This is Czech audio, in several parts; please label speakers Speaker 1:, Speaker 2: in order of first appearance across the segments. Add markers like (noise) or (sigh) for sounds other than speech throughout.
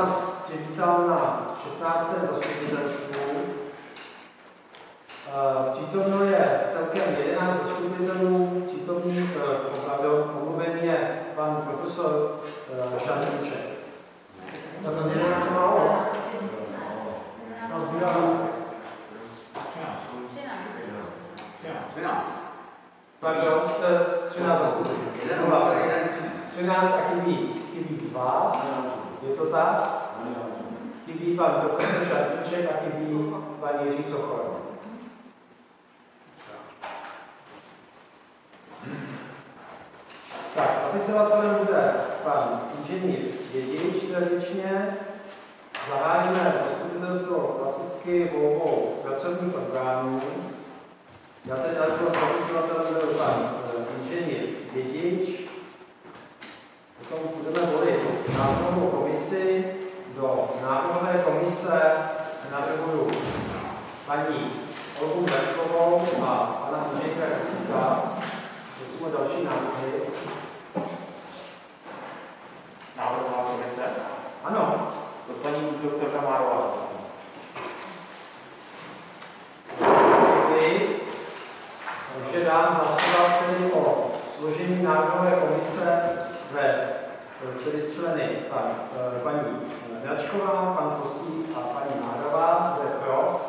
Speaker 1: nás přivítal na 16. zastupitelstvu. Eh, přítomno je celkem 11 zastupitelů, přítomný eh, omluven je pan profesor eh, Šandruček. Tak to je málo. Pardon, 13 zastupitelů. 13 a chybí, chybí 2. Je to tak? Chybí pan profesor Šatíček a chybí pan Jiří Sochor. Tak, spisovatelem bude pan inženýr Dědič tradičně. Zahájíme zastupitelstvo klasicky volbou pracovních orgánů. Já teď dalšího spisovatelem bude pan eh, inženýr Dědič. Potom budeme volit návrhovou komisi. Do návrhové komise navrhuju paní Olgu Vaškovou a pana Boženka Jacíka. To jsou další návrhy.
Speaker 2: Návrhová komise?
Speaker 1: Ano.
Speaker 2: To paní doktorka Márová.
Speaker 1: Takže dám hlasovat tedy o složení návrhové komise ve Eh, tedy z členy pan, eh, paní eh, Dračková, pan Kosík a paní Márová, kdo je pro?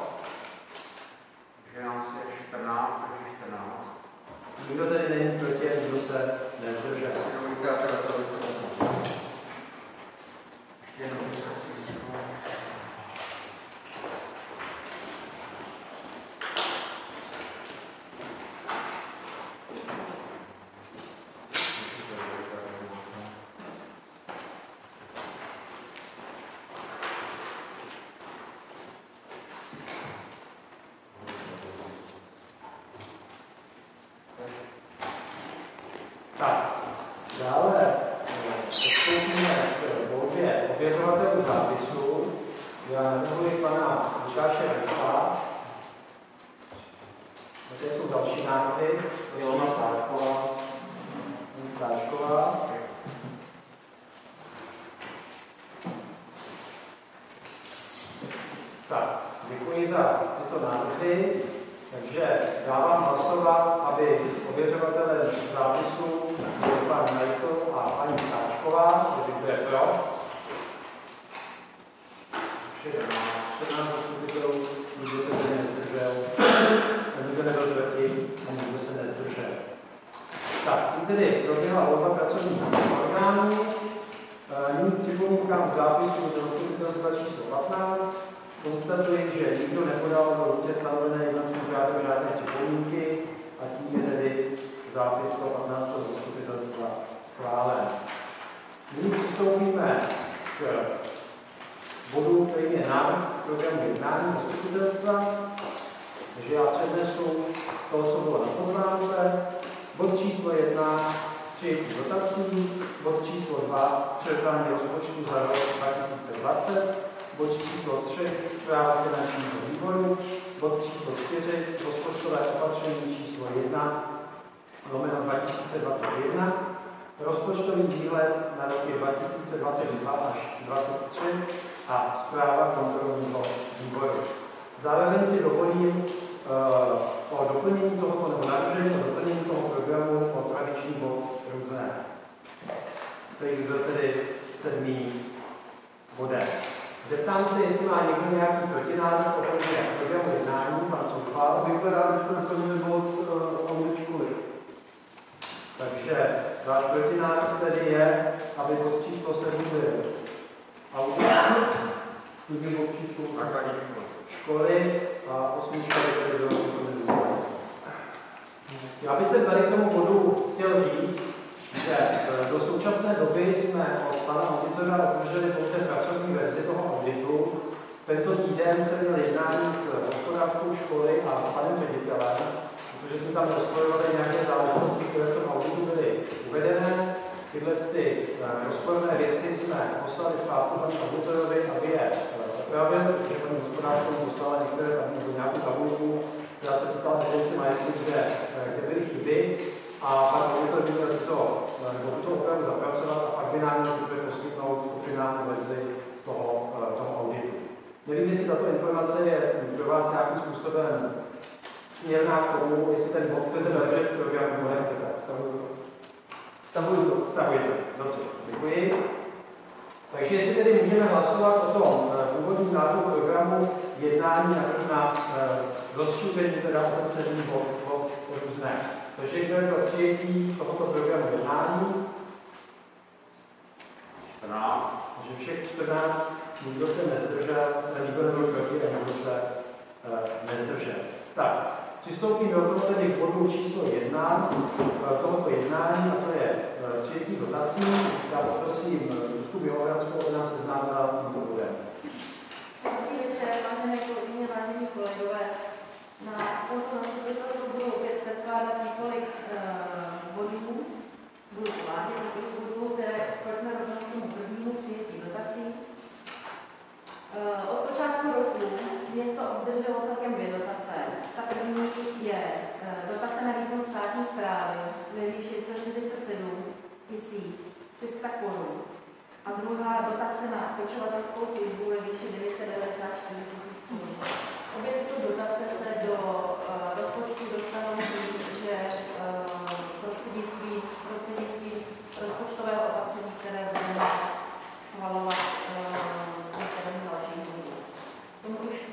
Speaker 2: Takže nás je 14, takže 14.
Speaker 1: Nikdo tady není proti, kdo se nezdržel.
Speaker 3: Jenom říkáte,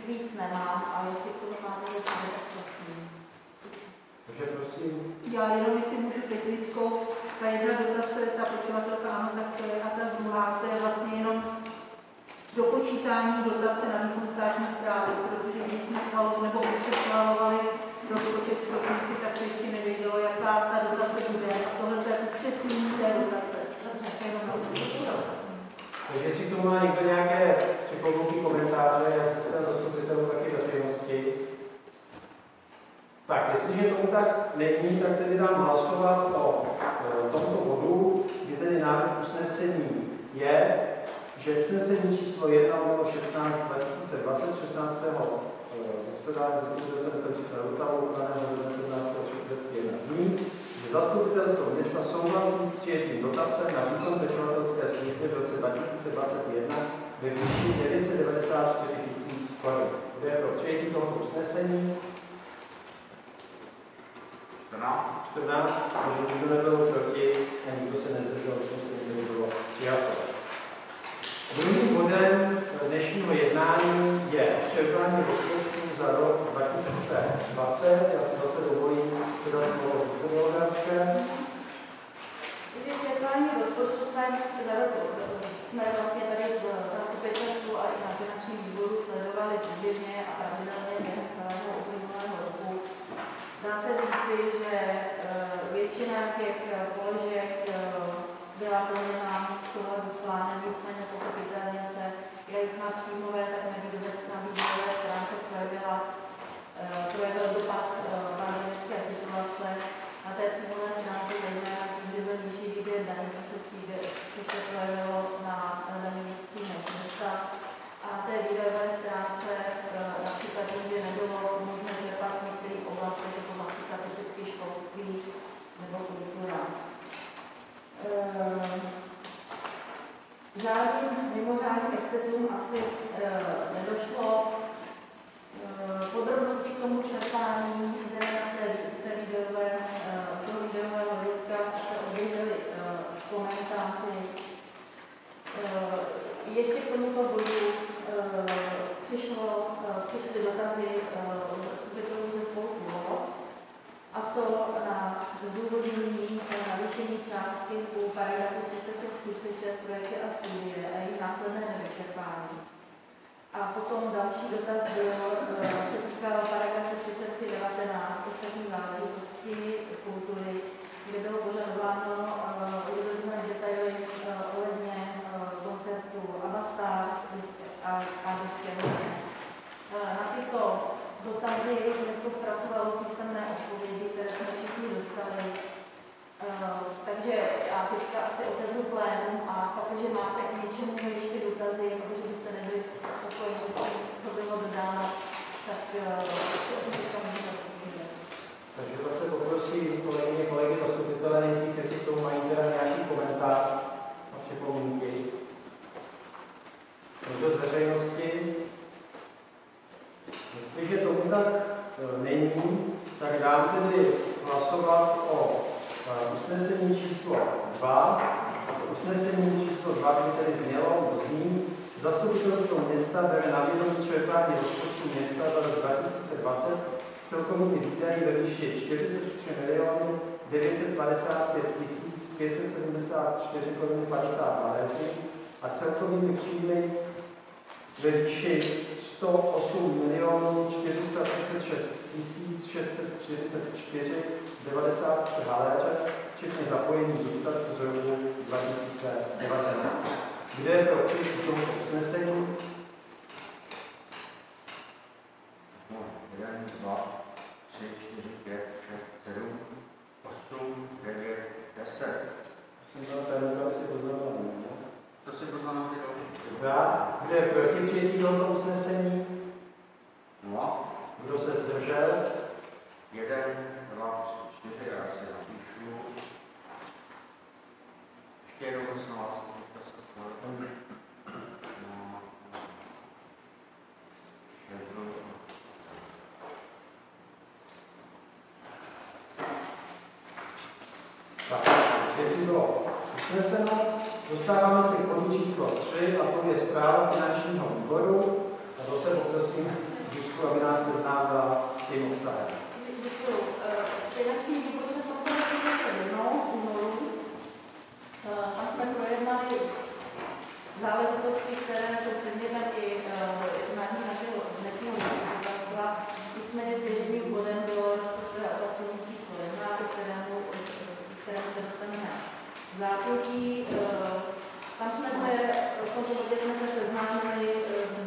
Speaker 3: víc nemám, ale jestli k tomu máte něco, tak prosím.
Speaker 1: Takže prosím,
Speaker 4: Já jenom jestli můžu technickou, ta jedna dotace, ta počovatelka, ano, tak to je, a ta druhá, to je vlastně jenom dopočítání dotace na výkon státní zprávy, protože když jsme schvalovali, nebo když jsme schvalovali rozpočet v prosinci, tak se ještě nevědělo, jaká ta dotace bude. A tohle to je upřesnění té dotace.
Speaker 1: Takže jestli k tomu má někdo nějaké připomínky, komentáře, jak se své zastupitelů, tak i veřejnosti. Tak, jestliže tomu tak není, tak tedy dám hlasovat o e, tomto bodu, kdy tedy návrh usnesení je, že usnesení číslo 1 bylo 16 2020 16. e, zasedání zastupitelstva města Čice Rotavu, uklaného dne 17. 31 zní, že zastupitelstvo města souhlasí s přijetím dotace na výkon pečovatelské služby v roce 2021 ve výši 994 tisíc korun. Kdo je pro přijetí tohoto usnesení?
Speaker 2: 14,
Speaker 1: 14, takže nikdo nebyl proti a nikdo se nezdržel, usnesení bylo přijato. Druhým bodem dnešního jednání je čerpání rozpočtu za rok 2020. Já si zase dovolím předat slovo vicevolodánské.
Speaker 3: Takže čerpání rozpočtu za rok jsme vlastně tady v zastupitelstvu a i na finančním výboru sledovali průběžně a pravidelně během celého uplynulého roku. Dá se říci, že eh, většina těch eh, položek eh, byla plněna v souladu s plánem, nicméně pochopitelně se jak na příjmové, tak na výdové na výdajové stránce projevila, projevil dopad pandemické situace. Na té příjmové stránce zejména tím, že byl nižší výběr daní, což se přijde, což se projevilo na daných příjmech města. A na té výdajové stránce například tím, že nebylo možné čerpat v některých oblastech, jako například typicky školství nebo kultura. Ehm, Žádným mimořádným excesům asi eh, nedošlo. Eh, Podrobnosti k tomu čerpání, zejména z té, z té videové, eh, z toho videového hlediska, se objevily v komentáři. Ještě k tomuto bodu přišlo, přišly dotazy zastupitelů ze spolku VOS, a to na zdůvodnění navýšení částky u paragrafu 3636 projekty a studie a jejich následné nevyčerpání. A potom další dotaz byl, se týkal paragrafu 3319 ostatní záležitosti kultury, kde bylo požadováno tyto dotazy město zpracovalo písemné odpovědi, které jsme všichni dostali. Uh, takže já teďka asi otevřu plénum a pak, že máte k něčemu ještě dotazy, protože byste nebyli spokojeni s tím, co bylo dodáno, tak uh, si o tom můžeme.
Speaker 1: Takže zase poprosím kolegyně, kolegy zastupitele, nejdřív, jestli k tomu mají teda nějaký komentář a připomínky. Tomu tak e, není, tak dám tedy hlasovat o e, usnesení číslo 2. Usnesení číslo 2 by tedy znělo, zní, Zastupitelstvo města bere na vědomí čerpání rozpočtu města za rok 2020 s celkovými výdaji ve výši 43 milionů 955 574 korun 50 haléřů a celkovými příjmy ve výši 108 milionů 436 644 93 haléře, včetně zapojení zůstatku z roku 2019. Kde je pro přijetí tomuto usnesení?
Speaker 2: No, jeden, dva, tři, čtyři, pět, šest, sedm, osm, devět, deset.
Speaker 1: Jsem dal ten, kdo si poznamenal. Dobrá. Kdo je proti přijetí tohoto usnesení?
Speaker 2: Nula.
Speaker 1: Kdo se zdržel?
Speaker 2: Jeden, dva, tři, čtyři, já si napíšu. Ještě jednou prosím vás, No.
Speaker 1: Tak, přijetí bylo usneseno. Dostáváme se k bodu číslo 3 a to je zpráva finančního výboru. A zase poprosím Zuzku, aby nás seznámila s tím obsahem.
Speaker 3: Děkuju. Eh, Finanční výbor se sešel jednou v únoru. Tam jsme projednali záležitosti, které jsou předmětem i eh, jednání našeho dnešního zastupitelstva. Nicméně svěžení bodem bylo rozpočtové opatření číslo 1, ke kterému, kterému se dostaneme v zápětí. Eh, Tam jsme se, v tomto bodě jsme se seznámili eh, s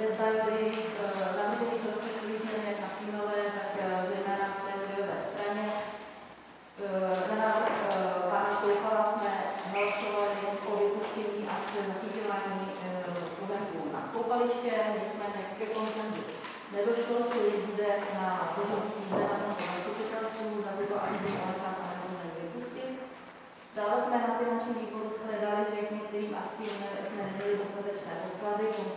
Speaker 3: Alaikum.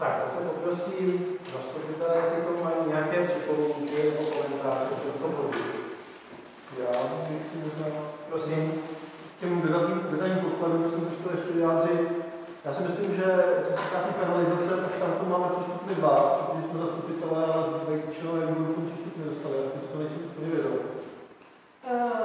Speaker 3: Tak,
Speaker 1: zase poprosím zastupitelé, jestli tomu mají nějaké připomínky nebo komentáře k tomto bodu.
Speaker 5: Já bych možná
Speaker 1: Prosím.
Speaker 5: k těm dodatním podkladům jsem se chtěl ještě vyjádřit. Já si myslím, že co se týká kanalizace, tak tam to máme přístupy dva, protože jsme zastupitelé a zbývající členové výboru tomu přístup nedostali. Já jsem si to nejsem úplně vědom.
Speaker 3: Uh,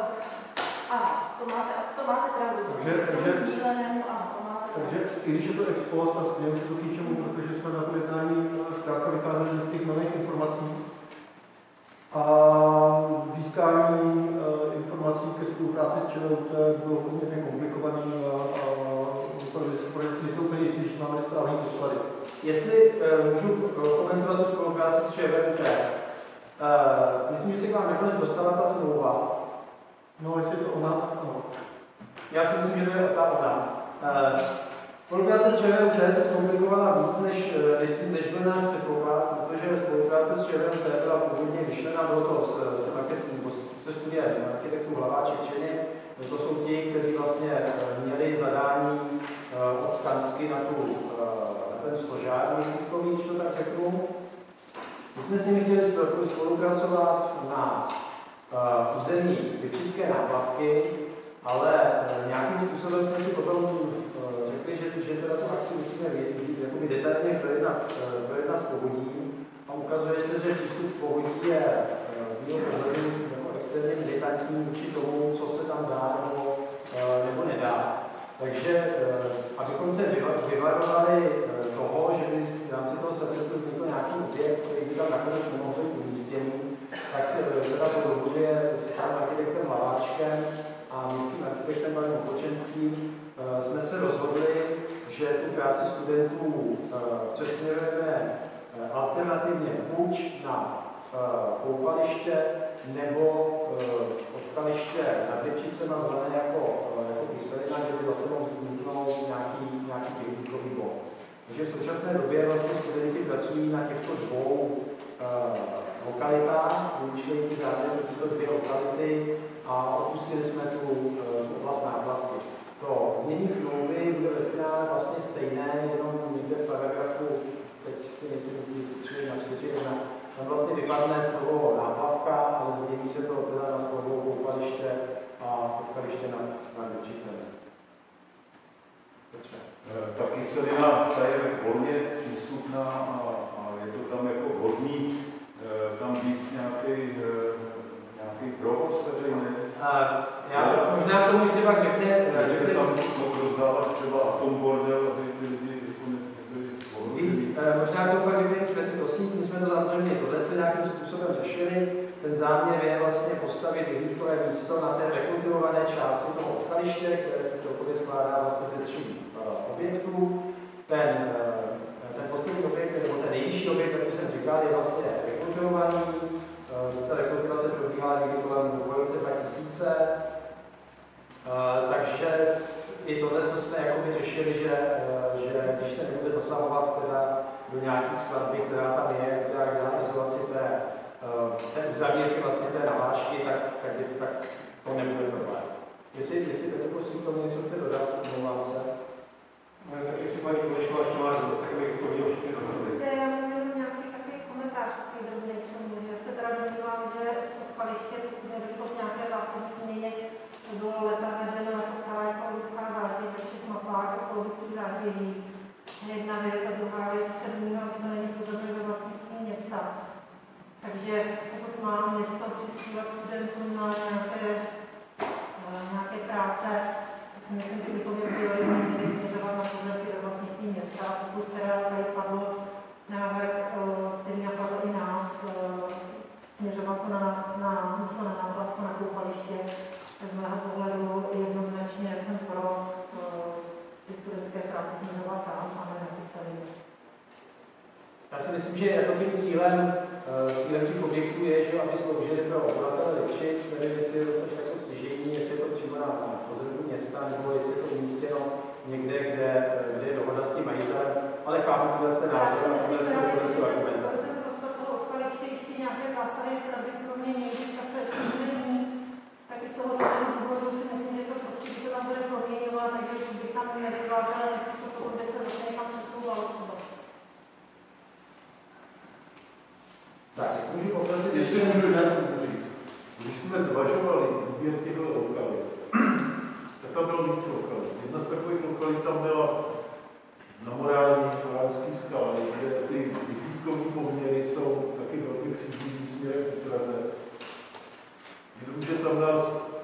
Speaker 3: ano, to máte, to máte pravdu.
Speaker 5: Takže-
Speaker 3: K tomu
Speaker 5: takže-
Speaker 3: sdílenému, ano, to máte pravdu.
Speaker 5: Takže i když je to ex post, tak stejně to k ničemu, protože jsme na to jednání eh, zkrátka vycházeli z těch nových informací. A získání eh, informací ke spolupráci s ČVUT bylo poměrně komplikované a, a protože si nejsou úplně jistý, že máme správné podklady.
Speaker 1: Jestli uh, můžu eh, komentovat tu spolupráci s ČVUT. Uh, myslím, že se k vám nakonec dostala ta smlouva.
Speaker 5: No, jestli je to ona, ano.
Speaker 1: Já si myslím, že to je ta ona. Uh, spolupráce s ČVUT se zkomplikovala víc, než, eh, než, než byl náš předpoklad, protože spolupráce s ČVUT byla původně myšlena, bylo to s, s, marketing, se studiem architektů Hlaváček Čeny. To jsou ti, kteří vlastně eh, měli zadání eh, od Skansky na, tu, na ten stožár východkový, když to tak řeknu. My jsme s nimi chtěli spolu- spolupracovat na území Lipčické náplavky, ale nějakým způsobem jsme si potom uh, řekli, že, že teda tu akci musíme vědět, jakoby detailně projednat, uh, projednat s povodím a ukazuje se, že přístup povodí je uh, z mého pohledu jako extrémně militantní vůči tomu, co se tam dá nebo, uh, nebo nedá. Takže abychom se vyva- vyvarovali toho, že by v rámci toho semestru vznikl nějaký objekt, který by tam nakonec nemohl být umístěný, tak eh, teda po dohodě s panem architektem Hlaváčkem a místním architektem panem Opočenským eh, jsme se rozhodli, že tu práci studentů eh, přesměrujeme eh, alternativně buď na koupaliště nebo odkaliště nad Lipčicema zvané jako, jako kyselina, kde by zase mohl vzniknout nějaký, nějaký vyhlídkový bod. Takže v současné době vlastně studenti pracují na těchto dvou lokalitách, vyučili ty záměry tyto dvě lokality a opustili jsme tu, oblast náplavky. To změní smlouvy bude ve finále vlastně stejné, jenom někde v paragrafu, teď si myslím, jestli si 3 na 4 na tam vlastně vypadne slovo náplavka, ale změní se to teda na slovo koupaliště a odkaliště nad, nad Lipčicem.
Speaker 6: Petře. Ta kyselina ta je volně přístupná a, a je to tam jako vhodný eh, tam víc nějaký, eh, nějaký provoz veřejný.
Speaker 1: Já možná k tomu ještě pak řekne,
Speaker 6: že se tam rozdávat třeba atom bordel, aby ty lidi jako
Speaker 1: Víc, eh, možná to pak řekne, prosím, my jsme to samozřejmě tohle jsme nějakým způsobem řešili. Ten záměr je vlastně postavit vyhlídkové místo na té rekultivované části toho odkaliště, které se celkově skládá vlastně ze tří objektů. Ten, eh, ten poslední objekt, nebo ten nejvyšší objekt, jak už jsem říkal, je vlastně rekultivovaný. Eh, ta rekultivace probíhala někdy kolem roce 2000. Uh, takže i tohle jsme jakoby řešili, že, uh, že když se nebude zasahovat teda do nějaké skladby, která tam je, která dělá izolaci té, uh, té uzavírky vlastně té navážky, tak, tak, tak to nebude problém. Jestli, jestli Petr, prosím, tomu něco chce dodat, omlouvám se.
Speaker 5: No, tak jestli paní Kolečková ještě má dost, tak bych to viděl všechny dotazy.
Speaker 7: Já mám jenom nějaký takový komentář, který dobrý k tomu, že se teda domnívám, že odpaliště, nedošlo k nějaké zásadní změně, to bylo leta vedeno jako stále ekologická zátěž ve všech mapách ekologických zátěží. Jedna věc a druhá věc se domnívám, že to není pozorné ve vlastnictví města. Takže pokud má město přispívat studentům na nějaké, nějaké práce, si myslím, že bychom měli směřovat na pozemky ve vlastnictví města. Pokud teda tady padl návrh, který napadl i nás, směřovat to na, na místo na koupaliště, z mého pohledu jednoznačně jsem pro ty studentské práce směřovat tam a ne na kyselinu.
Speaker 1: Já si myslím, že jako tím cílem, cílem těch objektů je, že aby sloužili pro obyvatele Lipčic, nevím, jestli je zase jako stěžení, jestli je to přímo na pozemku města, nebo jestli je to umístěno někde, kde, kde je dohoda s tím majitelem, ale chápu tyhle ten názor a tyhle tu argumentaci.
Speaker 7: prostor toho odkaliště ještě nějaké zásahy pravděpodobně někdy v čase ještě bude mít, proměňovat, takže
Speaker 1: můžu poprosit,
Speaker 6: Jestli můžu jenom říct, když jsme zvažovali výběr těchto lokalit, (clears throat) tak tam bylo víc lokalit. Jedna z takových lokalit tam byla na morální morálské skále, kde ty vyhlídkové poměry jsou taky velmi příznivý směrem k Praze. Jenomže tam nás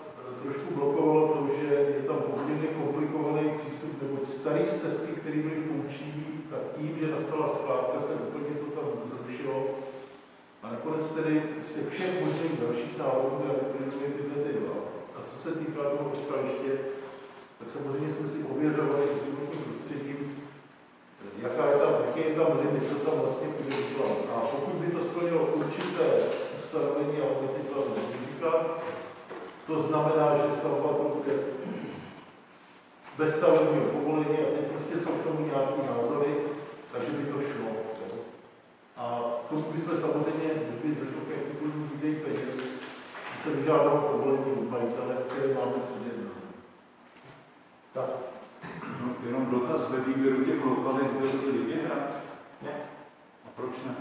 Speaker 6: trošku blokovalo to, že je tam poměrně komplikovaný přístup, nebo staré stezky, které byly funkční, tak tím, že nastala skládka, se úplně to tam zrušilo. A nakonec tedy těch všech možných dalších návrhů vyplňuje tyhle ty dva. A co se týká toho odkaliště, tak samozřejmě jsme si ověřovali s životním prostředím, jaká je tam, jaký je tam limit, co tam vlastně bude. A pokud by to splnilo určité ustanovení a odletitelné rizika, to znamená, že stavba to bude bez stavebního povolení a teď prostě jsou k tomu nějaké názory, takže by to šlo. A tomu bychom samozřejmě, když by došlo ke jakýkoliv výdej peněz, se vyžádalo povolení od majitele, které máme předjednáno.
Speaker 1: Tak.
Speaker 6: No, jenom dotaz ve výběru těch lokalit byl to lidi hrát?
Speaker 1: Ne.
Speaker 6: A proč ne?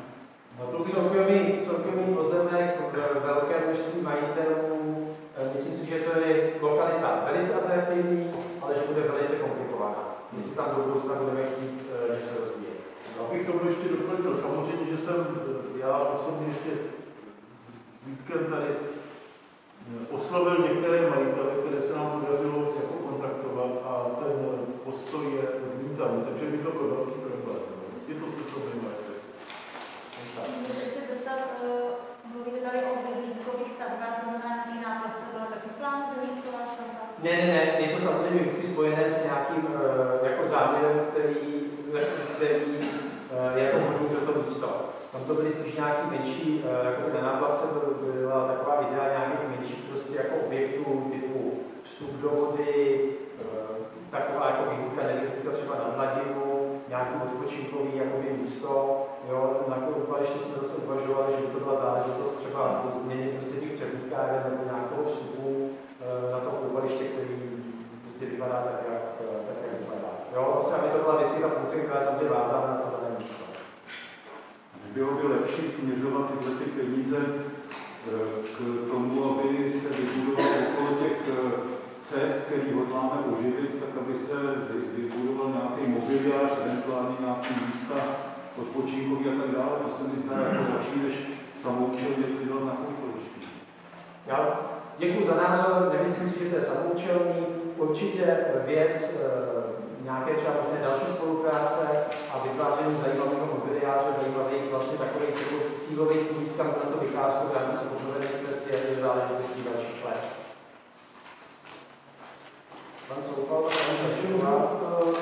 Speaker 1: Na to soukromý, soukromý pozemek, velké množství majitelů, eh, myslím si, že to je lokalita velice atraktivní, ale že bude velice komplikovaná. Jestli tam do budoucna budeme chtít uh, něco rozvíjet.
Speaker 6: Abych to ještě doplnil, samozřejmě, že jsem já osobně ještě s Vítkem tady oslovil některé majitele, které se nám podařilo jako kontaktovat a ten postoj je odmítavý, takže by to byl velký problém. Je to soukromý majetek.
Speaker 3: Můžete se zeptat, mluvíte tady o vyhlídkových stavbách, to znamená nějaký nápad, to bylo taky plán vyhlídková stavba?
Speaker 1: Ne, ne, ne, je to samozřejmě vždycky spojené s nějakým uh, jako záměrem, který, který uh, je jako hodný pro to místo. tam to byly spíš nějaký menší, eh, jako na náplavce byla taková idea nějakých menších prostě jako objektů typu vstup do vody, eh, taková jako výhudka, nevýhudka třeba na hladinu, nějaký odpočinkový jakoby místo. Jo, na koupališti jsme zase uvažovali, že by to byla záležitost třeba změny prostě těch přebudkáren nebo nějakého vstupu eh, na to koupaliště, který prostě vypadá tak, jak, tak, jak vypadá. Jo, zase, aby to byla vždycky ta funkce, která je samozřejmě vázána na to dané místo.
Speaker 8: Bylo by lepší směřovat tyhle ty peníze k tomu, aby se vybudoval okolo těch cest, který hodláme oživit, tak aby se vybudoval nějaký mobiliář, eventuálně nějaký místa odpočinkový a tak dále. To se mi zdá jako lepší, než samoučelně to dělat na koupališti.
Speaker 1: Já děkuji za názor, nemyslím si, že to je samoučelný. Určitě věc e, nějaké třeba možné další spolupráce a vytváření zajímavého mobiliáře, zajímavých vlastně takových jako cílových míst, kam na to vycházku v rámci těch cesty je záležitostí dalších let.
Speaker 5: Pan Soufal,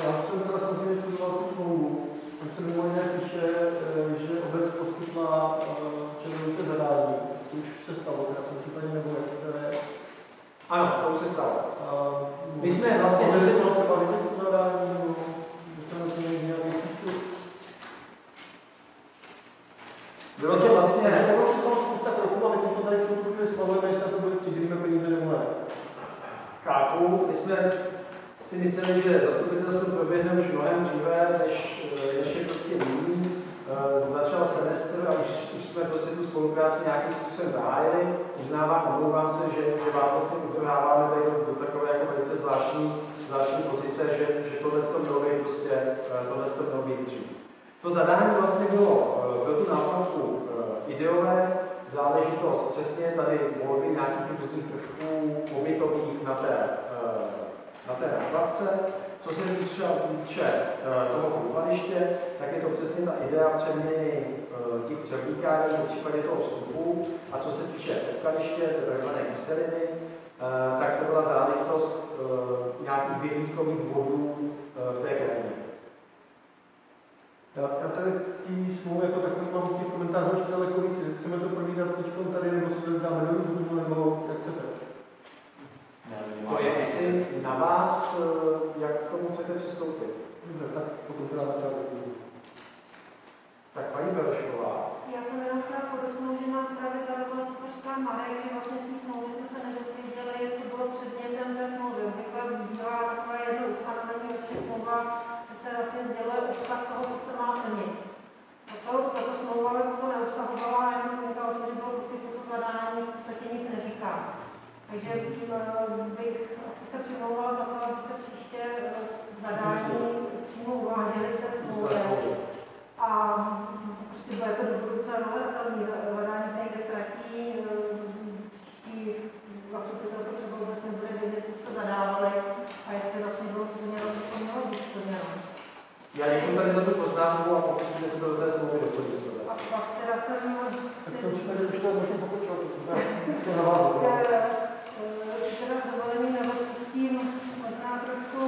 Speaker 5: já jsem teda samozřejmě studoval tu smlouvu. Tam se mimo jiné píše, eh, že obec poskytla červenuté eh, zadání. Už se stalo, já jsem si tady jak.
Speaker 1: Ano, to už se stalo. My jsme vlastně...
Speaker 5: Že se to třeba to zadání, nebo že jsme na to měli přístup.
Speaker 1: Bylo to vlastně...
Speaker 5: Ne, to bylo spousta kroků, ale my to tady v tuto chvíli schvalujeme, jestli na to bude přidělíme peníze nebo ne
Speaker 1: chápu. My jsme si mysleli, že zastupitelstvo proběhne už mnohem dříve, než, než je prostě nyní. E, začal semestr a už, už jsme prostě tu spolupráci nějakým způsobem zahájili. Uznávám, omlouvám se, že, že vás vlastně utrháváme tady do, do takové jako velice zvláštní, zvláštní pozice, že, že tohle to mělo být prostě, tohle to mělo být dřív. To zadání vlastně bylo pro tu náplavku ideové, záležitost přesně tady volby nějakých různých prvků pobytových na té, eh, na té náplavce. Co se týče, týče eh, toho koupaliště, tak je to přesně ta idea přeměny eh, těch třebníkáren v případě toho vstupu. A co se týče odkaliště, té tzv. kyseliny, tak to byla záležitost nějakých vyhlídkových bodů v té krajině.
Speaker 5: Já, já tady tý smlouvu jako takový mám těch komentářů ještě daleko víc. Chceme to probírat teď tady, nebo se to dáme do různu, nebo jak chcete?
Speaker 1: To je asi na vás, eh, jak k tomu chcete přistoupit.
Speaker 5: Dobře, tak to dáme třeba
Speaker 1: Tak paní Berošková.
Speaker 7: Já jsem jenom chtěla podotknout, že nás právě zarazilo to, co říká Marek, že vlastně z té smlouvy jsme se nedozvěděli, co bylo předmětem té smlouvy. Obvykle byla takové jedno ustanovení ve všech se vlastně sděluje obsah toho, co se má plnit. Tato, tato smlouva to neobsahovala, jenom zmínka o tom, že bylo poskytnuto zadání, v podstatě nic neříká. Takže eh, bych asi se přimlouvala za to, abyste příště eh, zadání přímo uváděli v té smlouvě. A prostě bude to do budoucna dohledatelný, zadání se někde ztratí, eh, příští zastupitelstvo třeba vůbec nebude vědět, co jste zadávali a jestli vlastně bylo splněno, co mělo být splněno.
Speaker 1: Já děkuji tady za tu poznámku a pokusím se to do té smlouvy doplnit.
Speaker 7: A pak teda jsem...
Speaker 5: Tak to případě už to možná pokračovat, to navázat.
Speaker 7: Si teda s dovolením nedopustím možná trošku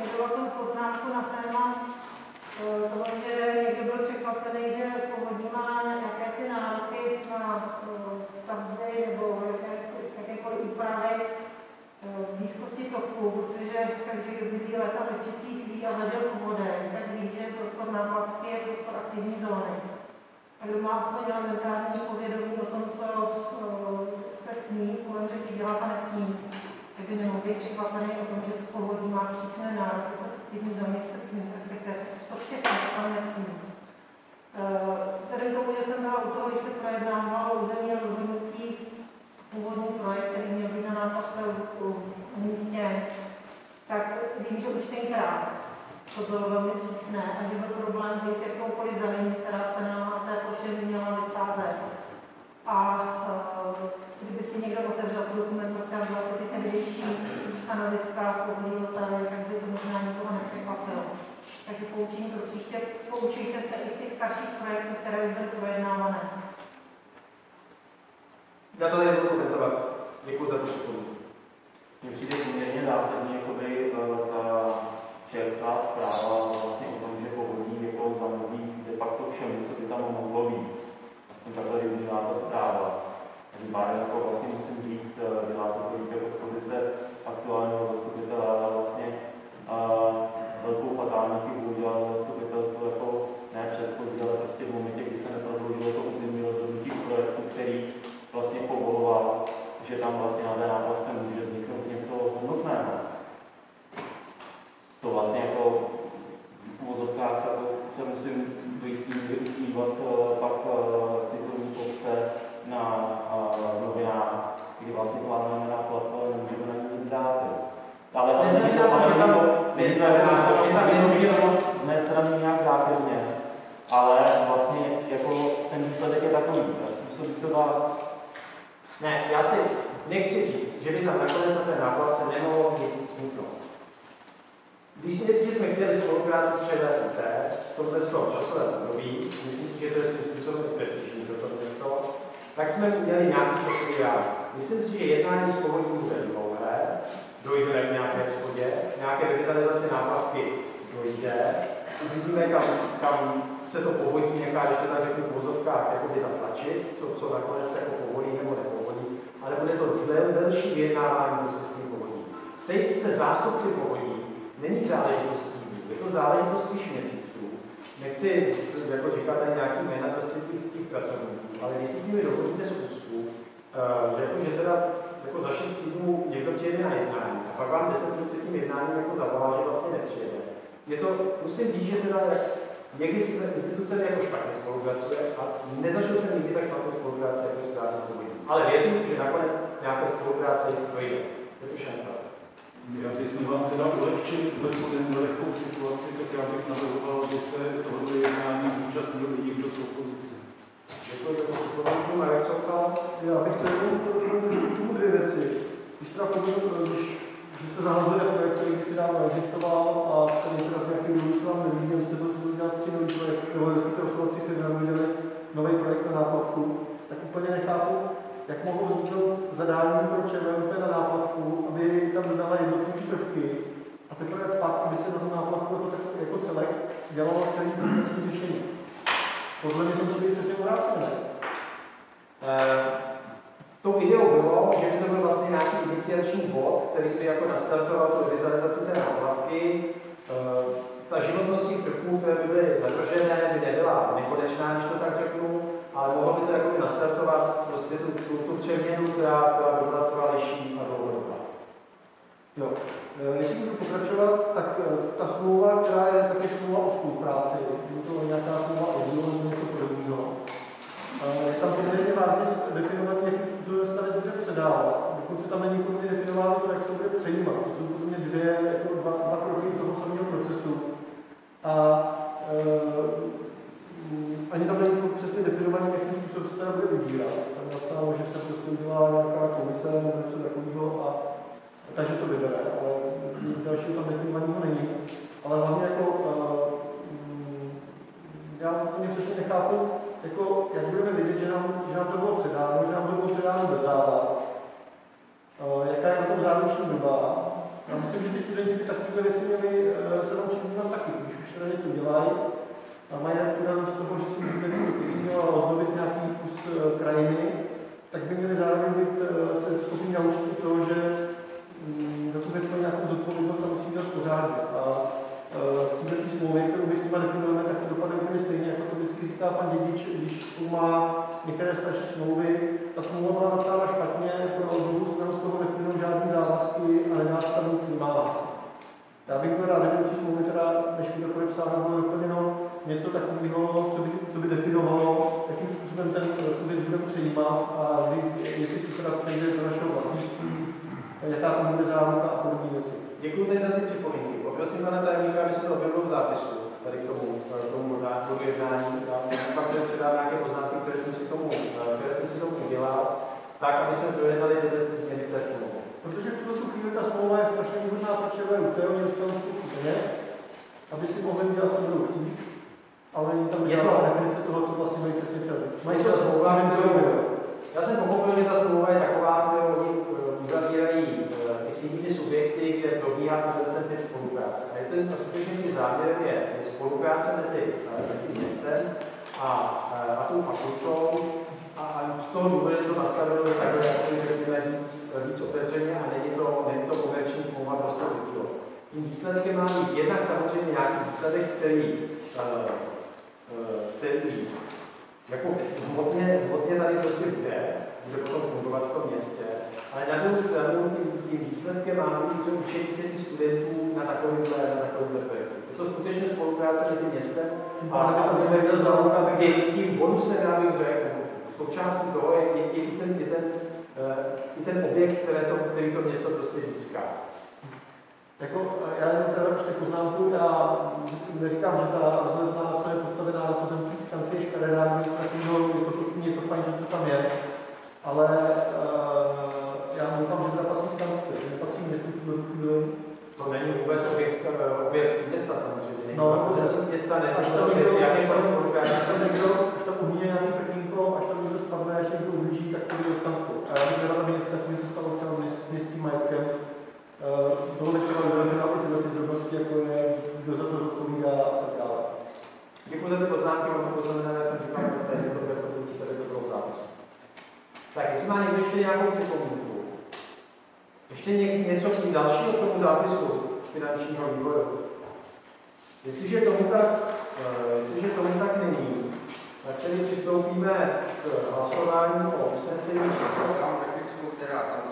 Speaker 7: jedovatou poznámku na téma toho, že někdo byl překvapený, že povodí má jakési nároky na stavby nebo jakékoliv úpravy v blízkosti toku, protože každý, kdo bydlí leta Lečicích ví a zažil povodeň, tak ví, že prostor náplavky je prostor aktivní zóny. A kdo má aspoň elementární povědomí o tom, co se smí, kolem řeky dělat a nesmí, tak by nemohl být překvapený o tom, že povodí má přísné nároky, co aktivní zóny se smí, respektive všechno se tam nesmí. Vzhledem k tomu, že jsem byla u toho, když se projednávalo územní rozhodnutí původní projekt, který měl být na náplavce místě, tak vím, že už tenkrát to bylo velmi přísné a že byl problém být s jakoukoliv zelení, která se na té ploše měla vysázet. A uh, kdyby si někdo otevřel tu dokumentaci a vzal se ty největší stanoviska povolitele, tak by to možná nikoho nepřekvapilo. Takže poučení pro příště, poučujte se i z těch starších projektů, které už byly projednávané.
Speaker 1: Já to nebudu komentovat. Děkuji za připomínku.
Speaker 9: Mně přijde poměrně zásadní jakoby, eh, ta čerstvá zpráva vlastně o tom, že povodí jako zamezí de facto všemu, co by tam mohlo být. takhle vyznívá ta zpráva. Tím pádem jako vlastně musím říct, eh, dělá se to jako z pozice aktuálního zastupitele, že tam vlastně na té náplavce může vzniknout něco hodnotného. To vlastně jako v uvozovkách jako se musím do jistý míry usmívat eh, pak eh, titulní povce na uh, novinách, kdy vlastně plánujeme náplavku, ale nemůžeme na ní nic dát. Ale vlastně z mé strany nějak zákeřně, ale vlastně jako ten výsledek je takový. Způsobí to
Speaker 1: Ne, já si nechci říct, že by tam nakonec na té náplavce nemohlo nic vzniknout. Když si, že jsme chtěli spolupráci s ČVUT v tomto toho časovém období, myslím si, že to je svým způsobem prestižní pro to město, tak jsme měli nějaký časový rámec. Myslím si, že jednání s povodím bude dlouhé, dojde k nějaké schodě, nějaké revitalizaci náplavky dojde, uvidíme, kam, kam se to povodí nechá, ještě tak řeknu v vozovkách, jakoby zatlačit, co, co nakonec jako povolí nebo nepovolí, ale bude to del, delší vyjednávání prostě s tím povodím. Sejít se zástupci povodí není záležitost týdnů, je to záležitost spíš měsíců. Nechci, jako říkat, tady nějaký jména prostě těch, těch pracovníků, ale když si s nimi dohodnete zkusku, uh, jako, že teda jako za 6 týdnů někdo přijede na jednání a pak vám 10 minut před tím jednáním jako zavolá, že vlastně nepřijede. Je to, musím říct, že teda někdy s institucemi jako špatně spolupracuje a nezažil jsem nikdy tak špatnou spolupráci jako správně s povodím. Ale věřím, že nakonec nějaké spolupráci dojde. Je to šanca.
Speaker 8: Já když jsme vám teda ulehčili tuhle nelehkou situaci, tak já bych navrhoval, aby se tohoto jednání účastnil i někdo z opozice.
Speaker 1: Děkuji za pozornost. Marek Soukal.
Speaker 5: Já bych chtěl tomu dvě věci. Když teda když, když se zahazuje projekt, který si dávno existoval a který teda z nějakého důvodu se vám nelíbí, a jste to udělat tři nový projekt, nebo respektive osmou tři firmy udělali nový projekt na náplavku, tak úplně nechápu, jak mohou vzniknout zadání pro ČVMP na náplavku, aby tam dodala jednotlivé prvky a teprve fakt, aby se na tu náplavku jako, jako celek dělalo celý komplexní řešení. Podle mě to musí být přesně obrácené.
Speaker 1: Eh, tou ideou bylo, že by to byl vlastně nějaký iniciační bod, který by jako nastartoval tu revitalizaci té náplavky. Eh, ta životnost těch prvků, které by byly navržené, by nebyla nekonečná, když to tak řeknu, ale mohlo by to jako nastartovat prostě tu, tu, tu přeměnu, která, která by byla trvalější a dlouhodobá.
Speaker 5: Jo. E, Jestli můžu pokračovat, tak e, ta smlouva, která je také smlouva o spolupráci, je to nějaká smlouva o dílu nebo podobného, e, je tam poměrně vážně definovaný, jakým způsobem se ta věc bude předávat. Dokonce tam není úplně definováno to, jak se to bude přejímat. To jsou podle mě dvě, jako dva, dva kroky toho samého procesu. A e, ani tam není přesně definovaný, jakým způsobem se teda bude vybírat. Tam napsáno, že se prostě udělá nějaká komise nebo něco takového a takže to vybere, ale nic dalšího tam definovaného není. Ale hlavně jako, uh, já úplně přesně nechápu, jako, jak budeme vidět, že nám, že nám to bylo předáno, že nám to bylo předáno bez záda. Uh, jaká je na tom záruční doba. Já myslím, že ty studenti by takové věci měli uh, se naučit vnímat taky, když už teda něco dělají mají tu radost z toho, že si můžeme pěkného a rozdobit nějaký kus uh, krajiny, tak by měli zároveň být uh, se schopni naučit to, že za tu věc mají nějakou zodpovědnost a musí dělat pořádně. A tyhle ty smlouvy, kterou my s nimi definujeme, tak to dopadne úplně stejně, jako to vždycky říká pan dědič, když má některé starší smlouvy, ta smlouva byla napsána špatně, pro druhou stranu z toho neplynou žádný závazky a nedá se tam nic. Já bych byl rád, kdyby ty smlouvy teda, než bude podepsáno, bylo něco takového, co by, co by definovalo, jakým způsobem ten tu věc budeme přijímat a kdy, jestli to teda přejde do našeho vlastnictví, jaká tam bude záruka a podobné věci.
Speaker 1: Děkuji teď za ty připomínky. Poprosím pana tajemníka, aby se to objevilo v zápisu tady k tomu, k tomu návrhu jednání. Pak tady předám nějaké poznámky, které jsem si k tomu, které jsem si k tomu udělal, tak, aby jsme projednali ty změny té smlouvě.
Speaker 5: Protože v tuto chvíli ta smlouva je strašně výhodná pro ČVUT, oni dostanou spoustu peněz, aby si mohli dělat, co budou chtít, ale tam
Speaker 1: Je to-
Speaker 5: žádná definice toho, co vlastně mají přesně třeba.
Speaker 1: Mají to smlouva, já jsem pochopil, že ta smlouva je taková, kterou oni eh, uzavírají i s jinými subjekty, kde probíhá ten typ spolupráce. A je to skutečně záměrem je spolupráce mezi, eh, mezi městem a a, eh, a tou fakultou a, z toho důvodu je to nastaveno takhle, jako řekněme, víc, víc otevřeně a není to, není to komerční smlouva prostě. Tím výsledkem má být jednak samozřejmě nějaký výsledek, který, uh, který jako hodně, hodně tady prostě bude, bude potom fungovat v tom městě, ale na druhou stranu tím, tím výsledkem má být to učení se těch studentů na takovýmhle, na takovýmhle projektu. Je to skutečně spolupráce mezi městem a, a univerzitou, kdy tím bonusem, já bych řekl, součástí toho je, je, je i, ten, i, ten, uh, i ten objekt, které to, který to město prostě získá.
Speaker 5: Jako, já jenom teda ještě poznámku, já neříkám, že ta rozhledna, co je postavená na pozemcích stanci je škaredá, takového, je to, je to fajn, že to tam je, ale uh, já doufám, že teda patří stanci, nepatří městu v tuto chvíli.
Speaker 1: To není vůbec objekt, objekt města samozřejmě,
Speaker 5: no,
Speaker 1: pozemcích města, ne, až tam někdo, jaký pan spolupráce,
Speaker 5: až tam umíje nějaký prkínko, až tam někdo spadne, až někdo uhlíží, tak to bude stanci. A já bych teda, aby něco takového se stalo třeba městským majetkem, bylo by třeba vyjadřovat i tyhle drobnosti, jako je, kdo za to zodpovídá a tak dále.
Speaker 1: Děkuji za ty poznámky, mám to poznamenané, jsem říkal, že tady to bude pokud tady to bylo zápisu. Tak, jestli má někdo ještě nějakou připomínku, ještě ně, něco k dalšího k tomu zápisu finančního výboru. Jestliže tomu tak, uh, jestliže tomu tak není, tak se přistoupíme k hlasování o usnesení číslo.
Speaker 2: Mám technickou, teda tam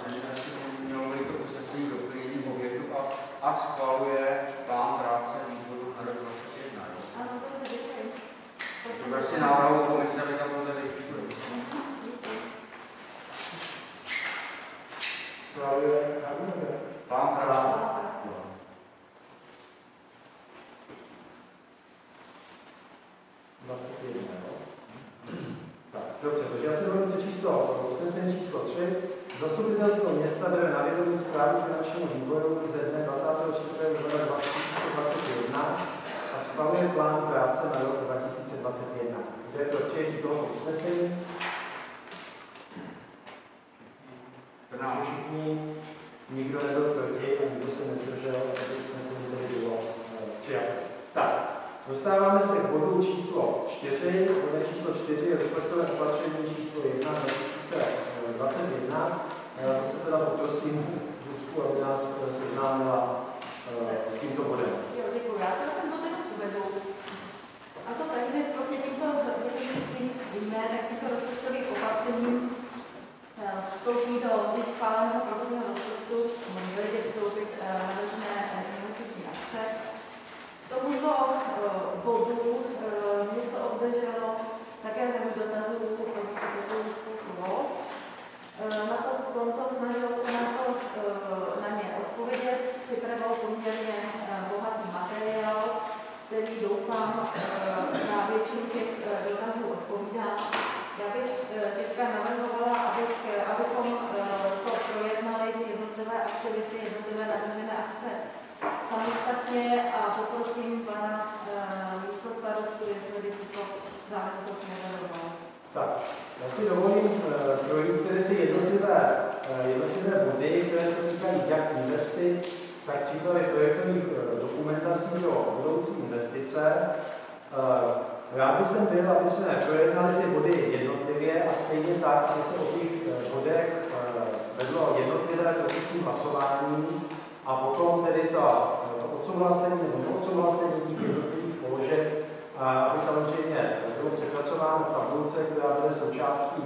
Speaker 2: mělo by to usnesení a, schvaluje plán práce výboru na rok 2021.
Speaker 3: Ano, to se děkuji.
Speaker 2: Vyber si návrhu komise, aby tam bude
Speaker 1: Schvaluje
Speaker 2: plán práce.
Speaker 1: Tak, dobře, takže já si dovolím přečíst to usnesení číslo 3. Zastupitelstvo města bere na vědomí zprávu finančního výboru ze dne 24. ledna 2021 a schvaluje plán práce na rok 2021. Kdo je pro přijetí tohoto usnesení? Všichni, nikdo nebyl proti a nikdo se nezdržel, to usnesení tedy bylo eh, přijato. Tak, dostáváme se k bodu číslo 4. Bod číslo 4 je rozpočtové opatření číslo 1 2021. Já se teda poprosím Zuzku, aby nás eh, seznámila eh, s tímto bodem.
Speaker 3: Jo, děkuji. Já teda ten bod uvedu. A to tak, že vlastně tímto, tím víme, tak tímto rozpočtových opatření vstoupí do již schváleného provodního rozpočtu, dojde vstoupit navržené investiční akce. K tomuto bodu město obdrželo také řadu dotazů. Na to konto snažil se na, to, na ně odpovědět, připravil poměrně bohatý materiál, který doufám na většinu těch dotazů odpovídá. Já bych teďka navrhovala, abych, abychom to projednali, ty jednotlivé aktivity, jednotlivé navržené akce samostatně a poprosím pana místo starostu, jestli by tuto záležitost nevědoval.
Speaker 1: Tak, já si dovolím projít tedy ty jednotlivé, jednotlivé body, které se týkají jak investic, tak příklady projektových budoucí investice. Rád bych jsem byl, aby jsme projednali ty body jednotlivě a stejně tak, aby se o těch bodech vedlo jednotlivé procesní hlasování a potom tedy to odsouhlasení nebo neodsouhlasení těch jednotlivých položek, aby samozřejmě bylo přepracováno v tabulce, která bude součástí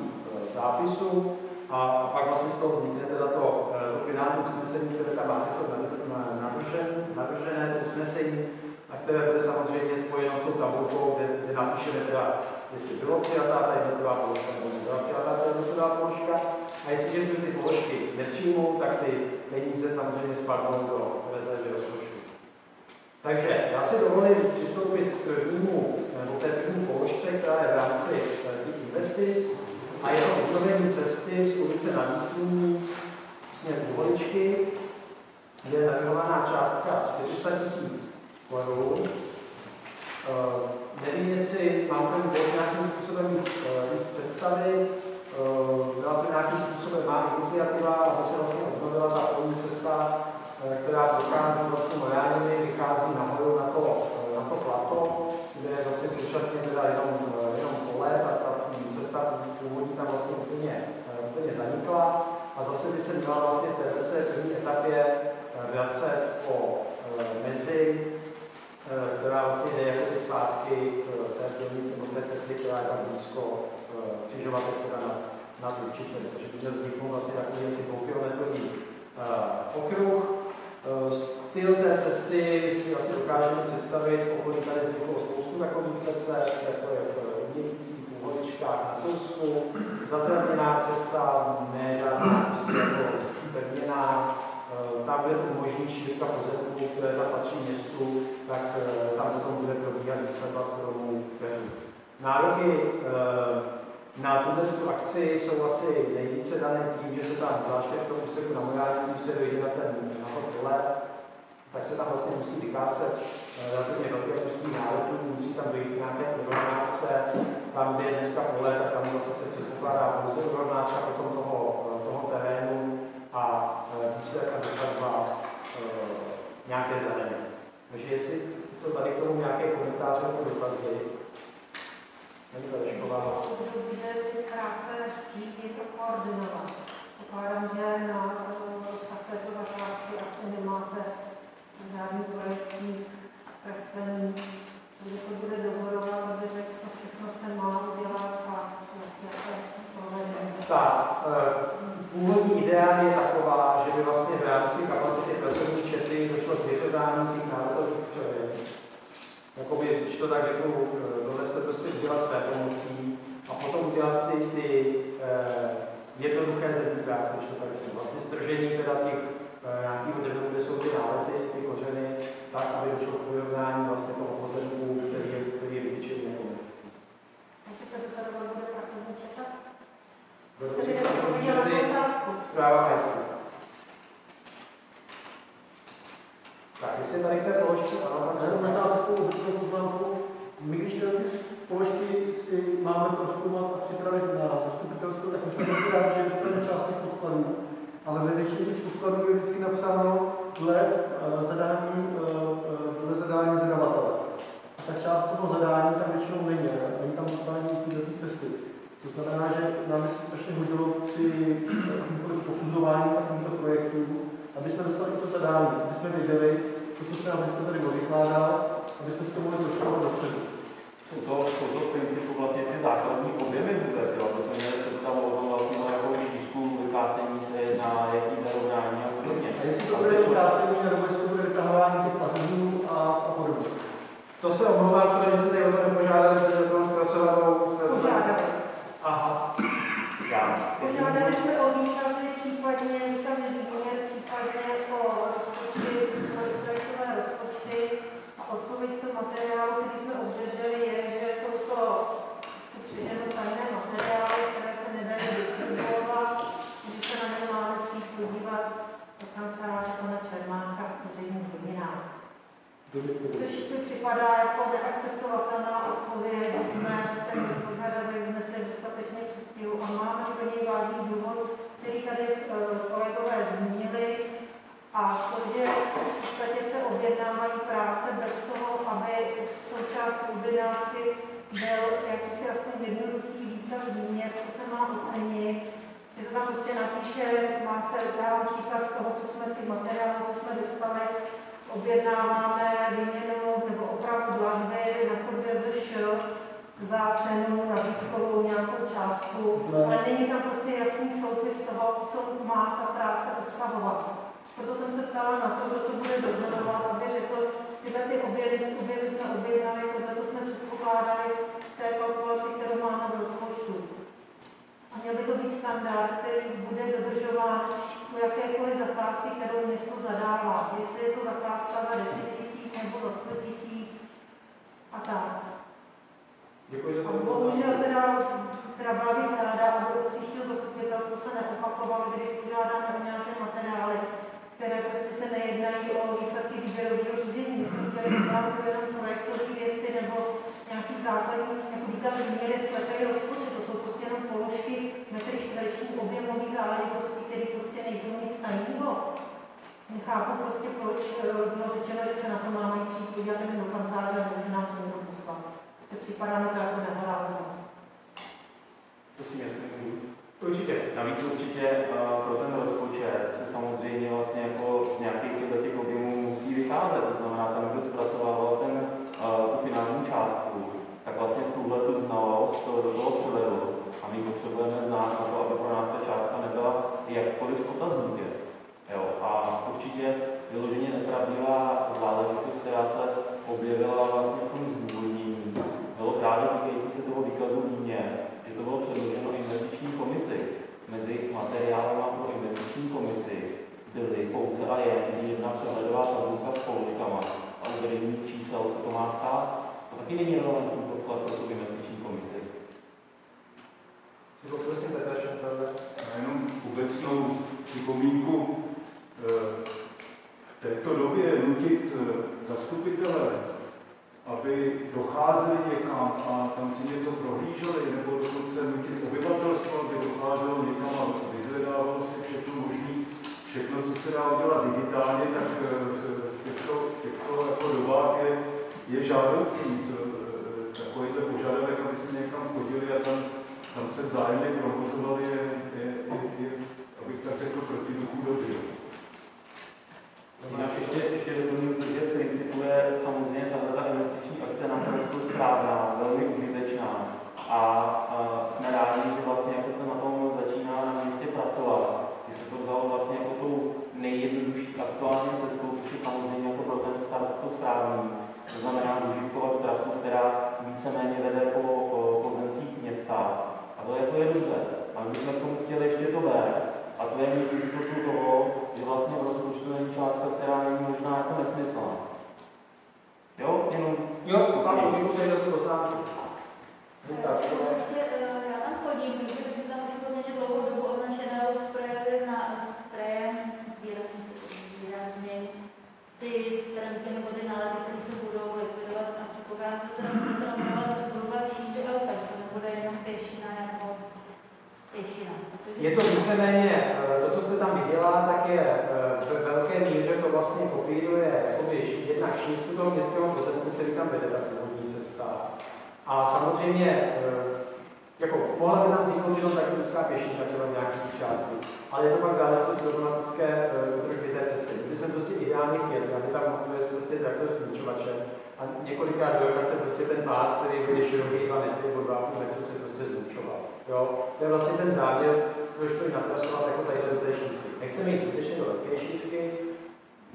Speaker 1: zápisu a pak vlastně z toho vznikne teda to, to finální usnesení, které tam máte to navržené, to usnesení, a které bude samozřejmě spojeno s tou tabulkou, kde, kde napíšeme teda, jestli bylo přijatá ta jednotlivá položka nebo nebyla přijatá ta jednotlivá položka. A jestliže ty, položky nepřijmou, tak ty peníze samozřejmě spadnou do rezervy rozpočtu. Takže já si dovolím přistoupit k prvnímu, nebo té první položce, která je v rámci těch investic a je to cesty z ulice na Výsluní směr Uholičky, kde je navrhovaná částka 400 tisíc korun. Uh, nevím, jestli mám ten bod nějakým způsobem víc, uh, víc představit. Uh, byla to nějakým způsobem má iniciativa, aby se vlastně obnovila ta polní cesta, která prochází vlastně Mojánemi, vychází nahoru na to, na to plato, kde je vlastně současně teda jenom, jenom původní tam vlastně úplně, eh, úplně zanikla a zase by se měla vlastně v té první etapě eh, vracet po eh, mezi, eh, která vlastně jde jako zpátky k té silnici, nebo té cesty, která je tam blízko křižovatek, teda na, na Turčice, protože by měl vzniknout vlastně takový asi dvoukilometrový okruh. Styl té cesty si asi dokážeme představit, okolí tady vzniklo spoustu takových cest, jako je v Mědicích, v Holičkách, na Tursku, zatrhněná cesta, ne žádná prostě jako pevněná, tam, kde umožní šířka pozemků, které tam patří městu, tak tam potom bude probíhat výsadba stromů keřů. Nároky na tuto akci jsou asi nejvíce dané tím, že se tam, zvláště v tom úseku na Mojání, když se dojde na ten nahod dole, tak se tam vlastně musí vykácet relativně velké množství náletů, musí tam dojít nějaké urovnávce, tam, kde je dneska pole, tak tam vlastně se předpokládá pouze urovnávka potom toho, toho terénu a výsledek a dosadba e, nějaké zeleně. Takže jestli jsou tady k tomu nějaké komentáře nebo dotazy, Není to Lešková.
Speaker 7: Dobře, krátce řídit a koordinovat. Pokládám, že na takovéto zakázky asi nemáte žádný projektní kreslení, kde to bude aby řekl, co všechno se má udělat a je provedení.
Speaker 1: Ta původní idea je taková, že by vlastně v rámci kapacity pracovní čety došlo k vyřezání těch národových křověn. Jakoby, když to tak řeknu, tohle to prostě udělat své pomocí a potom udělat ty, ty eh, jednoduché zemní práce, když to tak řeknu. Vlastně stržení teda těch eh, nějakých dřevů, kde jsou ty nálety, ty kořeny, tak, aby došlo k vyrovnání vlastně toho pozemku, který je, který je vytyčený jako městský.
Speaker 7: Takže
Speaker 1: to může
Speaker 7: to
Speaker 1: být
Speaker 7: otázku.
Speaker 1: zpráva projektu. Tak, jestli tady v té položce, ano,
Speaker 5: Já jenom možná takovou obecnou poznámku. My, když tyhle ty položky si máme proskoumat a připravit na zastupitelstvo, tak my jsme taky rádi, že dostaneme část těch podkladů. Ale ve většině těch podkladů je vždycky napsáno dle uh, zadání, uh, dle zadání zadavatele. A ta část toho zadání tam většinou není, ne? není tam tyhle ty cesty. To znamená, že nám se strašně hodilo při posuzování takovýchto projektů, aby jsme dostali to zadání, aby jsme věděli, to, co se nám teď tady vykládá, aby jsme si to mohli dostat dopředu.
Speaker 9: Jsou to, jsou to v principu vlastně ty základní objemy vůbec, jo? aby jsme měli představu o tom vlastně, o jakou šířku vykácení se jedná, jaký zarovnání a podobně.
Speaker 5: A jestli to bude
Speaker 9: se
Speaker 5: vrácení, nebo jestli to bude vytahování těch pazů a, a podobně.
Speaker 1: To se omlouvám, protože jste tady o to nepožádali, protože to mám zpracovanou.
Speaker 7: Požádali.
Speaker 1: Aha.
Speaker 9: Já.
Speaker 7: Požádali jsme o výkazy, případně výkazy výměr, případně o rozpočty, projektové rozpočty. A odpověď v tom materiálu, který jsme obdrželi, je, že jsou to přiděleno tajné materiály, které se nedají distribuovat, že se na ně máme přijít podívat do kanceláře pana Čermánka v úředních hodinách. Což mi připadá jako neakceptovatelná odpověď, že jsme ten požadavek vznesli dostatečně předstihu a máme úplně vážný důvod, který tady eh, kolegové zmínili, a to, že v podstatě se objednávají práce bez toho, aby součást objednávky byl jakýsi aspoň jednoduchý výkaz výměr, co se má ocenit, že se tam prostě napíše, má se dávám příklad toho, co jsme si materiálu, co jsme dostali, objednáváme výměnu nebo opravu dlažby na chodbě ZŠ za cenu nabídkovou nějakou částku, ale není tam prostě jasný soupis toho, co má ta práce obsahovat. Proto jsem se ptala na to, kdo to bude dozorovat, aby řekl, tyhle ty objevy, objevy jsme objednali, za to jsme předpokládali v té kalkulaci, kterou máme v rozpočtu. A měl by to být standard, který bude dodržován u jakékoliv zakázky, kterou město zadává. Jestli je to zakázka za 10 tisíc nebo za 100 tisíc a tak.
Speaker 1: Děkuji za to.
Speaker 7: bohužel teda, teda byla bych ráda, aby u příštího zastupitelstva se neopakovalo, že když požádáme o nějaké materiály, které prostě se nejednají o výsledky výběrového řízení. My jsme chtěli opravdu jenom projektové věci nebo nějaký základní, jako výkaz výměry slepý rozpočet. To jsou prostě jenom položky, metry čtvereční objemový záležitosti, které prostě nejsou nic tajného. Nechápu prostě, proč eh, bylo řečeno, že se na to máme přijít podívat do kanceláře a může nám to někdo poslat. Prostě připadá mi to jako nehoráznost.
Speaker 9: Prosím, jestli můžu.
Speaker 1: Určitě.
Speaker 9: Navíc určitě eh, pro ten rozpočet se samozřejmě vlastně jako z nějakých těch objemů musí vycházet. To znamená, ten, kdo zpracovával ten, eh, tu finální částku, tak vlastně tuhle tu znalost do toho převedl. A my potřebujeme znát na to, aby pro nás ta částka jakkoliv s otazníkem. Jo, a určitě vyloženě nepravdivá záležitost, která se objevila vlastně v tom zdůvodnění, bylo právě týkající se toho výkazu líně, že to bylo předloženo investiční komisi. Mezi materiálem pro investiční komisi byly pouze a jen jedna přehledová tabulka s položkama a uvedení čísel, co to má stát. To taky není relevantní podklad pro tu investiční komisi.
Speaker 1: Prosím, Petra Šenfelder.
Speaker 8: A jenom obecnou připomínku. eh, V této době nutit eh, zastupitele, aby docházeli někam a tam si něco prohlíželi, nebo dokonce nutit obyvatelstvo, aby docházelo někam a vyzvedávalo si všechno možné, všechno, co se dá udělat digitálně, tak eh, v těchto, v těchto jako dobách je, je žádoucí eh, takovýhle požadavek, aby se někam chodili a tam, tam se vzájemně provozovali, je, je, je, je, abych tak řekl, proti duchu dobrý.
Speaker 9: Jinak ještě, ještě doplním, že v principu je samozřejmě tato ta investiční akce naprosto správná, velmi užitečná a, a jsme rádi, že vlastně jako se na tom začíná na místě pracovat, že se to vzalo vlastně jako tou nejjednodušší aktuální cestou, což je samozřejmě jako pro ten start to správný. To znamená zužitkovat trasu, která víceméně vede po, po pozemcích města. A to jako je dobře. Ale my jsme k tomu chtěli ještě to B, a to je mít jistotu toho, že vlastně v rozpočtu není částka, která není možná jako nesmyslná. Jo, jenom
Speaker 1: Jo, tam děkuji za poznámku.
Speaker 3: Ještě, eh, já tam chodím, protože bych tam už poměrně dlouhou dobu označenou sprejem na sprejem výrazně, výrazně ty trnky nebo ty nálety, které se budou likvidovat a předpokládám, že to nebude zhruba v šíře auta, že to nebude jenom pěšina protože-
Speaker 1: Je to víceméně, eh, to, co jste tam viděla, tak je eh, ve velké míře to vlastně kopíruje jednak šířku toho městského pozemku, který tam vede ta původní cesta. A samozřejmě, eh, jako by tam vzniknout jenom taktická pěšinka třeba v nějaké části, ale je to pak záležitost problematické údržby té cesty. My jsme prostě ideálně chtěli, aby tam byl prostě traktor s klíčovačem a několikrát do se prostě ten pás, který byl široký 2 metry nebo 2,5 metru, se prostě zlučoval. Jo? To je vlastně ten záměr, proč to i natrasovat jako tady do té šířky. Nechceme jít skutečně do velké šířky,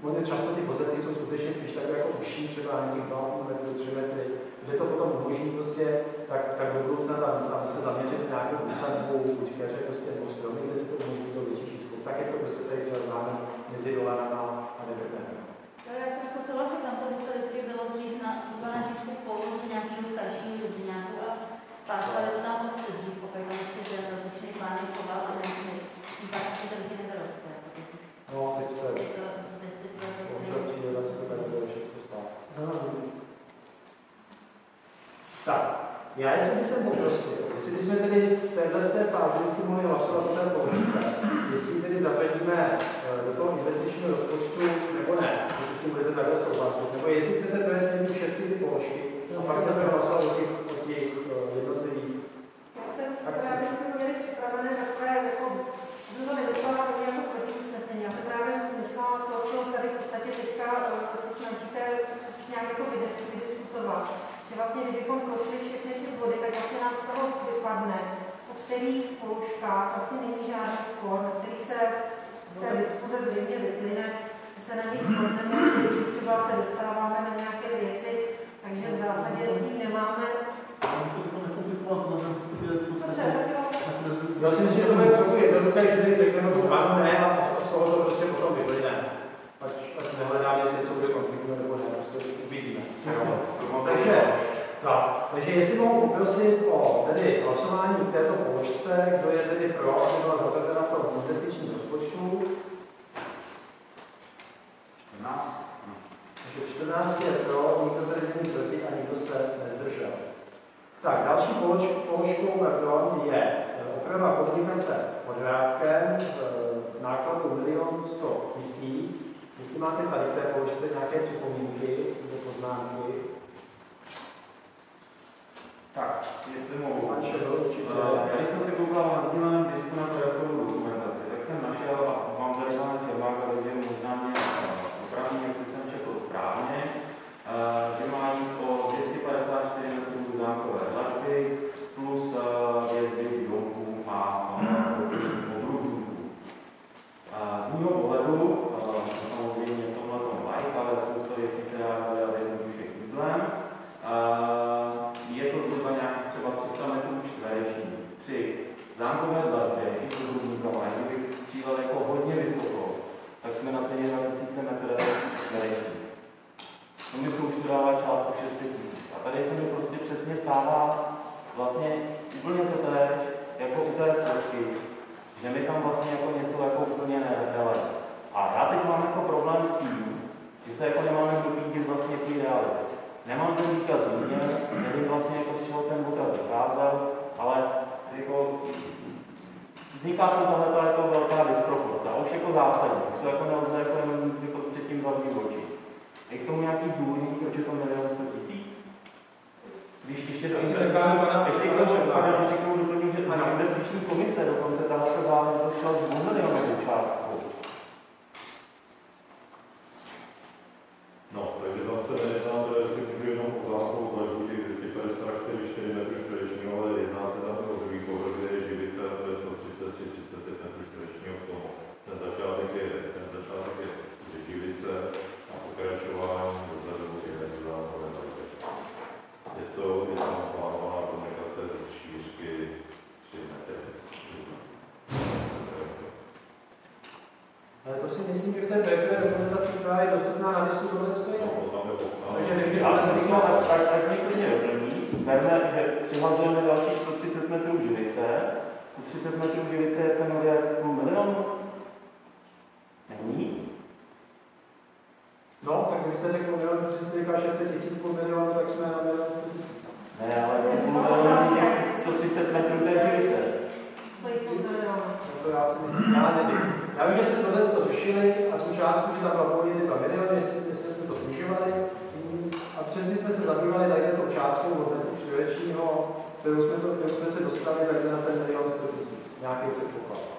Speaker 1: Oni často ty pozemky jsou skutečně spíš tak jako užší, třeba nějakých 2,5 metry, 3 metry, kde to potom umožní prostě, tak, tak do budoucna tam, tam se zaměřit na nějakou vysadbu, buď keře, prostě nebo stromy, kde se to umožní do větší šířku. Tak jako prostě tady třeba známe mezi dolarama a nevrnem.
Speaker 3: To já jsem jako souhlasím, tam to historicky bylo dřív na, na žičku polohu nějakého staršího rodináku a spásali to tam od dřív, ještě že dotyčný pán pak.
Speaker 1: No, teď to je, bohužel přijde. Tak, já jestli bych se poprosil, jestli bychom tedy v téhle z té fázi vždycky mohli hlasovat o té položce, jestli tedy zařadíme eh, do toho investičního rozpočtu, nebo ne, jestli s tím budete takhle souhlasit, nebo jestli chcete projet všechny ty položky, a pak budeme hlasovat o těch, o těch eh, jednotlivých. Akce.
Speaker 7: právě jsme měli připravené takové, jako, jsem to nemyslela hodně jako proti usnesení. Já jsem právě myslela to, co tady v podstatě teďka eh, se snažíte nějak jako vydis- vydiskutovat. Že vlastně, kdybychom prošli všechny ty body, tak vlastně nám z toho vypadne, o kterých položkách vlastně není žádný spor, o kterých se z té diskuze zřejmě vyplyne, se na nich shodneme, když třeba se dostáváme na nějaké věci, takže v zásadě s tím nemáme.
Speaker 1: Já si myslím, že to bude trochu jednoduché, že tady řekneme to ano, ne, a z toho to prostě potom vyplyne. Ať, ať nehledáme, jestli něco bude konfliktovat nebo ne, prostě uvidíme. Jo. Takže, tak, takže jestli mohu poprosit o tedy hlasování k této položce, kdo je tedy pro, aby byla zařazena v tom investičním rozpočtu,
Speaker 2: 14.
Speaker 1: takže 14 je pro, nikdo tady není proti a nikdo se nezdržel. Tak, další položkou pardon, je eh, oprava komunikace pod Hrádkem, eh, nákladu 1 100 tisíc. Jestli máte tady v té položce nějaké připomínky nebo poznámky,
Speaker 9: tak, jestli mohu. Eh, já jsem si koukal na sdíleném disku na projektovou dokumentaci, tak jsem našel, a mám tady pana Červáka, je možná mě opraví, jestli jsem četl správně, že má jít o vlastně úplně to je jako u té stresky, že mi tam vlastně jako něco jako úplně nevedele. A já teď mám jako problém s tím, že se jako nemám jako vidět vlastně ty reality. Nemám to říkat mě, nevím vlastně jako z čeho ten model vycházel, ale jako vzniká tam tahle jako velká disproporce, a už jako zásadní, už to jako nelze jako, jako předtím zavřít oči. Je k tomu nějaký zdůvodnění, proč je to milion 100 tisíc? Když ještě
Speaker 1: to do
Speaker 9: ještě k tomu, pardon, ještě k tomu doplním, že na investiční komise dokonce tahle záležitost šla z 2 milionovou částku.
Speaker 6: No, takže tam se nejedná, to jestli můžu jenom o zásahu dlažbu těch
Speaker 1: 250, 254 jste řekl milion, jste říkal 600 tisíc po milionu, tak jsme na milion 100 tisíc.
Speaker 9: Ne, ale po milionu 130 metrů té
Speaker 1: žilice. To já si myslím, já nevím. Já vím, že jste tohle to řešili a tu částku, že tam byla původně 2 miliony, jestli jsme to snižovali. A přesně jsme se zabývali tady tou částkou od metru čtverečního, kterou jsme, to, kterou jsme se dostali tady na ten milion 100 tisíc, nějaký předpoklad.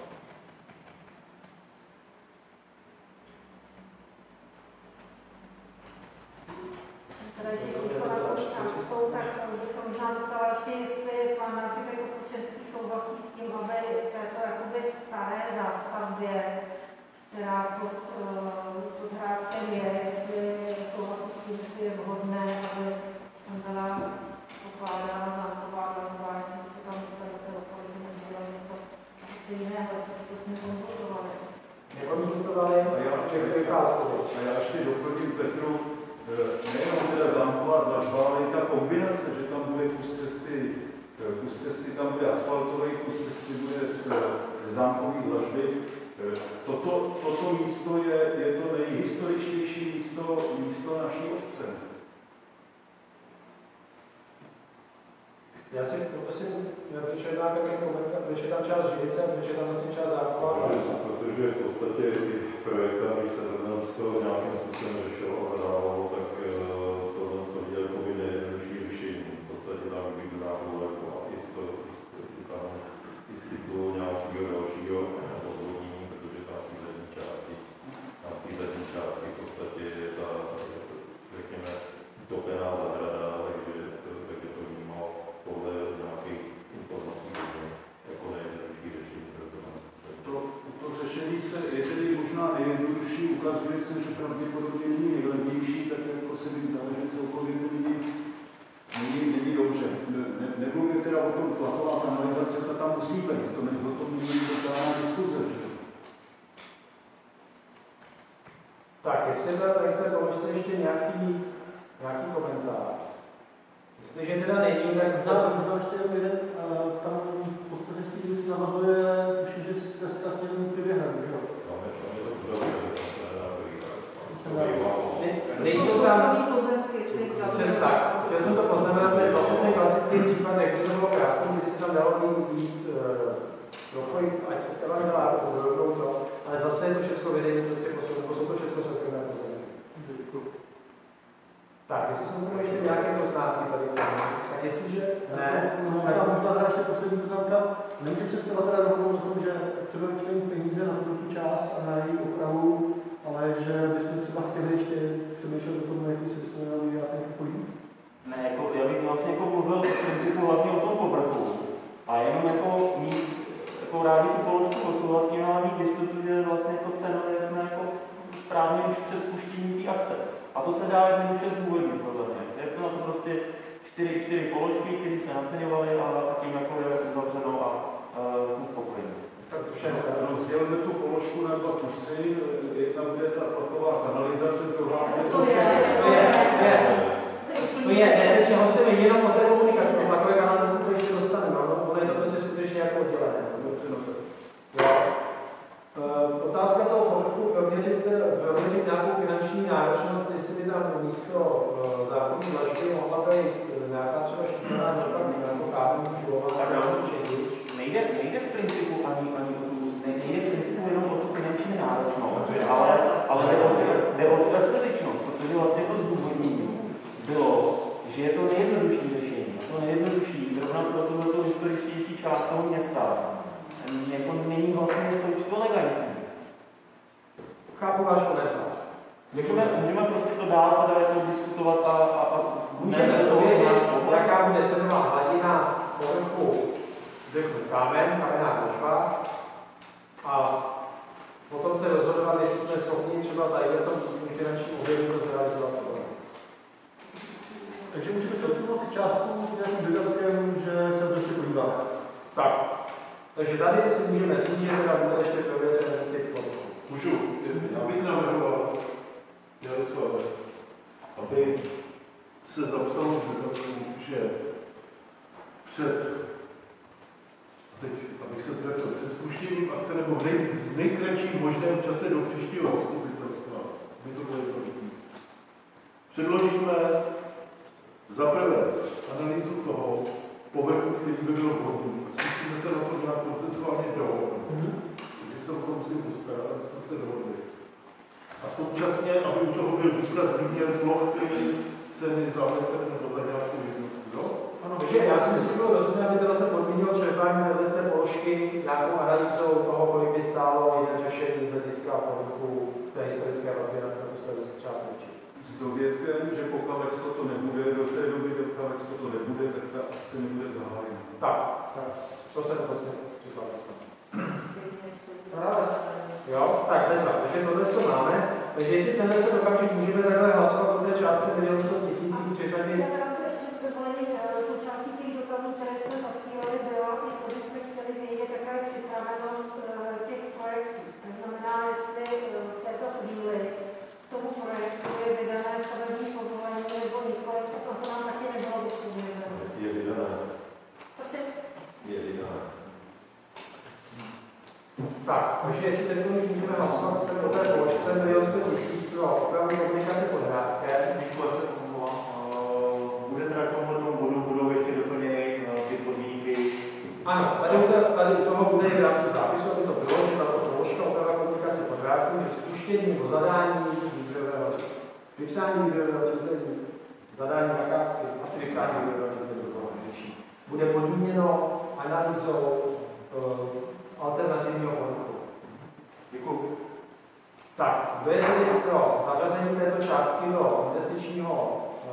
Speaker 1: Kdo je tedy pro zařazení této částky do investičního, eh,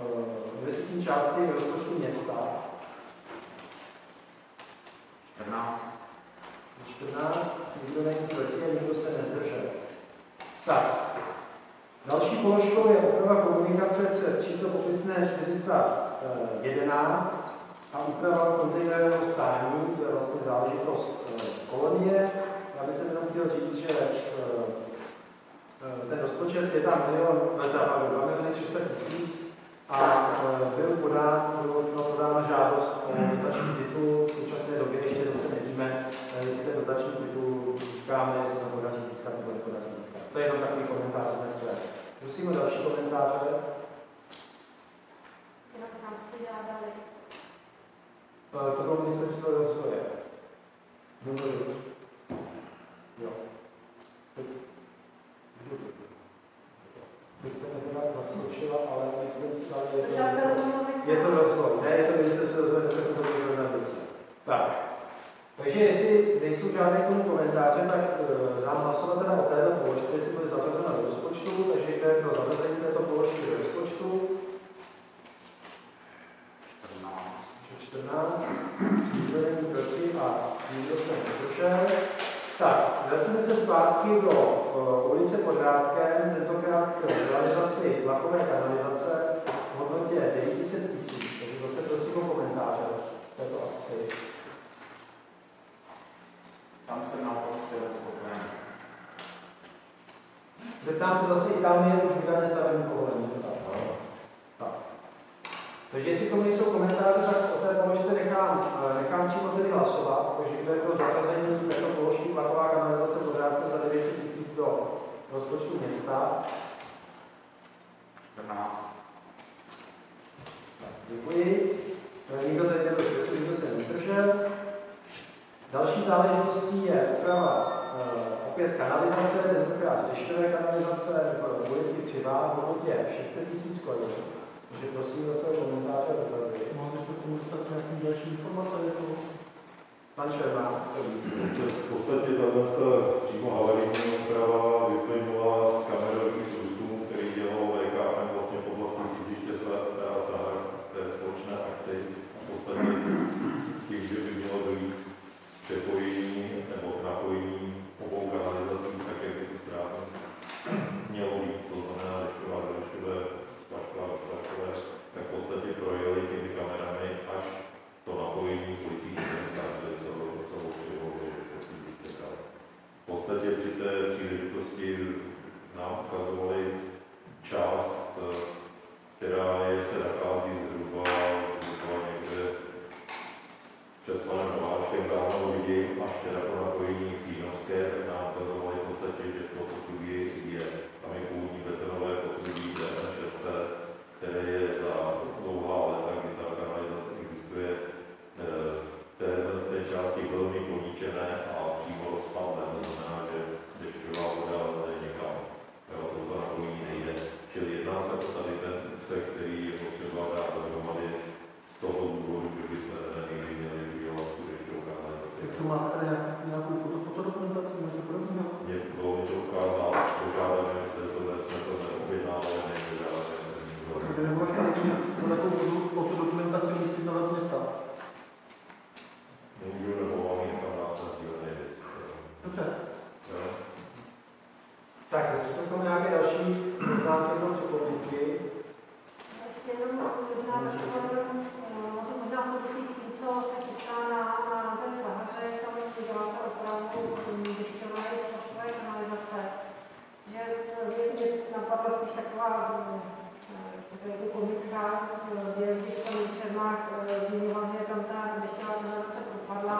Speaker 1: investiční části rozpočtu města?
Speaker 9: 14.
Speaker 1: 14. Nikdo není proti a nikdo se nezdržel. Tak. Další položkou je úprava komunikace před číslo popisné 411 eh, a úprava kontejnerového stání, to je vlastně záležitost eh, kolonie. Já bych se jenom chtěl říct, že Eh, ten rozpočet je tam milion, eh, teda 2 miliony 300 tisíc a eh, byl podán, bylo podána žádost o dotační titul. V současné době ještě zase nevíme, jestli ten dotační titul získáme, jestli to podaří získat nebo nepodaří získat. To je jenom takový komentář z mé další komentáře.
Speaker 7: Jak nám jste žádali?
Speaker 1: To bylo ministerstvo rozvoje. Jo. Teď. Je to rozhod. Ne, je to ministerstvo rozhod, dneska jsem to rozvoj na věci. Tak, takže jestli nejsou žádné k tomu komentáře, tak e, dám hlasovat teda o této položce, jestli bude zařazena do rozpočtu, takže jde pro zavřezení této položky do rozpočtu? 14. 14. Proti a nikdo se nedošel. Tak, vracíme se zpátky do uh, ulice pod Rádkem, tentokrát k realizaci tlakové kanalizace v hodnotě 900 tisíc. Takže zase prosím o komentáře této akci.
Speaker 9: Tam jsem naprosto spokojený.
Speaker 1: Zeptám se zase, i tam je už vydané stavební povolení. to tak. Takže jestli tomu nejsou komentáře, tak o té položce nechám, eh, nechám přímo tedy hlasovat. Takže kdo je pro zařazení této položky tlaková kanalizace podrádkem za 900 tisíc do rozpočtu města?
Speaker 2: 14.
Speaker 1: Tak, děkuji. Eh, Nikdo tady nebyl nikdo se nezdržel. Další záležitostí je oprava e, opět kanalizace, tentokrát dešťové kanalizace v ulici Křivá v hodnotě 600 tisíc korun. Takže prosím zase o komentáře a dotazy.
Speaker 5: Máte ještě k tomu dostat nějaký další informace? Jako...
Speaker 1: Pan Šermán.
Speaker 10: V podstatě tato přímo havarijní oprava vyplynula z kamerových průzkumů, který dělal VKM vlastně v oblasti sídliště Stará Sahara, té společné akci. A v podstatě tím, že by mělo dojít přepojení nebo napojení obou kanalizací, tak jak by to správně mělo být, to znamená dešťová do dešťové, splašková do splaškové, tak v podstatě projeli těmi kamerami až to napojení policii městská, že celou, celou křivou, že to sídliště tam. V podstatě při té příležitosti nám ukazovali část, která je, se nachází zhruba, zhruba někde před panem Nováčkem dávno vidím, až teda po napojení Kínovské, tak nám ukazovali v podstatě, že to potrubí je, tam je původní betonové potrubí DN6, které je za dlouhá léta, kdy ta kanalizace existuje, eh, téhle z té části velmi poničené a přímo rozpadlé, to znamená, že dešťová voda jde někam, jo, toto napojení nejde. Čili jedná se o tady ten úsek, který je potřeba dát dohromady z toho důvodu, že bychom teda někdy měli udělat tu dešťovou kanalizaci.
Speaker 5: Jak to máte tady nějakou, nějakou foto, fotodokumentaci, něco podobného?
Speaker 10: Mě bylo mi to ukázal, požádáme ministerstvo, že jsme to neobjednávali, nevydáváme se
Speaker 5: Takže nemáš tam třeba takovou foto- fotodokumentaci umístit na web města?
Speaker 10: Můžu nebo vám ji tam dát na sdílené věci.
Speaker 5: Dobře.
Speaker 10: Jo?
Speaker 1: Tak, jestli jsou k tomu nějaké další poznámky nebo připomínky,
Speaker 7: Ještě jenom možná taková, eh, to možná souvisí s tím, co se chystá na, na té Sahaře, tam děláte opravu dešťové i plošové kanalizace. Že eh, mě, mě napadla spíš taková eh, taková jako komická eh, věc, když tam Černák eh, zmiňoval, že tam ta dešťová kanalizace propadla,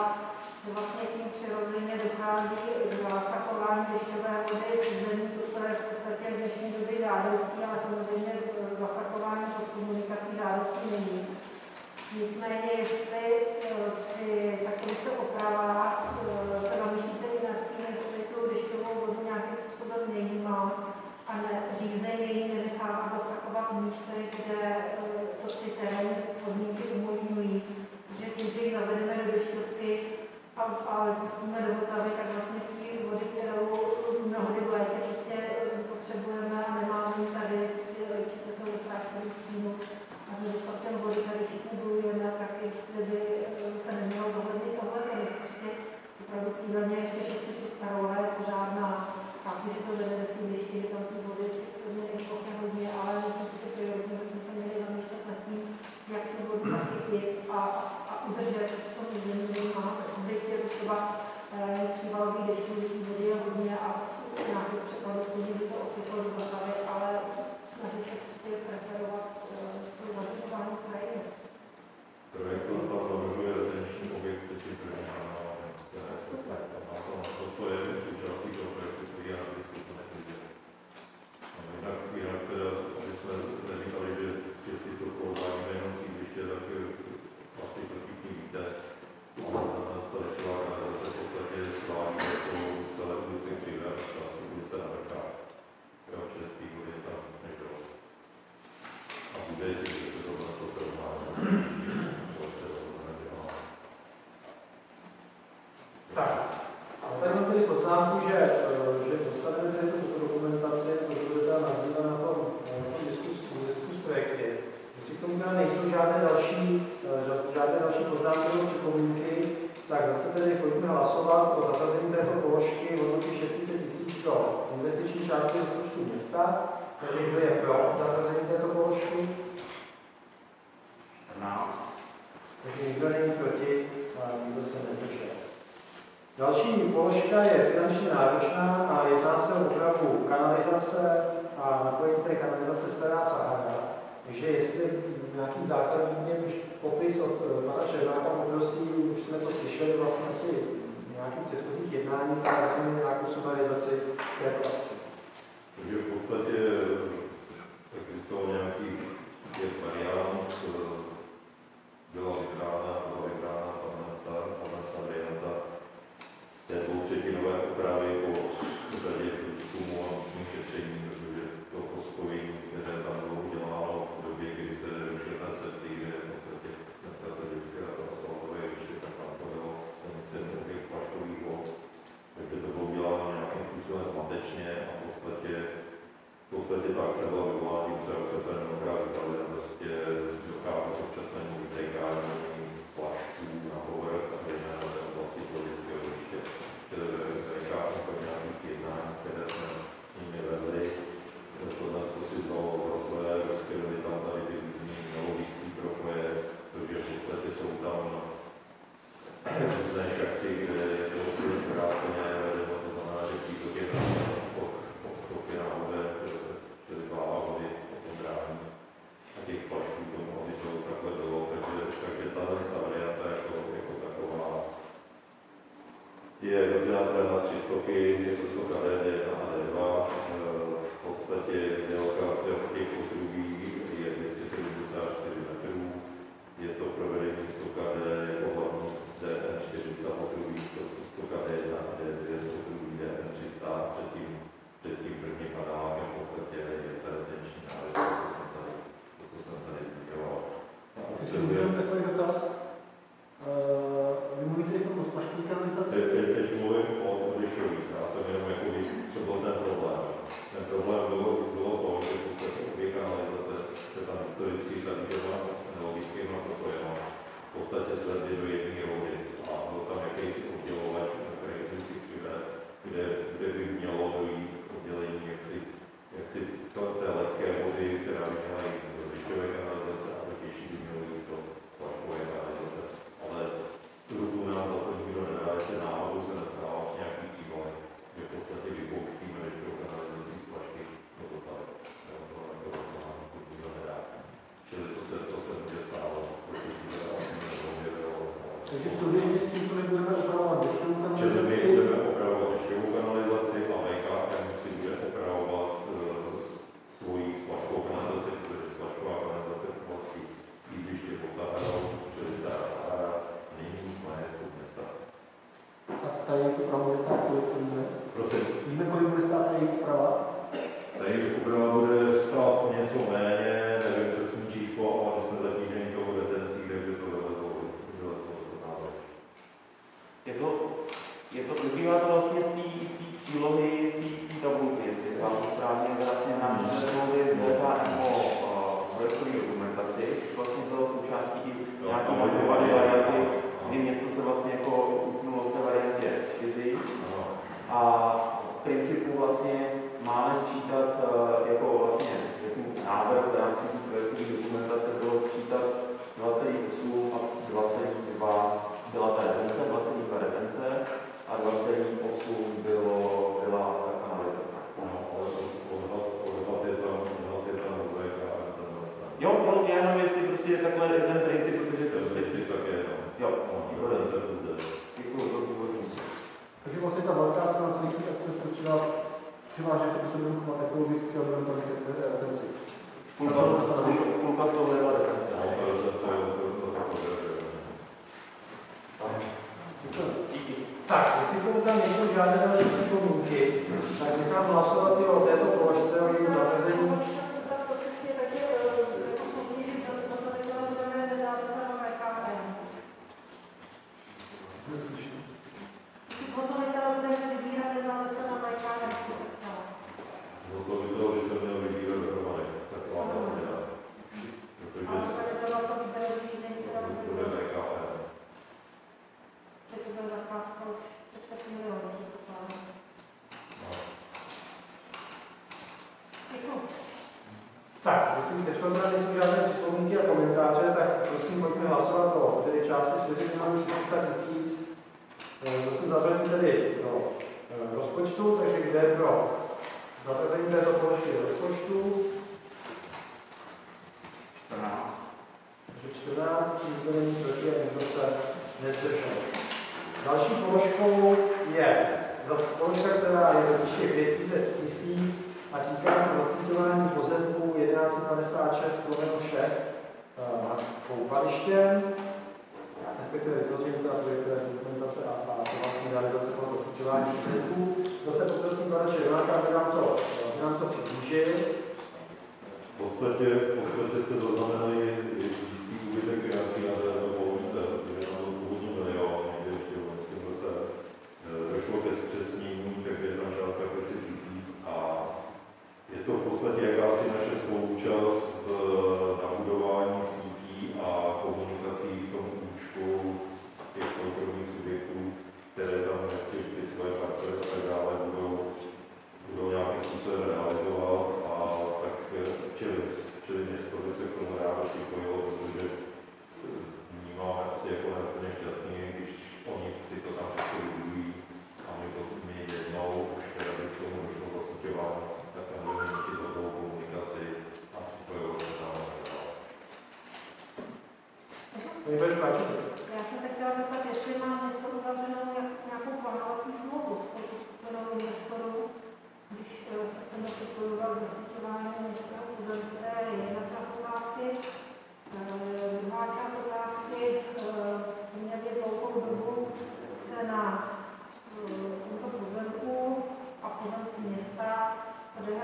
Speaker 7: že vlastně tím přirozeně dochází k zasakování dešťové vody v zemi, to je v podstatě v dnešní době žádoucí, ale samozřejmě eh, zasakování pod komunikací žádoucí není. Nicméně, jestli eh, při takovýchto opravách eh, se zamýšlíte i nad tím, jestli tu dešťovou vodu nějakým způsobem nejímá a ne, řízeně ji nenechávat zasakovat v místech, kde eh, to ty terénní podmínky umožňují. Že tím, že ji zavedeme do dešťovky a, a pustíme do Vltavy, tak vlastně z té vody, kterou mnohdy v létě prostě eh, potřebujeme a nemáme ji tady, prostě léčice jsou ve strážkovém stínu a s nedostatkem vody tady všichni bojujeme, tak jestli by eh, se nemělo zohlednit tohle, než prostě opravdu cíleně ještě
Speaker 10: kanalizace a
Speaker 1: napojení té kanalizace Stará Sahara, že jestli nějaký základní měl už popis od eh, pana Černáka poprosí, už jsme to slyšeli vlastně asi nějakým předchozích jednání, tak jsme nějakou sumarizaci té akci.
Speaker 10: Takže v podstatě existoval nějaký pět variant, byla vybrána, byla vybrána 15. varianta té dvoutřetinové úpravy po řadě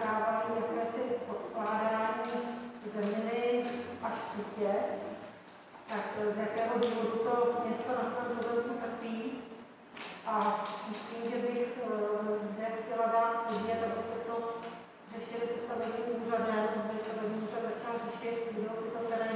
Speaker 7: dávají jakési odkládání zeminy až sítě, tak z jakého důvodu to město na svém rozhodnutí trpí. A myslím, že bych eh, zde chtěla dát podnět, aby se to řešili se stavebním úřadem, aby se stavební úřad začal řešit, kdo
Speaker 1: by
Speaker 8: to
Speaker 7: terény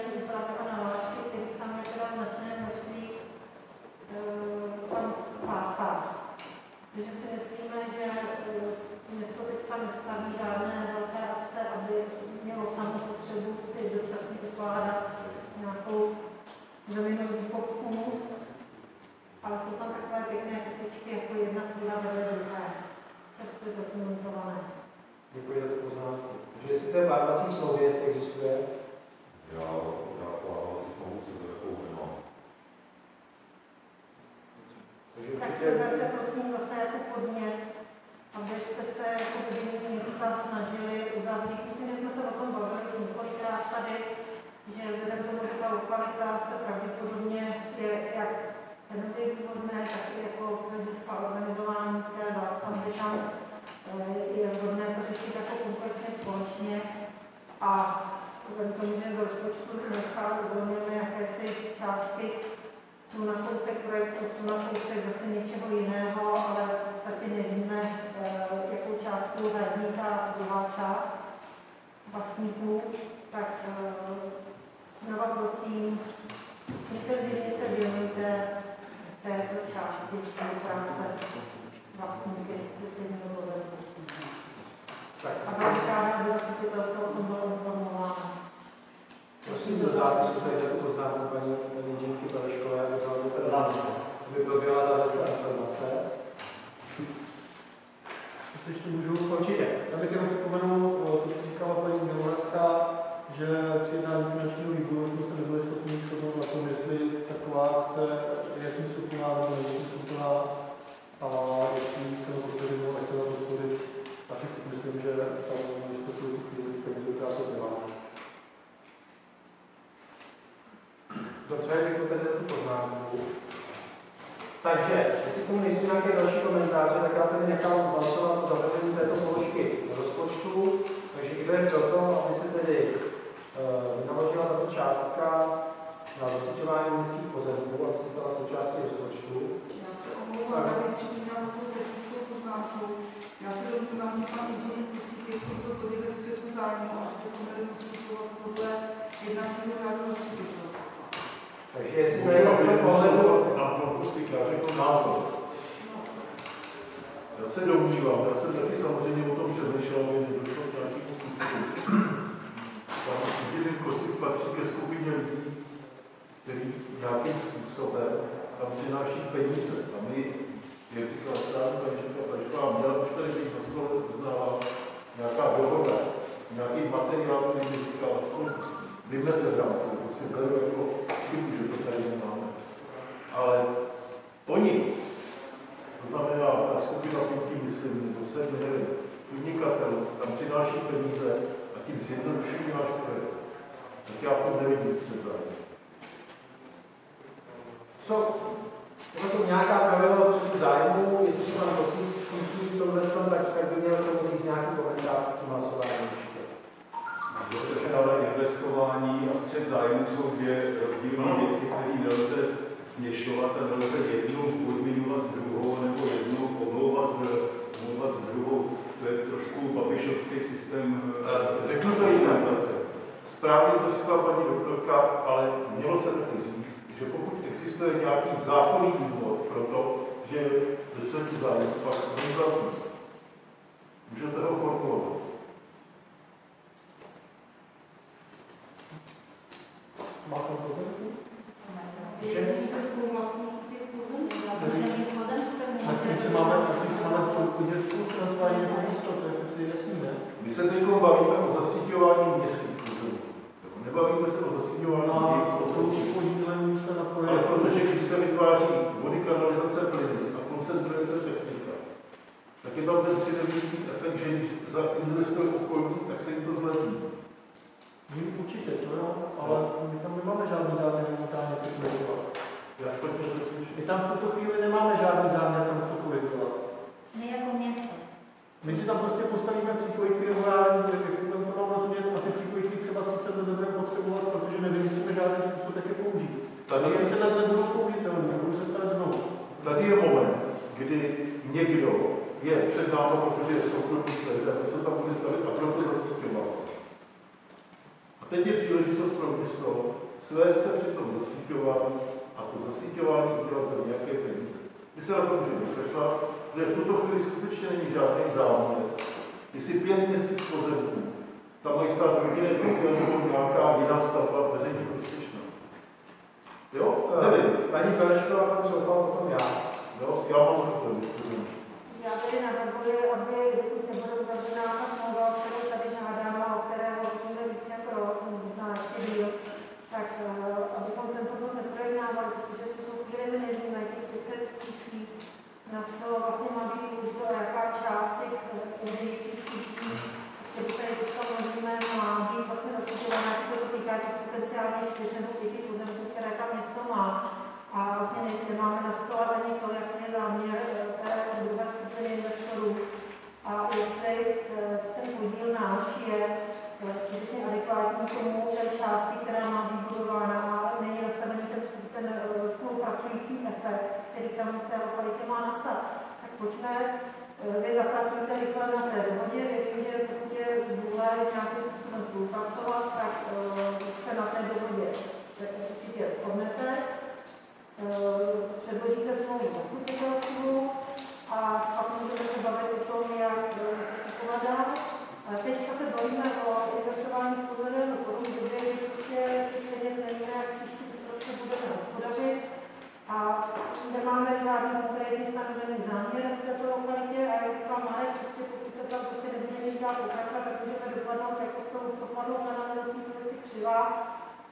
Speaker 7: pokračovat, tak to dopadnout jako s tou dopadnou kanalizací ulici Křivá,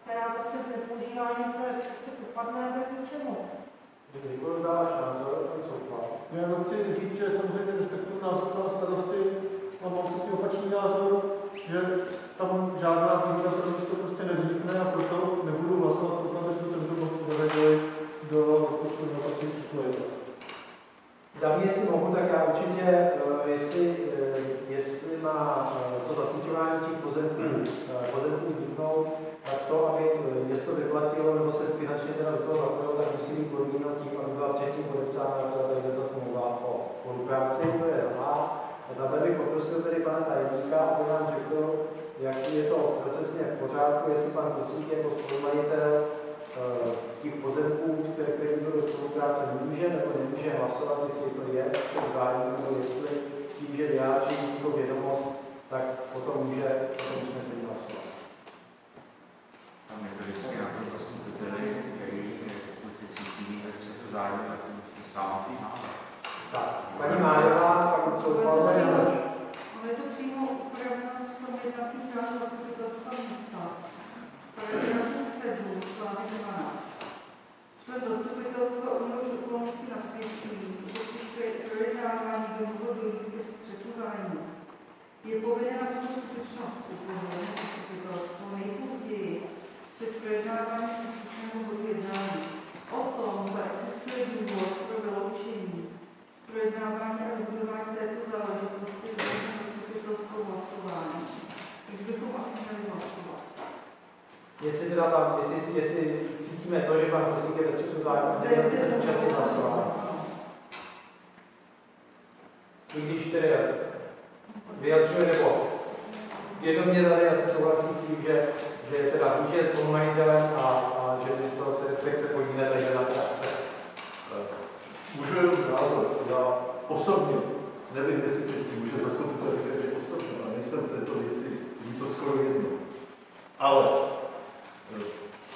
Speaker 7: která prostě v nepoužívání se prostě dopadne k ničemu.
Speaker 1: Děkuji jako za váš názor, pan Soufal.
Speaker 5: No, já jenom chci říct, že samozřejmě respektuju názor pana starosty, a mám prostě opačný názor, že tam žádná výzva se to prostě nevznikne a proto nebudu hlasovat pro to, aby jsme tento bod zařadili do rozpočtu na číslo 1.
Speaker 1: Za mě si mohu, tak já určitě, eh, jestli na eh, to zasíťování těch pozemků, hmm. eh, pozemků vypnout, tak to, aby eh, město vyplatilo nebo se finančně teda do toho zapojilo, tak musí být podmíněno tím, aby byla předtím podepsána tady ta smlouva o spolupráci, to je za A. Za B bych poprosil tedy pana tajemníka, aby nám řekl, jaký je to procesně v pořádku, jestli pan Kusík jako spolumajitel těch pozemků, s kterými do spolupráce může nebo nemůže hlasovat, jestli to je to je, to je, to je, to je, to je tím, že vyjádří tuto vědomost, tak potom může o tom usnesení hlasovat.
Speaker 2: Tam je to vždycky na tom zastupiteli, který pokud se cítí ve střetu zájmu, tak musí sám
Speaker 1: Tak, paní Májová, pak co
Speaker 4: uděláme náš?
Speaker 1: Je to
Speaker 4: přímo
Speaker 1: upraveno
Speaker 4: v je jednacím řádu
Speaker 11: zastupitelstva místa. Paragrafu 7, článek 12. Člen zastupitelstva u něhož okolností nasvědčují, projednávání důvodů povinen na tuto skutečnost upozornit zastupitelstvo nejpozději před projednáváním příslušného bodu jednání. O tom, zda existuje důvod pro vyloučení z projednávání a rozhodování této záležitosti rozhodne zastupitelstvo hlasování. Takže bychom asi měli hlasovat.
Speaker 1: Jestli, teda tam, jestli, jestli cítíme to, že pan Kosík je ve střetu zájmu, se účastnit hlasování. I když tedy vyjadřuje nebo vědomě tady asi souhlasí s tím, že, že teda ví, že je spolumajitelem a, a že by z toho se, se chce takže na té akce.
Speaker 6: Můžu jenom názor. Já osobně nevím, jestli teď může zastupitel říkat, že osobně, a nejsem v této věci, ví to skoro jedno. Ale eh,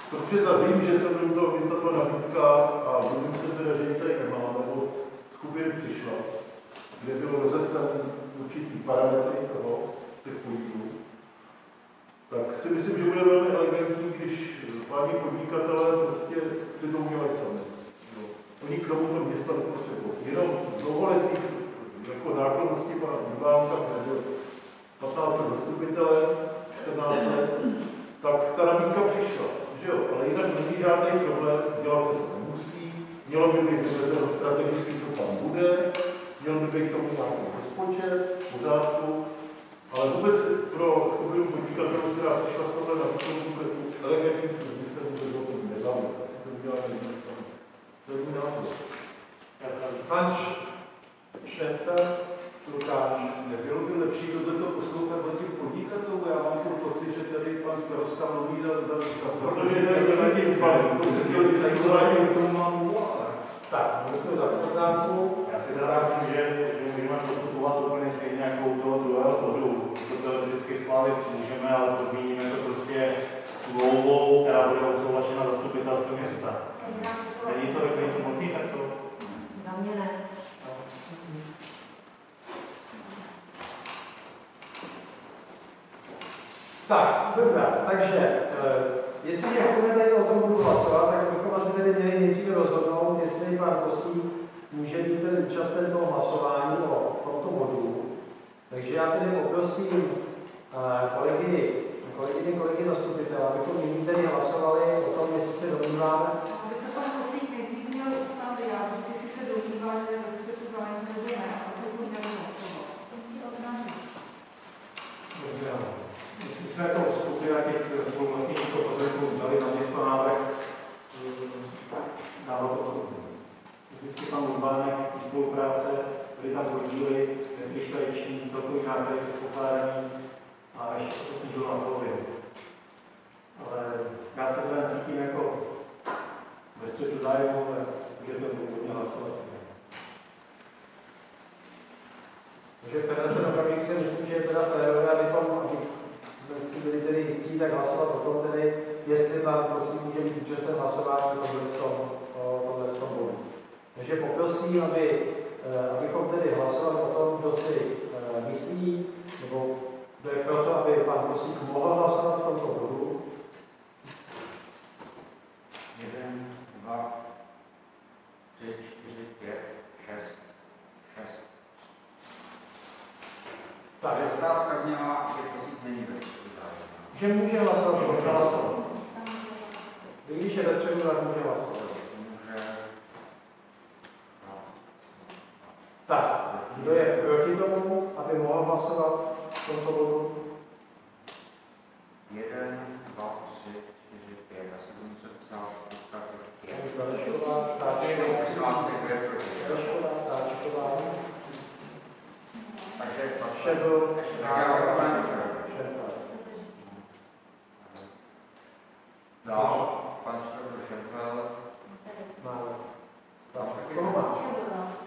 Speaker 6: protože ta vím, že se mnou to tato nabídka a mluvím se teda, že ji tady nemáme, od skupiny přišla, kde bylo rozepsaný určitý parametry toho, těch podílů, tak si myslím, že bude velmi elegantní, když páni podnikatelé prostě si to udělají sami. Jo. Oni k tomu to města nepotřebují. Jenom dlouholetý jako nákladnosti pana Ivanka, který byl 15 let zastupitelem, 14 let, tak ta nabídka přišla. Že jo? Ale jinak není žádný problém, dělat se to nemusí, mělo by být vymezeno strategicky, co tam bude, měl by být k tomu nějaký rozpočet, v pořádku, ale vůbec pro skupinu podnikatelů, která přišla z tohle na bude elegantní co byste vůbec o tom nezaujít, tak si to udělá jedno sami. To je můj názor.
Speaker 1: Pan Šefer, Lukáš.
Speaker 8: Nebylo by lepší tohleto poslouchat od těch podnikatelů? Já mám tu pocit, že tady pan starosta mluví za... za
Speaker 6: Protože to je nějaký pan, to se
Speaker 8: k tomu mám.
Speaker 1: Tak, děkuji za poznámku.
Speaker 12: Já si myslím, že, že můžeme postupovat úplně stejně jako u toho druhého bodu. To teoreticky schválit můžeme, ale podmíníme to prostě smlouvou, která bude odsouhlašena zastupitelstvem města. Není to, není to možný takto?
Speaker 7: Na mě ne.
Speaker 1: Tak, dobrá, takže eh, jestliže chceme tady o tom budu hlasovat, tak bychom asi tedy měli nejdříve rozhodnout, jestli pan Kosík může být tedy účasten toho hlasování o tomto bodu. Takže já tedy poprosím eh, kolegy, kolegyně, kolegy zastupitele, abychom nyní tedy hlasovali o tom, jestli se domníváme,
Speaker 11: Aby se pan Kosík nejdřív měl sám vyjádřit, jestli se domnívá, že je ve střetu zájmu nebo ne, a pokud měl hlasovat.
Speaker 13: Dobře, ano. My jsme jako skupina těch spoluvlastníků pozemků dali na město návrh mm, dávat to vždycky pan Urbánek spolupráce, byly tam podíly, nevyšleční, celkový náklady předpokládání a ještě se to snížilo na polovinu. Ale já se teda cítím jako ve střetu zájmu, ale můžete důvodně hlasovat.
Speaker 1: Takže v tenhle ten okamžik si myslím, že je teda férové, abychom, aby si byli tedy jistí, tak hlasovat o tom tedy, jestli pan prosím může být účasten hlasování o tomhle tom bodu. Takže poprosím, aby, eh, abychom tedy hlasovali o tom, kdo si eh, myslí, nebo kdo je proto, aby pan Kosík mohl hlasovat v tomto bodu.
Speaker 2: Jeden, dva, tři, čtyři, pět, šest, šest.
Speaker 1: Tak,
Speaker 2: Tady otázka zněla, že prosím není ve
Speaker 1: že může hlasovat, může hlasovat. I když je ve středu, tak může hlasovat.
Speaker 2: Může. No.
Speaker 1: Tak, kdo je proti tomu, aby mohl hlasovat v tomto bodu?
Speaker 2: Jeden, dva, tři, čtyři, pět. Já si budu muset psát.
Speaker 1: Zalešková, Táčková,
Speaker 2: Takže
Speaker 1: Šebl,
Speaker 2: to jsem
Speaker 1: Šefel.
Speaker 2: Dál, pan Šefel.
Speaker 1: Máme. Tak, koho máš?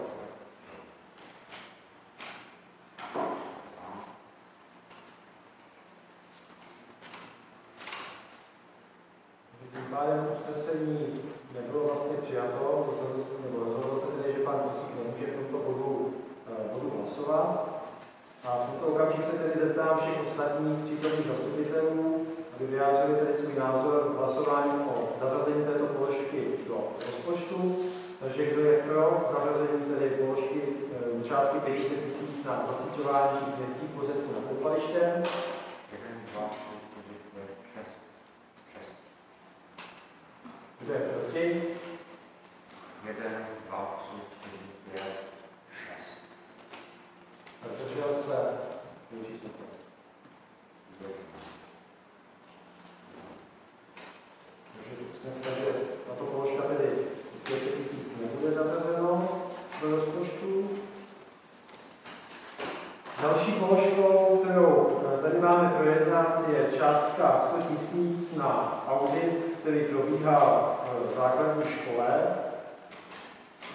Speaker 2: to, rozhodl,
Speaker 1: nebo rozhodl se tedy, že pan
Speaker 2: Dusík nemůže v
Speaker 1: tomto bodu, eh, bodu hlasovat. A v tomto okamžik se tedy zeptám všech ostatních přítomných zastupitelů, aby vyjádřili tedy svůj názor hlasování o zařazení této položky do rozpočtu. Takže kdo je pro zařazení tedy položky eh, částky 500 tisíc na zasíťování městských pozemků na koupalištěm? Kdo je proti?
Speaker 2: 1, 2, 3, 4, 5, 6.
Speaker 1: A zdržel se číslo Takže usnesete, že tato položka tedy 500 tisíc nebude zařazeno do rozpočtu. Další položkou, kterou eh, tady máme projednat, je částka 100 tisíc na audit, který probíhá v základní škole.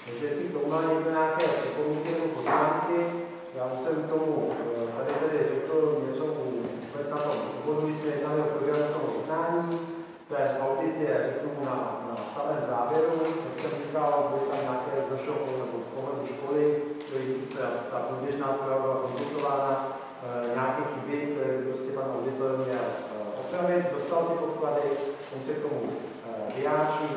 Speaker 1: Takže jestli k tomu má někdo nějaké připomínky nebo poznámky, já už jsem tomu eh, tady tedy řekl něco vůbec na tom úvodu, jsme jednali o programu toho jednání. Ten audit je, řeknu, na, na samém závěru, jak jsem říkal, byly tam nějaké z našeho nebo z pohledu školy, ta, ta průběžná zpráva byla konzultována, e, nějaké chyby, které prostě pan auditor měl e, opravit, dostal ty podklady, on se k tomu vyjádří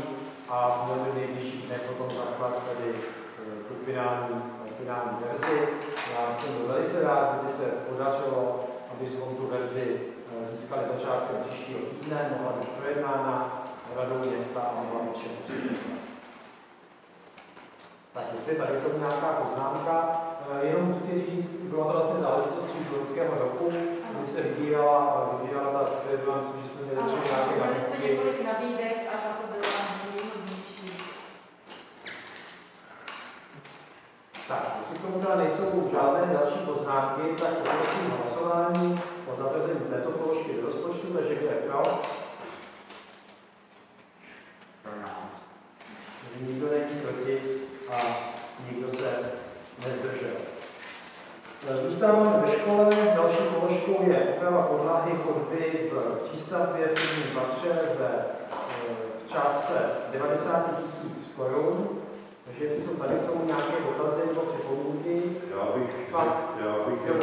Speaker 1: a měl by nejbližší dnech potom zaslat tedy e, tu finální, e, finální verzi. Já jsem byl velice rád, kdyby se podařilo, aby jsme tu verzi získali začátkem příštího týdne, mohla být projednána radou města a mohla být všem Tak jestli tady tomu nějaká poznámka, jenom chci říct, byla to vlastně záležitost příš loňského roku, kdy se vybírala, vybírala ta, to byla, myslím, že jsme měli nějaké
Speaker 3: nabídky. několik nabídek a tato byla nejvhodnější.
Speaker 1: Tak, jestli k tomu teda nejsou žádné další poznámky, tak poprosím hlasování o zařazení této položky do rozpočtu, takže kdo je pro? Nikdo není proti a nikdo se nezdržel. Zůstáváme ve škole. Další položkou je oprava podlahy chodby v přístavbě v prvním patře ve v částce 90 tisíc korun. Takže jestli jsou tady k tomu nějaké dotazy nebo připomínky,
Speaker 10: já bych,
Speaker 1: pak,
Speaker 10: já bych jen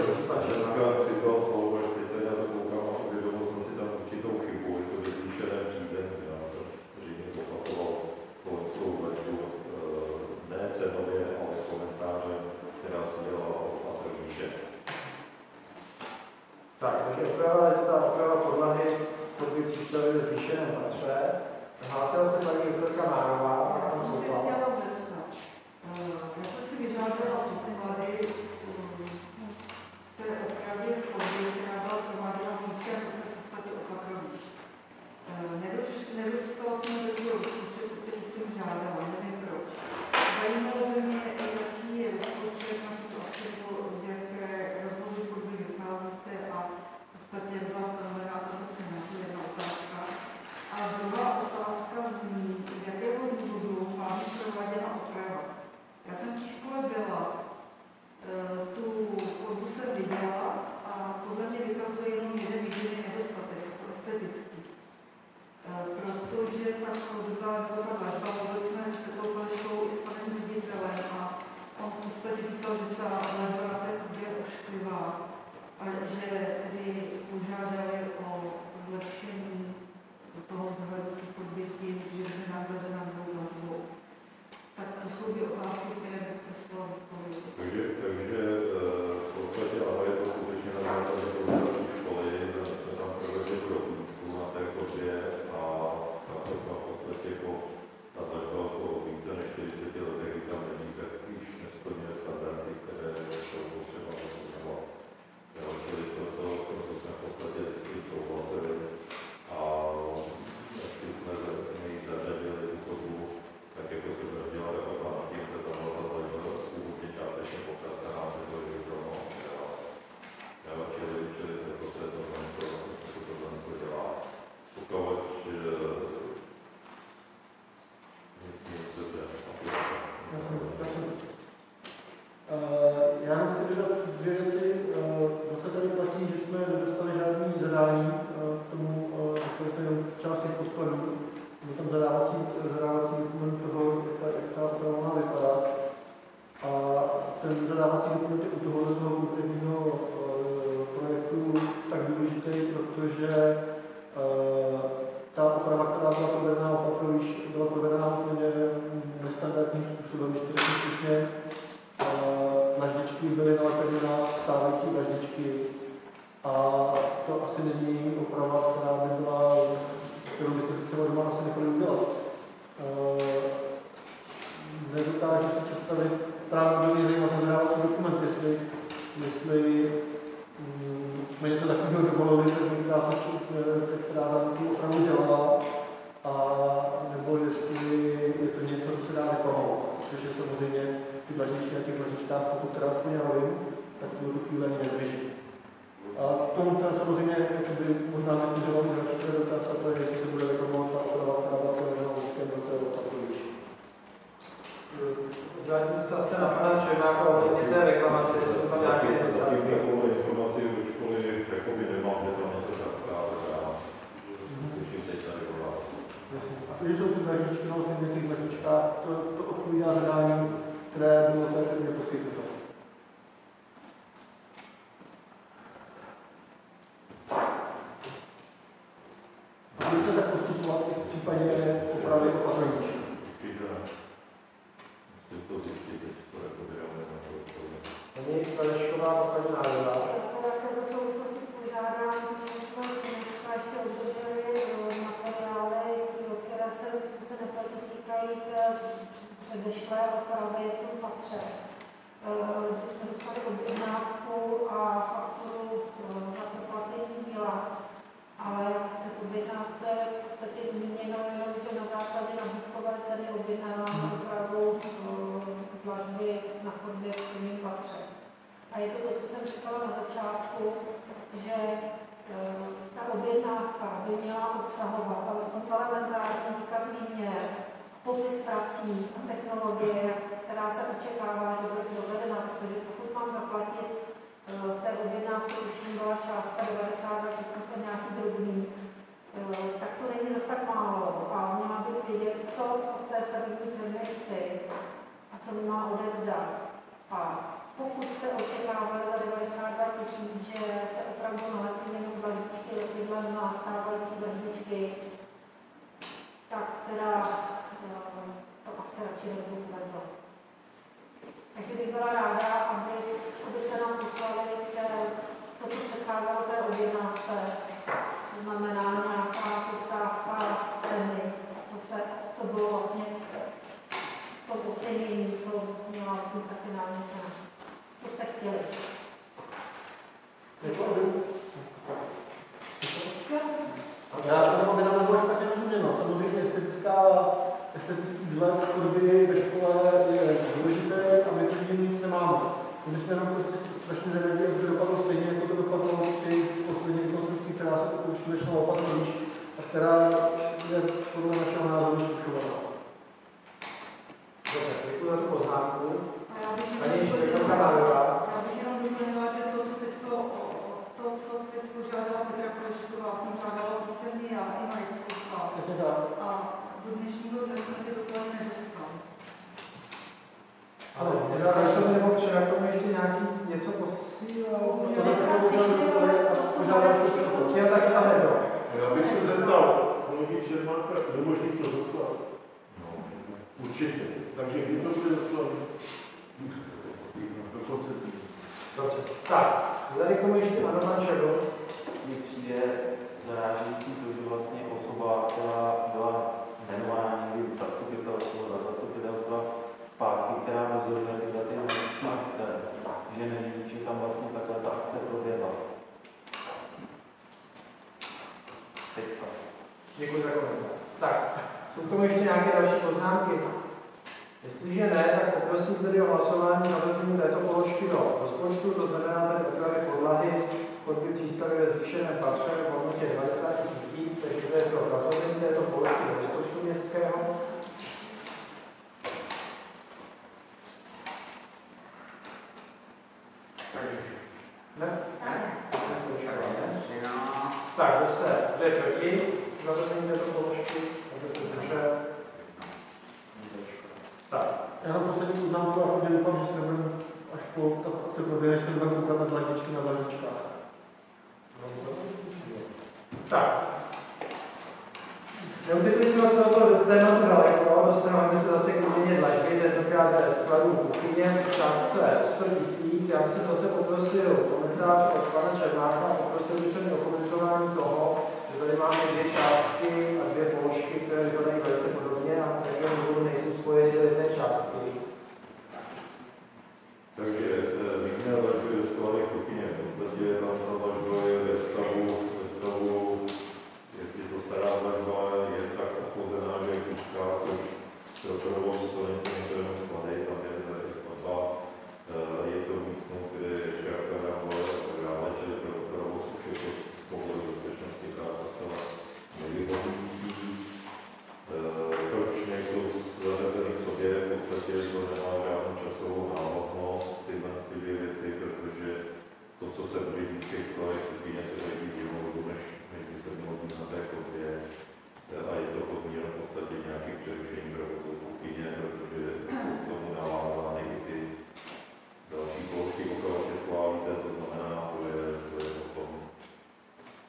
Speaker 7: předešlé opravy v tom patře. Kdy jsme dostali objednávku a fakturu za proplacení díla. Ale v objednávce v podstatě zmíněno jenom, že na základě nabídkové ceny objednáváme opravu dlažby na chodbě v prvním patře. A je to to, co jsem říkala na začátku, že ta objednávka by měla obsahovat alespoň elementární výkaz výměr, popis prací a technologie, která se očekává, že bude provedena, protože pokud mám zaplatit v té objednávce už jim byla částka 92 tisíc a nějaký drobný, tak to není zase tak málo. A měla bych vědět, co od té stavební firmy chci a co mi má odevzdat. A pokud jste očekávali za 92 tisíc, že se opravdu nalepí jenom balíčky na stávající balíčky, tak teda nebudu povedlo. Takže bych byla ráda, aby, abyste nám poslali to, co předcházelo té objednávce, to znamená nějaká poptávka ceny, co, se, co bylo vlastně to ocenění, co měla být ta finální cena. Co jste chtěli?
Speaker 5: Já to nebo by nám nebylo špatně rozuměno. Samozřejmě estetická, vzhled chodby ve škole je důležité a my to nic nemáme. My jsme jenom prostě strašně nevěděli, aby to dopadlo stejně, jako to dopadlo při poslední rekonstrukci, která se to skutečně opakuje níž a která je podle našeho názoru zkušovaná.
Speaker 1: Dobře, děkuji za tu poznámku.
Speaker 4: A já bych
Speaker 1: Paní.
Speaker 4: Já bych jenom doplnila, že to, co teď to, co teď požádala Petra Kolešková, jsem žádala písemně já i.
Speaker 5: Přesně tak.
Speaker 4: A do dnešního dne jsme ty doklady nedostali.
Speaker 1: Ale dneska to nebo včera k tomu ještě nějaký něco posílal.
Speaker 4: Bohužel dneska přišli, ale
Speaker 1: a
Speaker 4: to, co
Speaker 1: požádali
Speaker 4: máme,
Speaker 1: všechno. Já taky tam nebyl.
Speaker 6: Já bych se zeptal, kolegy Čermáka, nemožný to zaslat? No, určitě. Takže kdy to bude zaslat? Do konce týdne.
Speaker 1: Dobře. Tak, tady k tomu ještě ano, pan Šedo.
Speaker 9: Mně přijde zarážející to, že vlastně osoba, která byla jmenovaná někdy v zastupitelstvu, za zastupitelstva zpátky, která rozhoduje tyhle ty nemocniční akce, že neví, že tam vlastně takhle ta akce proběhla. Teďka.
Speaker 1: Děkuji za komentář. Tak, jsou k tomu ještě nějaké další poznámky? Jestliže ne, tak poprosím tedy o hlasování na vezmění této položky do rozpočtu, to znamená tady opravy podlahy chodby přístavy ve zvýšeném patře v hodnotě 90 tisíc, takže to je pro zařazení této položky rozpočtu městského. Ne? Tak, kdo se, kdo je proti zařazení této položky, kdo se zdržel? Tak,
Speaker 5: Já mám poslední poznámku a pevně doufám, že se nebudeme až po ta akce proběhne, se budeme koukat na dlaždičky na dlaždičkách.
Speaker 1: Tak. Neutekli jsme od tohoto tématu daleko, dostaneme se zase k výměně dlažby, tentokrát ve skladu kuchyně v částce 100 tisíc. Já bych se zase poprosil komentář od pana Černáka poprosil bych se mi o komentování toho, že tady máme dvě částky a dvě položky, které vypadají velice podobně a z jakého důvodu nejsou spojeny do jedné částky.
Speaker 10: Takže výměna dlažby ve skladě kuchyně, v podstatě tam ta dlažba je ve stavu, ve stavu, je, je to stará dlažba, že je blízká, což pro provoz to není to něco jenom sklady, tam je tady skladba, Eh, je to místnost, kde je šťárka rámové a tak dále, čili pro provoz už je to z pohledu bezpečnosti práce zcela nevyhovující. Eh, což nejsou zařazeny k sobě, v podstatě to nemá žádnou časovou návaznost, tyhle ty dvě věci, protože to, co se bude dít v těch skladech, kuchyně se bude dít jinou dobu, než, než by se mělo být na té kopě. Eh, A je to podmíněno v podstatě nějakým přerušením provozu kuchyně, protože jsou k tomu navázány i ty další položky okolo tě schválíte, to znamená, to je, to je potom,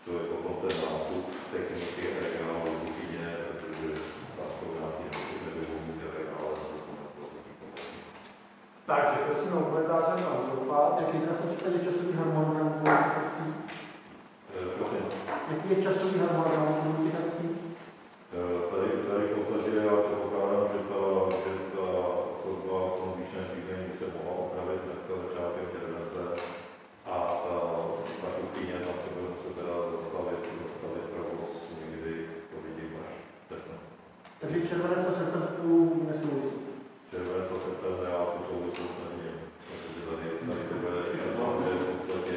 Speaker 10: to je potom ten nákup techniky a regálu kuchyně, protože tam jsou nějaké nevyhovující a tak dále.
Speaker 1: Takže prosím o komentáře pan Zoufal.
Speaker 5: Jaký je v případě časový harmonogram komunikací?
Speaker 10: Eh, Prosím,
Speaker 5: Jaký je časový harmonogram komunikací?
Speaker 10: eh, tady, tady v podstatě já předpokládám, že ta, že ta chodba v tom výšeném řízení by se mohla opravit hnedka začátkem července a ta, ta kuchyně tam se bude muset teda zastavit, zastavit provoz někdy, to vidím až v srpnu.
Speaker 5: Takže červenec a srpen spolu nesouvisí.
Speaker 10: červenec a srpen já tu souvislost nevidím. Protože tady, tady to bude to je v podstatě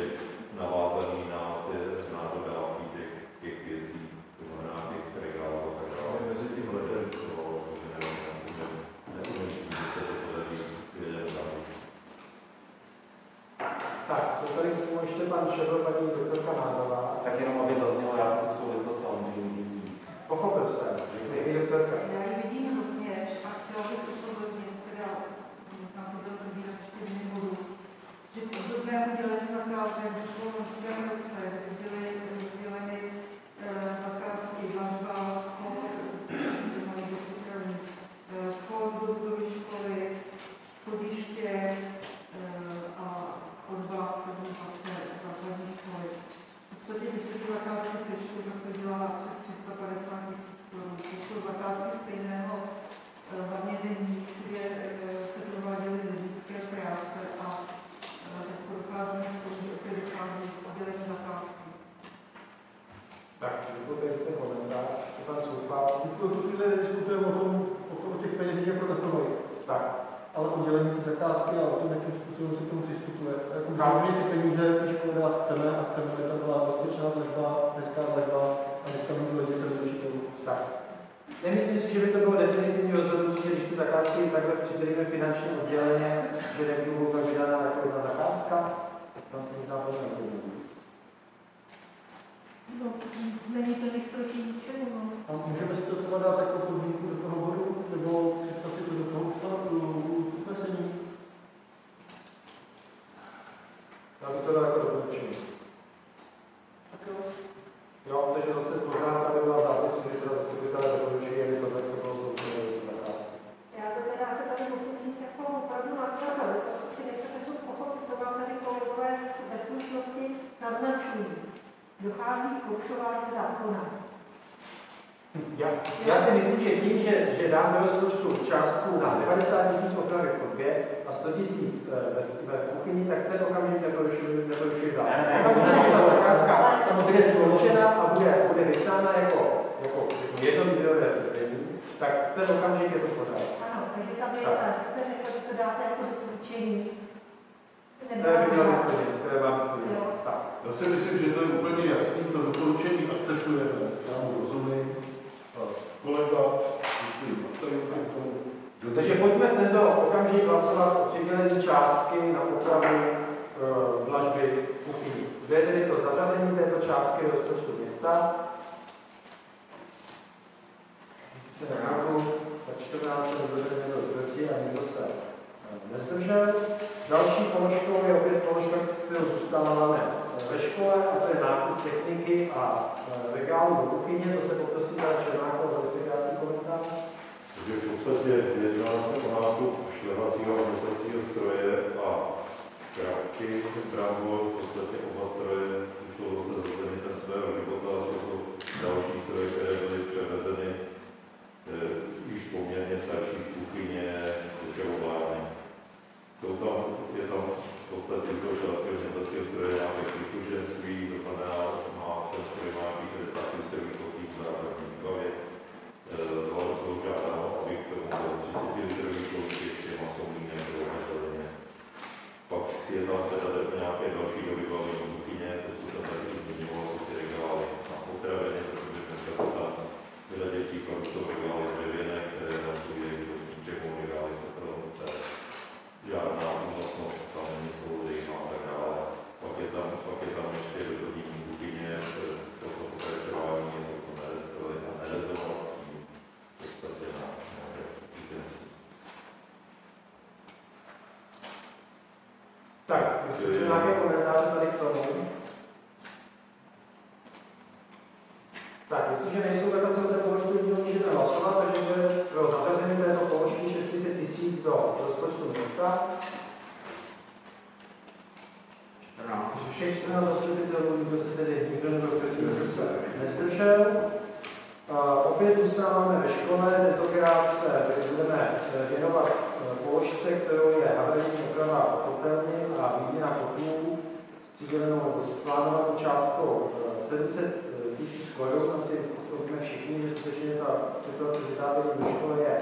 Speaker 10: navázaný na, ty, na dodávky těch, těch věcí, to znamená těch regálů a tak dále. Mezi tím letem to nevím, neumím, neumím říct, že se to podaří vědět tam.
Speaker 1: Tak, jsou tady k tomu ještě pan Šedl, paní doktorka Nádová.
Speaker 9: Tak jenom aby zaznělo, já tu souvislost samozřejmě vidím.
Speaker 1: Pochopil jsem. Děkuji, doktorka.
Speaker 11: Já ji vidím rovněž a chtěla bych upozornit, teda na to byl probírat ještě v nebudu, že k obdobnému dělení zakázek došlo v loňském roce, kdy byly rozděleny eh, zakázky dlažba, kód, kde mají být připravený, eh, kód do budovy školy, schodiště eh, a chodba v prvním patře základní školy. V podstatě, když se ty zakázky sečtou, tak to dělá přes 350 tisíc korun. Jsou to zakázky stejného eh, zaměření, všude eh, se prováděly zednické práce a eh, teď dochází k tomu, že opět dochází k oddělení zakázky.
Speaker 1: Tak, děkuji tady za ten komentář. Ještě pan Soufal.
Speaker 5: My v tuto chvíli diskutujeme o tom, o, tom, o těch penězích jako takových.
Speaker 1: Tak,
Speaker 5: Ale oddělení ty zakázky a o tom, jakým způsobem se k tomu přistupuje. Jako
Speaker 1: Tak.
Speaker 5: my ty peníze, když škola chceme a chceme, aby tam byla bezpečná dlažba, hezká dlažba a dneska by bylo dětem do učitelů.
Speaker 1: tak. Nemyslím si, že by to bylo definitivní rozhodnutí, že když ty zakázky takhle přidělíme finančně odděleně, že nemůžou být tak vydána jako jedna zakázka. Tam se možná to.
Speaker 4: No, není to nic proti ničemu, no.
Speaker 5: A můžeme si to třeba dát jako podmínku do toho bodu, nebo připsat si to do toho usnesení?
Speaker 1: Já bych to dal jako doporučení.
Speaker 5: Tak jo.
Speaker 1: Jo, takže zase poznámka by byla zápisu, že teda zastupitelé doporučují, aby tohle to bylo sloučené do té zakázky.
Speaker 7: Já to teda se tady musím říct jako opravdu nakladal. To si nechcete tu pochopit, co vám tady kolegové ve slušnosti naznačují. Dochází k porušování zákona.
Speaker 1: Já, já si myslím, že tím, že, že dám do rozpočtu částku na 90 tisíc opravy v chodbě a 100 tisíc eh, ve, ve v kuchyni, tak ten okamžik neporušuje, neporušuje zákon.
Speaker 9: Ne, ne, ne, ne,
Speaker 1: zakázka bude sloučena a bude, bude vypsána jako, jako jedno výběrové řízení, tak ten okamžik je to v pořádku.
Speaker 7: Ano, takže ta věta, že jste řekl, že to dáte jako doporučení.
Speaker 1: Které být splněno. Tak.
Speaker 6: Já si myslím, že to je úplně jasný, to doporučení akceptujeme, já mu rozumím. A kolega, myslím, akceptuje k tomu.
Speaker 1: Takže pojďme v tento okamžik hlasovat o přidělení částky na opravu e, dlažby kuchyní. Kdo je tedy pro zařazení této částky do rozpočtu města? Jestli se nenáhodou, tak 14 se nebude někdo proti a nikdo se nezdržel. Další položkou je opět položka, kterou zůstáváme ve škole, a to je nákup techniky a e, regálu do kuchyně. Zase poprosím pana Černáka o velice krátký komentář.
Speaker 10: Takže v podstatě jedná se o nákup šlehacího a nosacího stroje a krátky brambor, v podstatě oba stroje už jsou zase zazeny ten svého života, jsou to další stroje, které byly převezeny e, již poměrně starší z kuchyně, z tam, je tam v podstatě to a nosacího stroje nějaké příslušenství, to znamená, má ten stroj má nějakých 60 litrových kotlík v základní výbavě, bylo žádáno, aby k tomu bylo 30 litrový kolik ještě masový nebylo zeleně. Pak je tam teda nějaké další do vybavení kuchyně, to jsou tam tady zmiňovalo ty regály na potravině, protože dneska se tam v řadě příkladů jsou regály dřevěné, které tam jsou jejich do sníčeků, regály jsou pro žádná únosnost, tam není svobody a tak dále. Pak je tam, pak je tam ještě doplnění kuchyně, toto pokračování jsou to nerezovali a nerezovastí, v podstatě na nějaké utenství.
Speaker 1: Tak, jestli jsou nějaké komentáře tady k tomu. Tak, jestliže nejsou, tak asi o té položce můžeme hlasovat, takže bude pro zařazení této položky 600 tisíc do rozpočtu města.
Speaker 2: 14.
Speaker 1: Takže všech 14 zastupitelů, nikdo se tedy nikdo nebyl proti, se nezdržel. Opět zůstáváme ve škole, tentokrát se budeme věnovat eh, položce, kterou je havarijní oprava kotelny a výměna kotlů s přidělenou plánovanou částkou eh, 700 tisíc korun. Asi to víme všichni, že skutečně ta situace s ve škole je,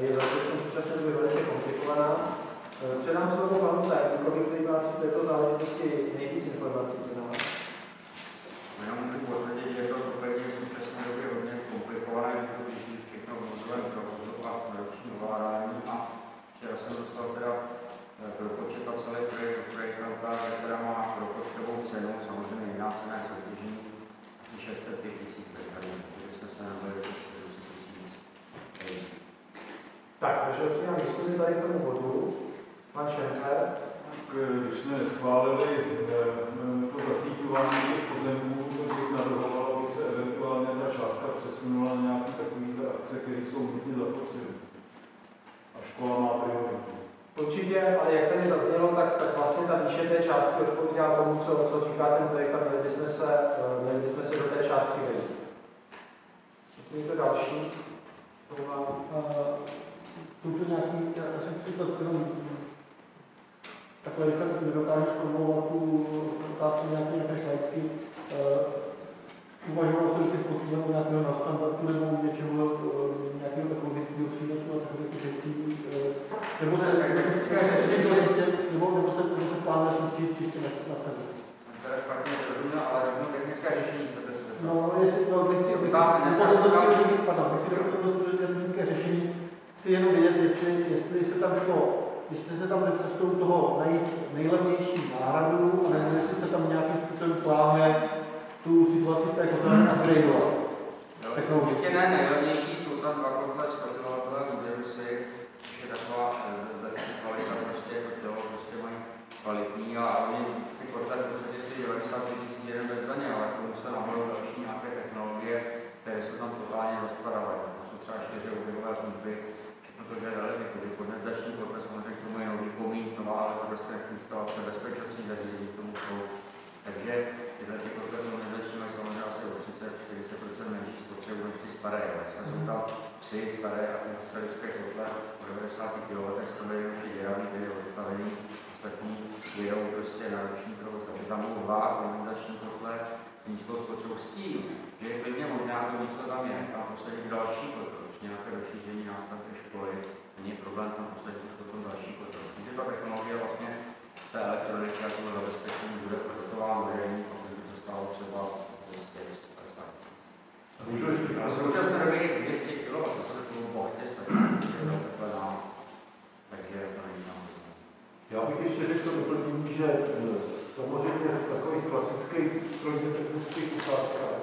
Speaker 1: je v současné době velice komplikovaná. Předám slovo panu tajemníkovi, který má v této záležitosti nejvíc informací předám.
Speaker 2: Já můžu potvrdit, že to úplně v současné době a soutěžní, asi 605 tisíc metrů, takže jsme se nabili do 40 tisíc.
Speaker 1: Tak, takže otvírám diskuzi tady k tomu bodu. Pan Šemper.
Speaker 8: Když jsme schválili eh, to zasíťování těch pozemků, tak bych navrhoval, aby se eventuálně ta částka přesunula na nějaké takovéhle akce, které jsou nutně zapotřebí. A škola má prioritu.
Speaker 1: Určitě, ale jak tady zaznělo, tak, tak vlastně ta výše té částky odpovídá tomu, co, co říká ten projekt a měli bychom se, eh, měli bychom se do té částky vejít. Myslím, to další. To
Speaker 5: jsou to nějaký, já si to jenom takhle rychle nedokážu formulovat tu otázku nějaké nějaké šlajcky. Uh, uvažoval jsem těch posílení nějakého nastandardu nebo něčeho, uh, nějakého ekologického přínosu a takových věcí. Uh, nebo se, nebo se, nebo, se, nebo se plánuje soustředit čistě na, na cenu.
Speaker 2: To je špatně rozuměl, ale technické řešení se
Speaker 5: No, jestli to nechci, abych
Speaker 2: Tam
Speaker 5: nechci
Speaker 2: dneska
Speaker 5: to
Speaker 2: říkám-
Speaker 5: řešení, pardon, nechci to dostat technické řešení, chci jenom vědět, jestli, jestli se tam šlo, jestli se tam jde cestou toho najít nejlevnější náhradu, nebo jestli se tam nějakým způsobem plánuje tu situaci v té kotelně upgradeovat.
Speaker 2: Určitě ne, nejlevnější jsou tam dva kotle 100 kW Ubirusy, což je taková eh, lepší kvalita, prostě to tělo prostě mají kvalitní a oni ty kotle v podstatě stojí 90 tisíc jeden bez daně, ale k tomu se nahoru další nějaké technologie, které jsou tam totálně zastaralé. To jsou třeba čtyři oběhové pumpy, všechno to je daleko, že kondenzační kotle samozřejmě k tomu je nový komín, nová elektrická instalace, bezpečnostní zařízení k tomu jsou. Takže tyhle ty kotle kondenzační mají samozřejmě asi o 30-40% menší spotřebu než ty staré. Dneska jsou tam tři staré atmosférické kotle o 90 kW, z toho jenom děravý, který je odstavený, ostatní jedou prostě na roční provoz. Takže tam budou dva kondenzační kotle nízkou spotřebou s tím, že je klidně možná to místo tam je, tam posadit další kotel, když nějaké rozšíření nástavby školy, není problém tam posadit potom další kotel. Protože ta technologie vlastně té elektroniky a toho zabezpečení bude prototová moderní, pokud by to stálo třeba 250.
Speaker 6: Můžu ještě
Speaker 2: Ale v současné době je 200 kW, to se tomu bohatě takže to není tam.
Speaker 6: Já bych ještě řekl doplnění, že eh, samozřejmě v takových klasických strojně technických otázkách,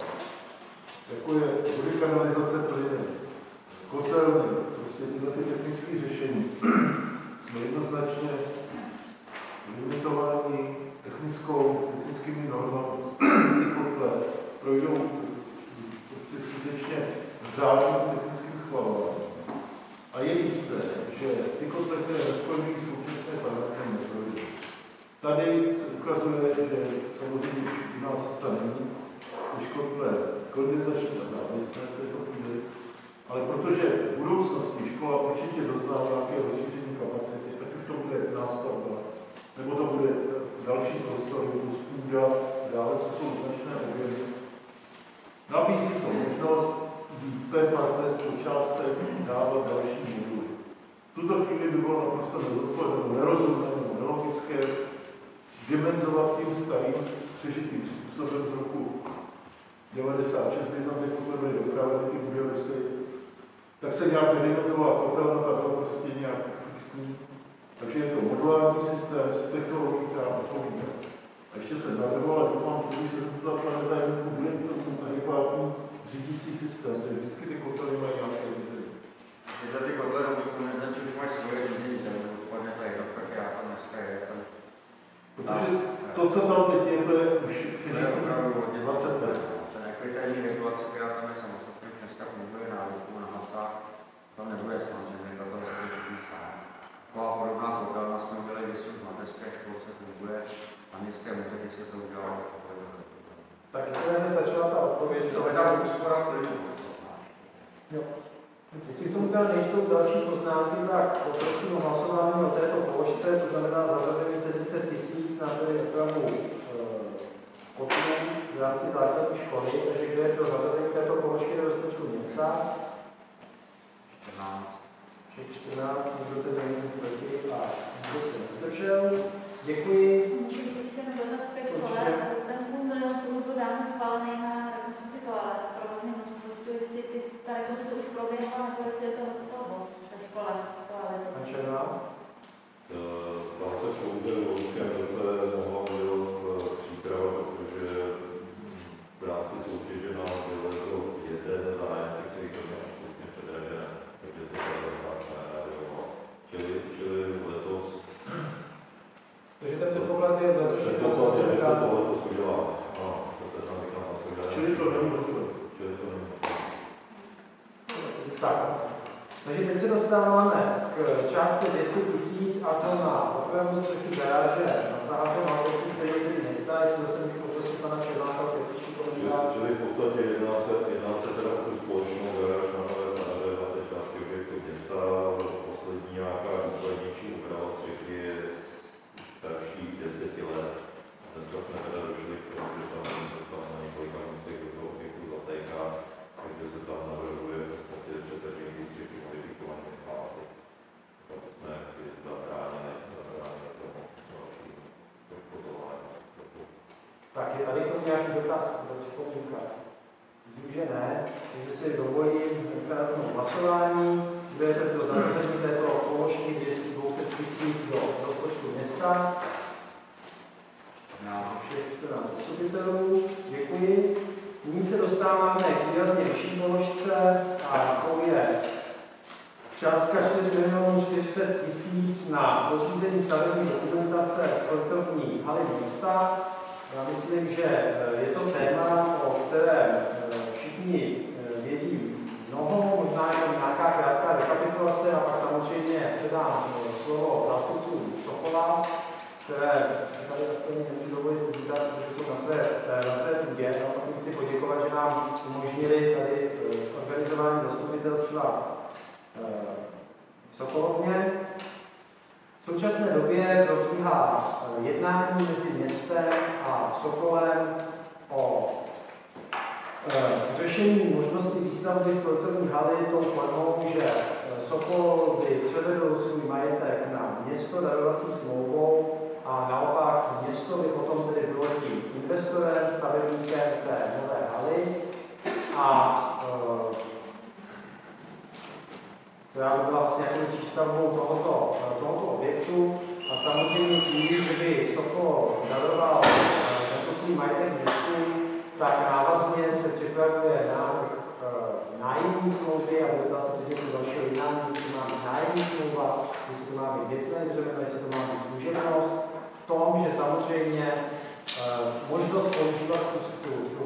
Speaker 6: jako je vody kanalizace plyny, kotelny, prostě tyhle ty technické řešení jsme jednoznačně limitováni technickou, technickými normami. Ty kotle projdou prostě skutečně řádným technickým schvalováním. A je jisté, že ty kotle, které nesplňují současné parametry, neprojdou. Tady se ukazuje, že samozřejmě jiná cesta není, když kotle kondenzační a závislé v této chvíli, ale protože v budoucnosti škola určitě dozná nějaké rozšíření kapacity, ať už to bude nástavba, nebo to bude další prostor, nebo spůda, dále, co jsou značné objemy. Nabízí to možnost té partnerství částek dávat další moduly. V tuto chvíli by bylo naprosto nezodpovědné, nerozumné nebo nelogické dimenzovat tím starým přežitým způsobem z roku 96, kdy tam ty kotle byly dopraveny, ty Budějovice, tak se nějak vydimenzovala kotelna, ta byla prostě nějak fixní. Takže je to modulární systém s technologií, která odpovídá. A ještě se navrhoval, ale doufám, že když se zeptat pane tajemníku, bude to ten adekvátní řídící systém, že vždycky ty kotely mají nějaké řízení.
Speaker 2: Že za ty kotle do kondenzace už máš svoje řízení, tam odpadne ta jednotka, já tam dneska je tam.
Speaker 6: Protože to, co tam teď je, to je už přežití 20 let.
Speaker 2: Ten ekvitální regulace, která tam je samostatně, už dneska funguje na ruku, na hasách, to nebude samozřejmě, to to sám. Taková podobná kotelna jsme byli kdysi v mateřské školce, funguje a městské úřady se to udělalo.
Speaker 1: Tak jestli mi stačila ta odpověď,
Speaker 2: To je tam úspora plynu.
Speaker 1: Jo. Jestli k tomu teda nejsou další poznámky, tak poprosím o hlasování o této položce, to znamená zařazení 700 tisíc na tedy opravu kotlů v rámci základní školy, takže kdo je pro zařazení této položky do rozpočtu města? 14. 14, nikdo tedy není proti a nikdo se nezdržel. Děkuji.
Speaker 3: Na dotaz ke škole. Ten půl milion, co už byl dávno schválený na rekonstrukci toalet, v provozním rozpočtu, jestli ty, ta rekonstrukce už proběhla, nebo jestli je to hotovo ve škole toalet.
Speaker 1: Pan Černá?
Speaker 10: Tam se pouze v loňském roce mohla udělat příprava, protože v rámci soutěže nám vylezl jeden zájemce, který to měl absolutně předražené, takže se ta zakázka nerealizovala. Čili, čili letos
Speaker 1: Takže ten předpoklad je v letošním
Speaker 10: Předpoklad je, že se to
Speaker 1: roce.
Speaker 10: letos udělá. Ano, to je tam říkám, co udělá.
Speaker 6: Čili to není hotové.
Speaker 10: Čili to není
Speaker 1: Tak, takže teď se dostáváme k částce 200 tisíc a to na opravu střechy garáže na Sáře který je tedy města, jestli zase můžu poprosit pana Černáka o kritičný komentář.
Speaker 10: Čili v podstatě jedná se, jedná se teda o tu společnou garáž na Nové Záře na té části objektu města. Poslední nějaká důkladnější úprava střechy je starší deseti let. Dneska jsme teda došli k tomu, že tam, že tam na několika místech do toho objektu zatéká, takže se tam navrhuje v podstatě přetržení střechy modifikované fázi. Tam jsme si zabránili, zabránili tomu dalšímu poškozování.
Speaker 1: Tak je tady k tomu nějaký dotaz do připomínka? Vidím, že ne, takže si dovolím elektronického hlasování. Kdo je pro zařazení této položky 200 tisíc do rozpočtu města? Na všech 14 zastupitelů. Děkuji. Nyní se dostáváme k výrazně vyšší položce a to je částka 4 milionů 400 tisíc na pořízení stavební dokumentace sportovní haly města. Já myslím, že eh, je to téma, o kterém eh, všichni eh, vědí mnoho, možná jenom nějaká krátká rekapitulace a pak samozřejmě předám slovo zástupcům Sokola, které se tady asi nemůžu dovolit uvítat, protože jsou na své, na své půdě. A pak chci poděkovat, že nám umožnili tady organizování zastupitelstva v Sokolovně. V současné době probíhá jednání mezi městem a Sokolem o e, řešení možnosti výstavby sportovní haly tou formou, že Sokol by převedl svůj majetek na město darovací smlouvou a naopak město by potom tedy bylo tím investorem, stavebníkem té nové haly. A e, která by byla vlastně jako přístavbou tohoto, tohoto objektu. A samozřejmě tím, že by Sokol daroval tento svůj majetek městu, tak návazně se připravuje návrh e, nájemní smlouvy a bude to asi předmět dalšího jednání, jestli má být nájemní smlouva, jestli má být věcné břemeno, jestli to má být služebnost. V tom, že samozřejmě e, možnost používat tu, tu, tu,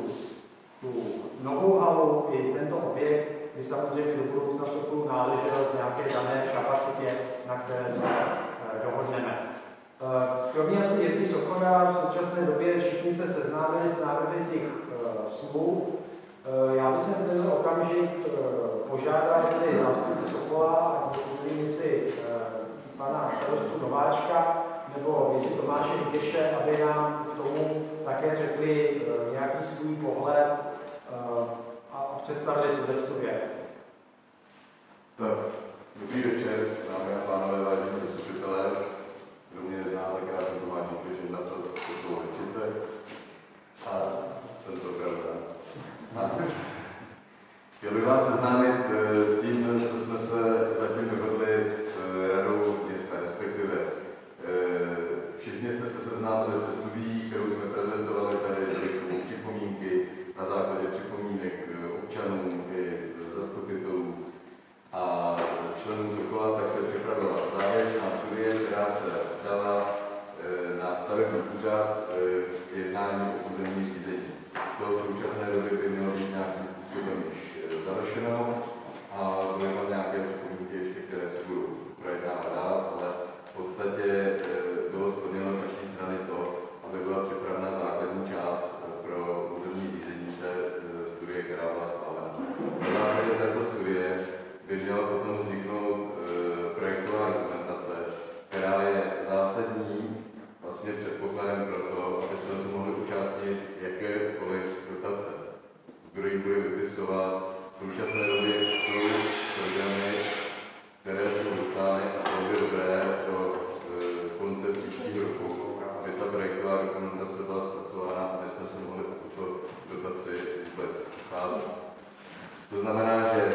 Speaker 1: tu novou halu i tento objekt by samozřejmě do budoucna Sokolu náležel v nějaké dané kapacitě, na které se eh, dohodneme. Eh, kromě asi Jirky Sokola v současné době všichni se seznámili s návrhy těch eh, smluv. Já bych se ten okamžik požádal tedy zástupce Sokola, myslím si pana starostu Nováčka, nebo jestli Tomáše Nikeše, aby nám k tomu také řekli nějaký svůj pohled představili tuhle tu věc.
Speaker 14: Tak, dobrý večer, dámy a pánové, vážení zastupitelé. Kdo mě nezná, tak já jsem Tomáš Žíky, na to jsou Horčice. A jsem to pravda. Chtěl bych vás seznámit eh, s tím, co jsme se zatím dohodli s eh, radou města, respektive eh, všichni jste se seznámili se studií, kterou jsme prezentovali členů Sokola, tak se připravila závěrečná studie, která se dala eh, na stavební úřad k jednání o územní řízení. To v současné době by mělo být nějakým způsobem již eh, završeno a byly tam nějaké připomínky ještě, které se budou projednávat dál. popisovat. V současné době jsou programy, které jsou docány a to by dobré pro eh, konce příštího roku, aby ta projektová dokumentace byla zpracována, a my jsme se mohli o tuto dotaci vůbec ukázat. To znamená, že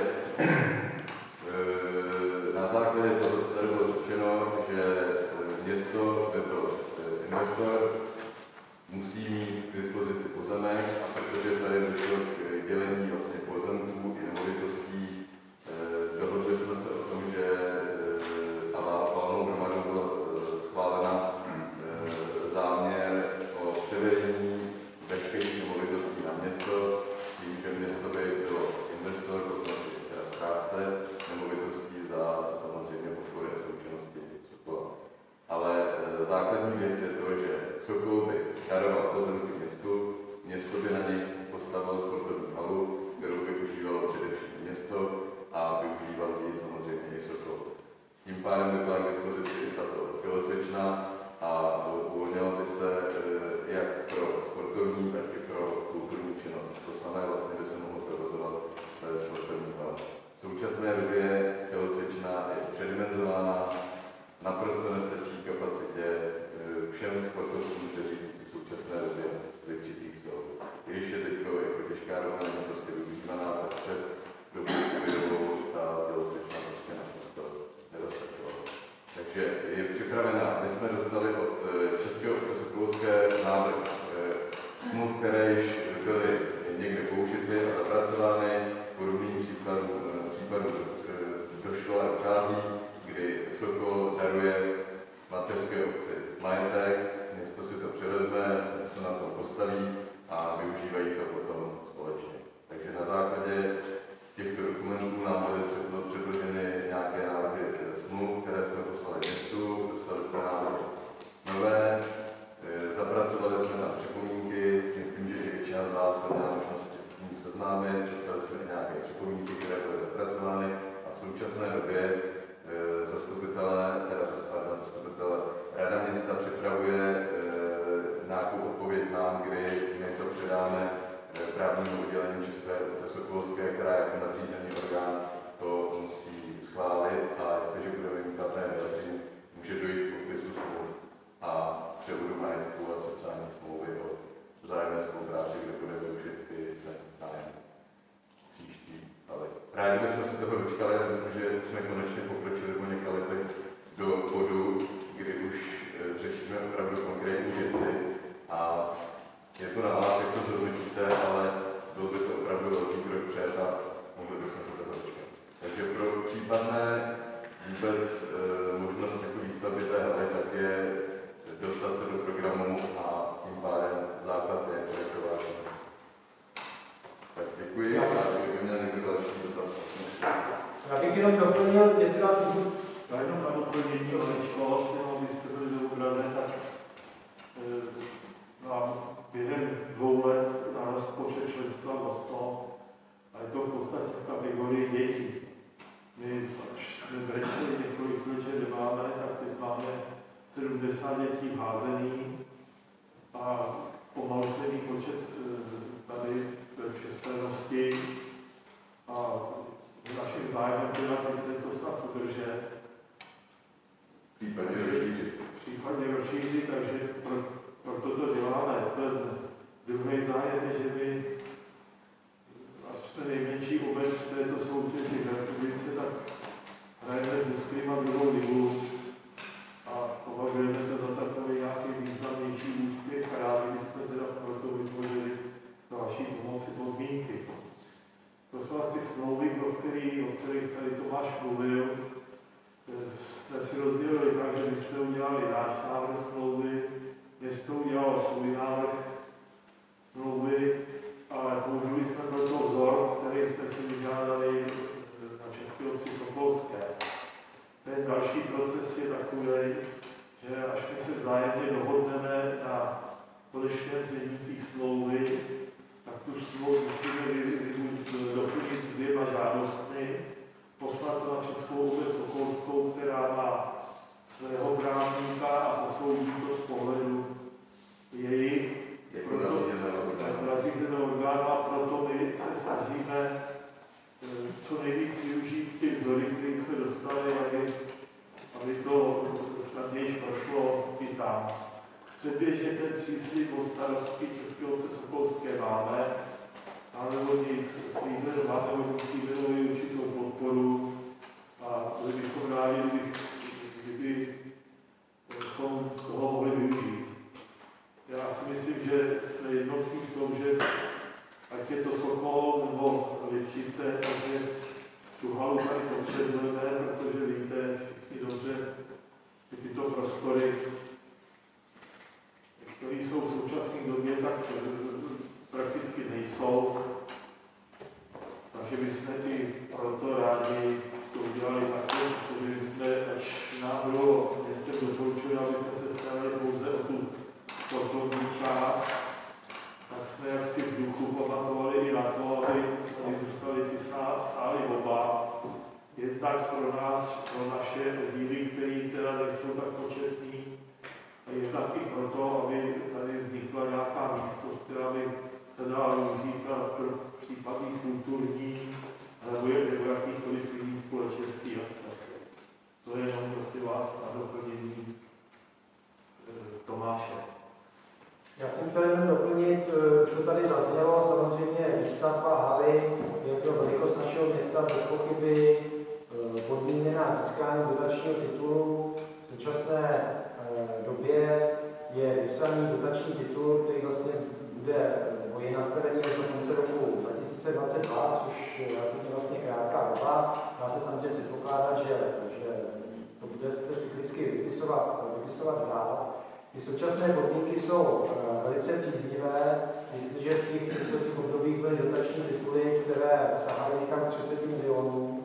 Speaker 1: cyklicky vypisovat, vypisovat dál. Ty současné podmínky jsou eh, velice příznivé. Jestliže v těch předchozích obdobích byly dotační tituly, které sahaly někam 30 milionů,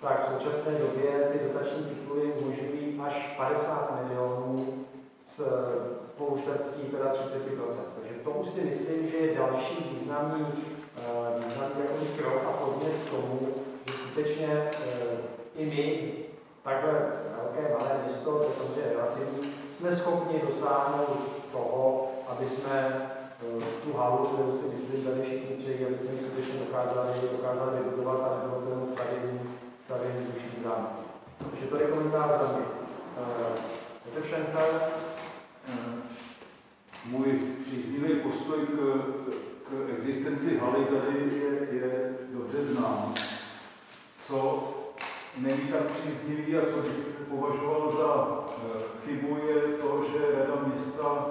Speaker 1: tak v současné době ty dotační tituly umožňují až 50 milionů s pouštěctví teda 30% Takže to už si myslím, že je další významný, eh, významný krok a podnět k tomu, že skutečně eh, i my, takhle velké, malé město, to je samozřejmě relativní, jsme schopni dosáhnout toho, aby jsme eh, tu halu, kterou si myslím, tady všichni přejí, aby jsme skutečně dokázali, dokázali vybudovat a nebylo to jenom stavění, stavění duší zámku. Takže to je komentář za mě. Eh, Petr Šenkel,
Speaker 8: Můj příznivý postoj k, k existenci haly tady je, je dobře znám. Co není tak příznivý a co bych považoval za eh, chybu je to, že Rada města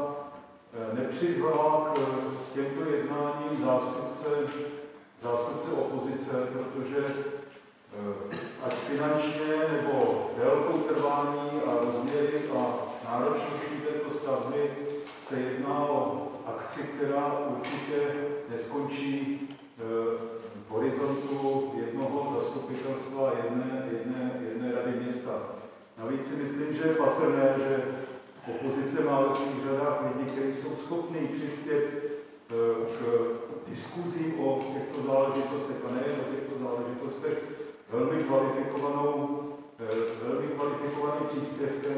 Speaker 8: eh, nepřizvala k těmto jednáním zástupce, zástupce opozice, protože eh, ať finančně nebo délkou trvání a rozměry a náročností této stavby se jedná o akci, která určitě neskončí eh, horizontu jednoho zastupitelstva jedné, jedné, jedné rady města. Navíc si myslím, že je patrné, že opozice má ve svých řadách lidi, kteří jsou schopni přispět eh, k diskuzím o těchto záležitostech a nejen o těchto záležitostech velmi kvalifikovanou, eh, velmi kvalifikovaným příspěvkem,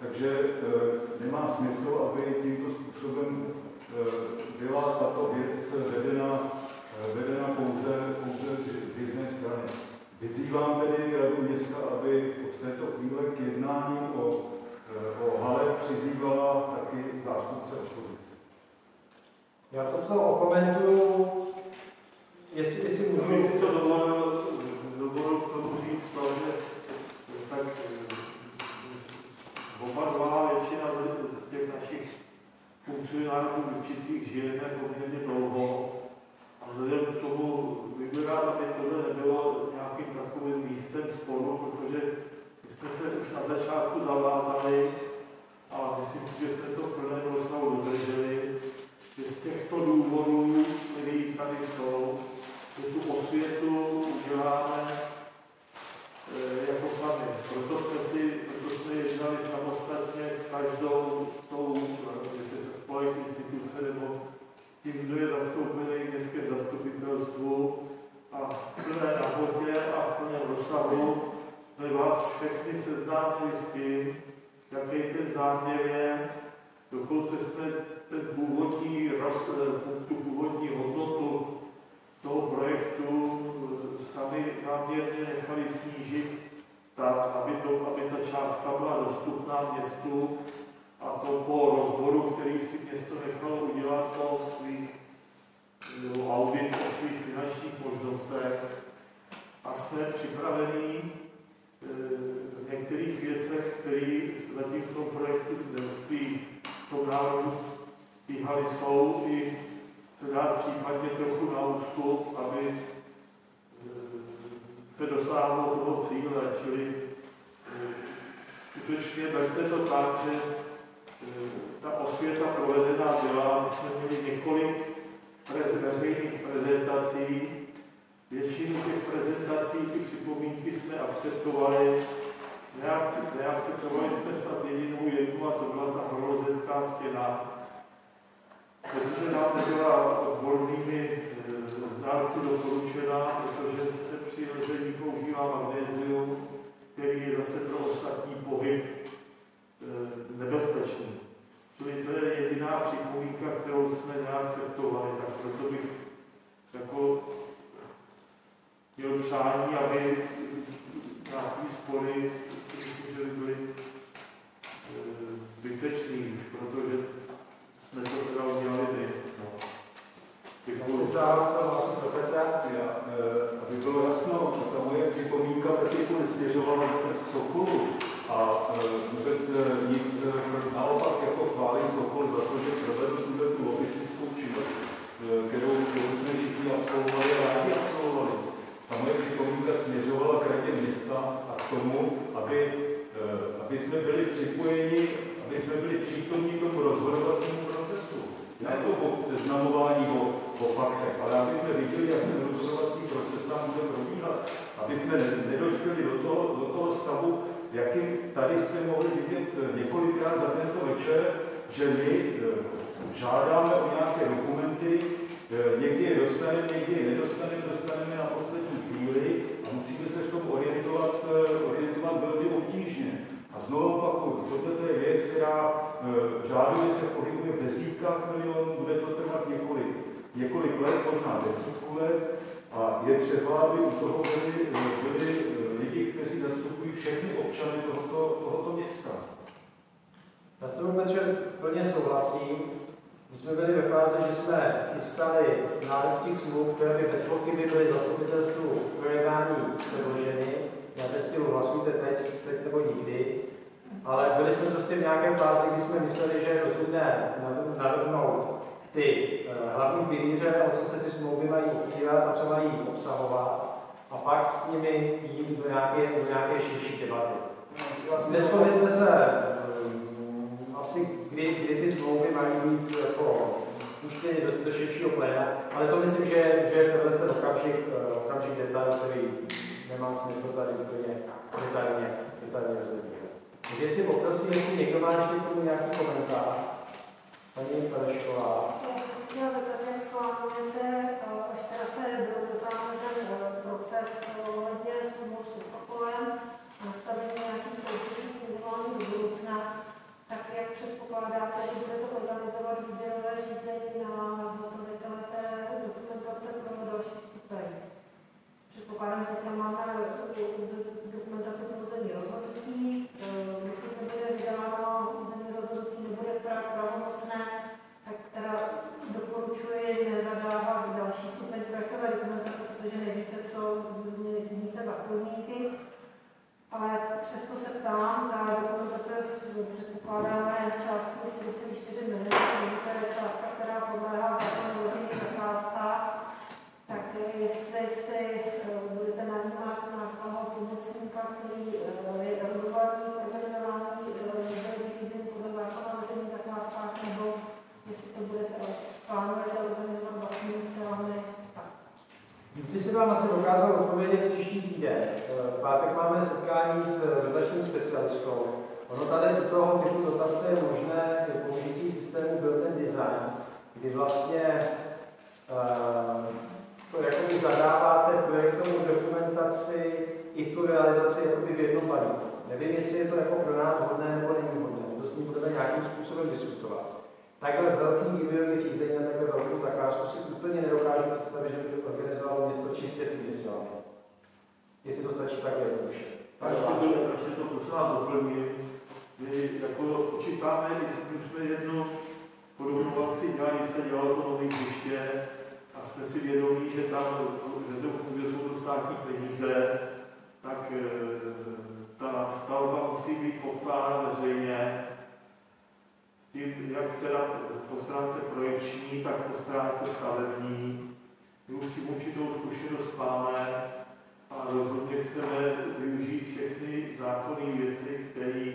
Speaker 8: takže eh, nemá smysl, aby tímto způsobem byla tato věc vedena, vedena pouze, pouze z jedné strany. Vyzývám tedy radu města, aby od této chvíle k jednání o, o hale přizývala taky zástupce opozice.
Speaker 1: Já to co okomentuju, jestli, jestli můžu...
Speaker 15: Bych si to dovolil, dovolil k tomu říct to, že tak oba dva většina z, z těch našich funkcionářů učících žijeme poměrně dlouho a vzhledem k tomu bych rád, aby tohle nebylo nějakým takovým místem sporu, protože my jsme se už na začátku zavázali a myslím si, že jsme to v plném rozsahu dodrželi, že z těchto důvodů, které tady jsou, že tu osvětu uděláme e, jako sami. Proto jsme si, proto jsme jednali samostatně s každou tou, jestli se spojit instituce nebo s tím, kdo je zastoupený v městském zastupitelstvu a v plné nahotě a v plném rozsahu jsme vás všechny seznámili s tím, jaký ten záměr je. Dokonce jsme ten původní, roz, tu původní hodnotu toho projektu sami záměrně nechali snížit tak, aby, to, aby ta částka byla dostupná městu a to po rozboru, který si město nechalo udělat o svých audit o svých finančních možnostech a jsme připraveni e, v některých věcech, které zatím v tom projektu, v tom návrhu té haly jsou, i se dá případně trochu na ústup, aby e, se dosáhlo toho cíle, čili e, skutečně berte to tak, že ta osvěta provedená byla, my jsme měli několik prez, veřejných prezentací, většinu těch prezentací, ty připomínky jsme akceptovali, neakceptovali jsme snad jedinou jednu a to byla ta horolezecká stěna, protože nám nebyla odbornými eh, znalci doporučena, protože se při lezení používá magnézium, který je zase pro ostatní pohyb eh, nebezpečný. Čili to je jediná připomínka, kterou jsme neakceptovali, tak proto bych jako měl přání, aby nějaký spory, že by byly eh, zbytečný protože jsme to teda udělali my. No. Děkuji.
Speaker 8: Já, eh, aby bylo jasno, ta moje připomínka Petriku nesměřovala vůbec k Sokolu a eh, vůbec eh, nic, naopak jako chválím Sokol za to, že provedl tuhle tu lobistickou činnost, kterou, kterou jsme všichni absolvovali a rádi absolvovali. Ta moje připomínka směřovala k radě města a k tomu, aby, aby jsme byli připojeni, aby jsme byli přítomní tomu rozhodovacímu procesu. Ne to o seznamování o, o faktech, ale aby jsme viděli, jak ten rozhodovací proces tam bude probíhat, aby jsme nedospěli do toho, do toho stavu, jakým tady jste mohli vidět několikrát za tento večer, že my eh, žádáme o nějaké dokumenty, eh, někdy je dostaneme, někdy je nedostaneme, dostaneme na poslední chvíli a musíme se v tom orientovat, eh, orientovat velmi obtížně. A znovu opakuju, tohle je věc, která řádově se pohybuje v desítkách milionů, bude to trvat několik, několik let, možná desítku let, a je třeba, aby u toho byli, byli lidi, kteří zastupují všechny občany tohoto, tohoto města.
Speaker 1: Tomu Petře plně souhlasím. My jsme byli ve fázi, že jsme chystali návrh těch smluv, které by bez pochyby byly zastupitelstvu projednání předloženy. Já bez stylu hlasujte teď, teď nebo nikdy. Ale byli jsme prostě v nějaké fázi, kdy jsme mysleli, že je rozumné navrhnout ty uh, hlavní pilíře, o co se ty smlouvy mají opírat a co mají obsahovat, a pak s nimi jít do nějaké, do nějaké širší debaty. Neschodli jsme se um, asi, kdy, kdy ty smlouvy mají být jako puštěny do, do širšího pléna, ale to myslím, že, že je tenhle ten okamžik, uh, okamžik detail, který nemá smysl tady úplně detailně, detailně rozebírat. Takže si poprosím, jestli někdo má ještě k tomu nějaký komentář. Paní Pelešková.
Speaker 7: Já jsem se chtěla zeptat, jak plánujete, až teda se dotáhne ten proces ohledně smluv se Sokolem, nastavení nějakých fungování do budoucna, tak jak předpokládáte, že budete organizovat výběrové řízení na zhotovitele té dokumentace pro další stupeň? Předpokládám, že tam máme dokumentace pro územní rozhodnutí, dokud nebude vydáno územní rozhodnutí, nebude pravomocné, tak teda doporučuji nezadávat další stupeň projektové dokumentace, protože nevíte, co změníte za podmínky. Ale přesto se ptám, ta dokumentace předpokládáme částku 44 milionů, to je částka, která podléhá zákonu o zakázkách, tak jestli si budete najímat nějakého pomocníka, který je erudovaný v organizování výběrových řízení podle zákona o veřejných zakázkách, nebo jestli to budete plánujete organizovat vlastními silami,
Speaker 1: Si vám asi dokázal odpovědět příští týden. V pátek máme setkání s dotačním specialistou. Ono tady u toho typu dotace je možné použití systému built design, kdy vlastně uh, to jakoby zadáváte projektovou dokumentaci i tu realizaci jakoby v jednom balíku. Nevím, jestli je to jako pro nás hodné nebo není hodné. To s ním budeme nějakým způsobem diskutovat. Takhle velký výběrový řízení na takhle velkou zakázku si úplně nedokážu představit, že by to organizovalo město čistě silami. Jestli to stačí tak jednoduše.
Speaker 15: Takže to prosím vás doplním. My jako počítáme, jestli už jsme jednu podobnou akci dělali, se dělalo to nový hřiště a jsme si vědomí, že tam, že jsou to státní peníze, tak ta stavba musí být poptána veřejně, jak teda po stránce projekční, tak po stránce stavební. My už tím určitou zkušenost máme a rozhodně chceme využít všechny zákonné věci, které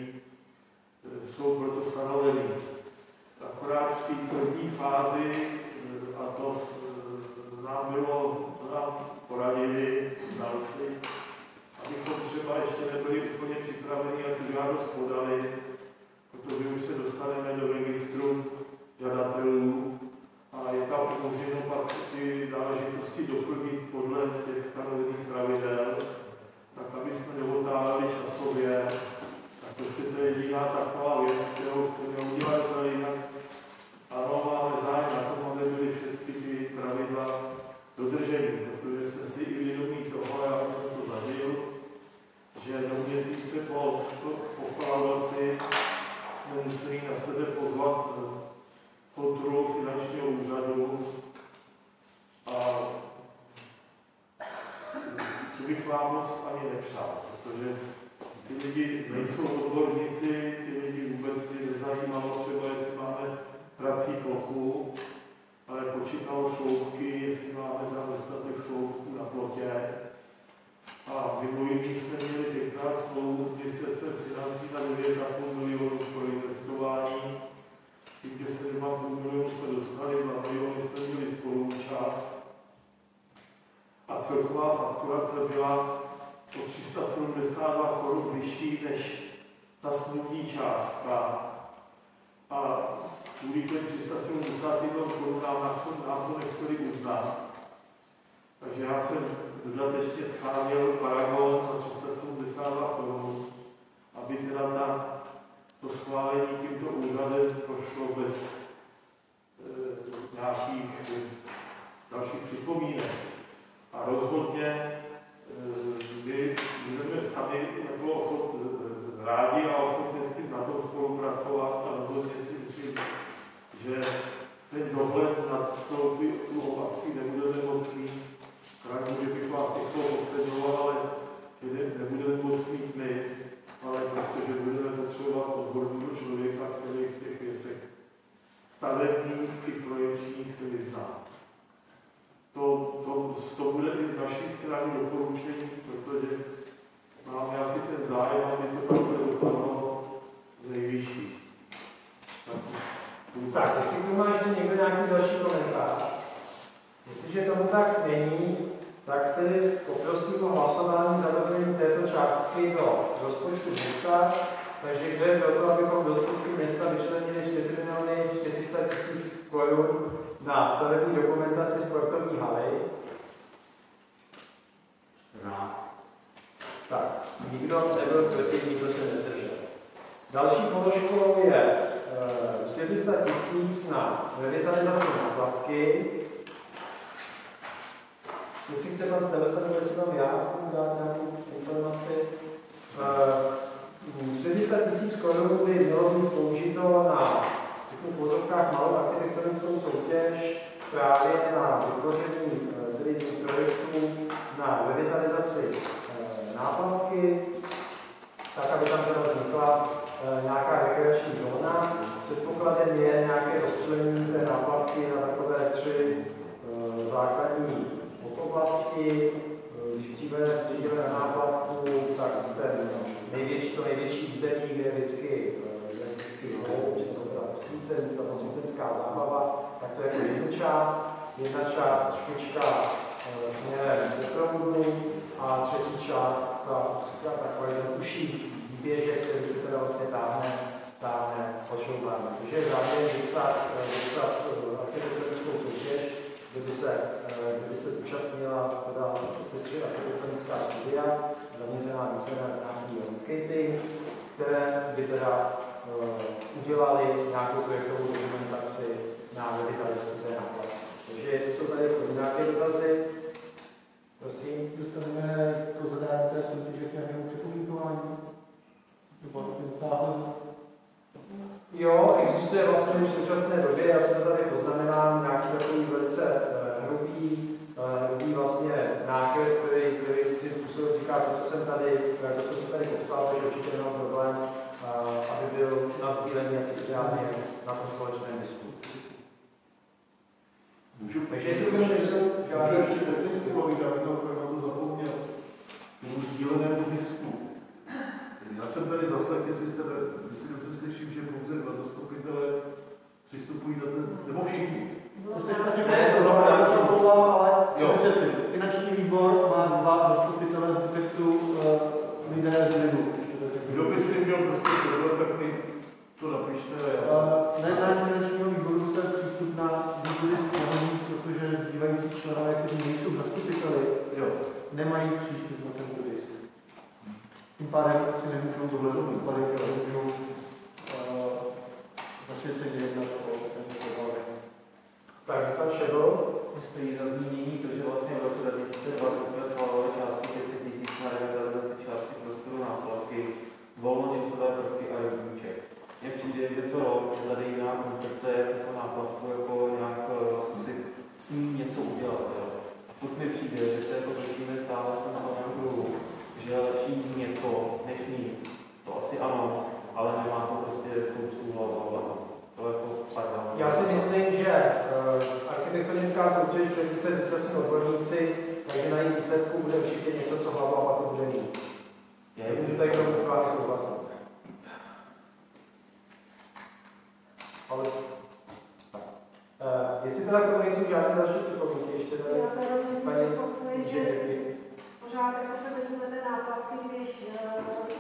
Speaker 15: jsou proto stanoveny. Akorát v té první fázi, a to nám bylo, nám poradili znalci, abychom třeba ještě nebyli úplně připraveni a tu žádost podali, protože už se dostaneme do registru žadatelů a je tam umožněno pak ty záležitosti doplnit podle těch stanovených pravidel, tak aby jsme neotáhli časově. Tak prostě to je jediná taková věc, kterou chceme udělat, ale jinak ano, máme zájem na tom, aby byly všechny ty pravidla dodrženy, protože jsme si i vědomí toho, já jsem to zažil, že do měsíce po jsme sebe pozvat kontrolu finančního úřadu a to bych vám moc ani nepřál, protože ty lidi nejsou odborníci, ty lidi vůbec je nezajímalo třeba, jestli máme prací plochu, ale počítalo sloupky, jestli máme tam dostatek sloupků na plotě. A mimo jiný jsme měli pěkná smlouvu s ministerstvem financí na 9,5 milionů pro investování. Tím, že 7,5 milionů jsme dostali, 2 miliony jsme měli spoluúčast. A celková fakturace byla o 372 korun vyšší než ta smluvní částka. A kvůli těm 370 korun nám náklad nechtěli uznat. Takže já jsem dodatečně scháněl paragon za 372 korun, aby teda ta, to schválení tímto úřadem prošlo bez nějakých e, dalších připomínek. A rozhodně e, my budeme sami jako ochot, e, rádi a ochotně s tím na tom spolupracovat a rozhodně si myslím, že ten dohled nad celou tu akcí nebudeme moc mít Rád že bych vás těchto oceňoval, ale že ne, nebudeme moc mít my, ale prostě, že budeme potřebovat odborného člověka, který v těch věcech stavebních i projekčních se vyzná. To, to, to bude i z naší strany doporučení, protože máme asi ten zájem, aby to takhle dopadlo nejvyšší.
Speaker 1: Tak, jestli tu má ještě někdo nějaký další komentář. Jestliže tomu tak není, tak tedy poprosím o hlasování zavedení této částky do rozpočtu města. Takže kdo je pro to, abychom do rozpočtu města vyčlenili 4 miliony 400 tisíc korun na stavební dokumentaci sportovní haly?
Speaker 2: No.
Speaker 1: Tak, nikdo nebyl proti, nikdo se nezdržel. Další položkou je 400 tisíc na revitalizaci náplavky. Jestli chce pan starosta, jestli tam já dát nějakou informaci. 400 tisíc korun by mělo být použito na v vozovkách malou architektonickou soutěž právě na vytvoření tedy projektů na revitalizaci náplavky, tak aby tam teda vznikla nějaká rekreační zóna. Předpokladem je nějaké rozčlenění té náplavky na takové tři základní oblasti. Když přijdeme, na náplavku, tak ten největší, to největší území, kde je vždycky, kde je vždycky louč, to teda osvícen, ta osvícenská zábava, tak to je jako jedna část. Jedna část špička směrem do proudu a třetí část, ta obsika, takový ten uší výběžek, který se teda vlastně táhne, táhne počoubáně. Takže je záměr vypsat, vypsat architektonickou soutěž, kdyby se, kdyby se zúčastnila teda se tři architektonická studia, zaměřená více na nějaký landscaping, které by teda uh, udělali nějakou projektovou dokumentaci na revitalizaci té náklady. Takže jestli jsou tady nějaké dotazy, prosím.
Speaker 5: Dostaneme to zadání té soutěže k nějakému připomínkování?
Speaker 1: Jo, existuje vlastně už v současné době, já jsem to tady poznamenám, nějaký takový velice uh, hrubý vlastně nákres, který, který si způsobem říká to, co jsem tady, to, co jsem tady popsal, že určitě nemám problém, uh, aby byl na sdílení asi ideálně na tom společném disku.
Speaker 6: Můžu,
Speaker 1: Takže jestli
Speaker 6: žádné... Můžu ještě technicky mluvit, aby to to zapomněl. Tomu sdílenému disku. Já jsem tady zaslech, jestli jestli dobře slyším, že pouze dva zastupitelé přistupují na ten, nebo všichni.
Speaker 5: Jste špatně ale vysvětlím. Finanční výbor má dva zastupitele z Bufexu uh, lidé z lidu.
Speaker 6: Kdo by si měl prostě tohle, tak mi to napište.
Speaker 5: Uh, na jednání finančního výboru se přístup na výbory stanoví, protože zbývající členové, kteří nejsou zastupiteli,
Speaker 6: jo.
Speaker 5: nemají přístup na tento disk. Tím pádem si nemůžou dohledat, tím pádem nemůžou uh, zasvěceně jednat o.
Speaker 1: Takže pan Šedl.
Speaker 9: Stojí za zmínění to, že vlastně v roce 2020 jsme schvalovali částku 500 tisíc na revitalizaci části prostoru náplavky, volnočasové prvky a rybníček. Mně přijde, že co rok, že tady jiná koncepce jako náplavku, jako nějak zkusit s ní něco udělat. Jo. Pokud mi přijde, že se jako točíme stále v tom samém kruhu, že je lepší něco než nic. To asi ano, ale nemá to prostě součtu hlavu. To jako.
Speaker 1: Já si myslím, že architektonická soutěž, který se zúčastní odborníci, takže na jejich výsledku bude určitě něco, co hlava a patu bude mít. Můžu tady k tomu s vámi souhlasit. Ale uh, jestli teda k tomu nejsou žádné další připomínky, ještě tady
Speaker 7: paní že pořád jako se vezmete náplavky, když uh,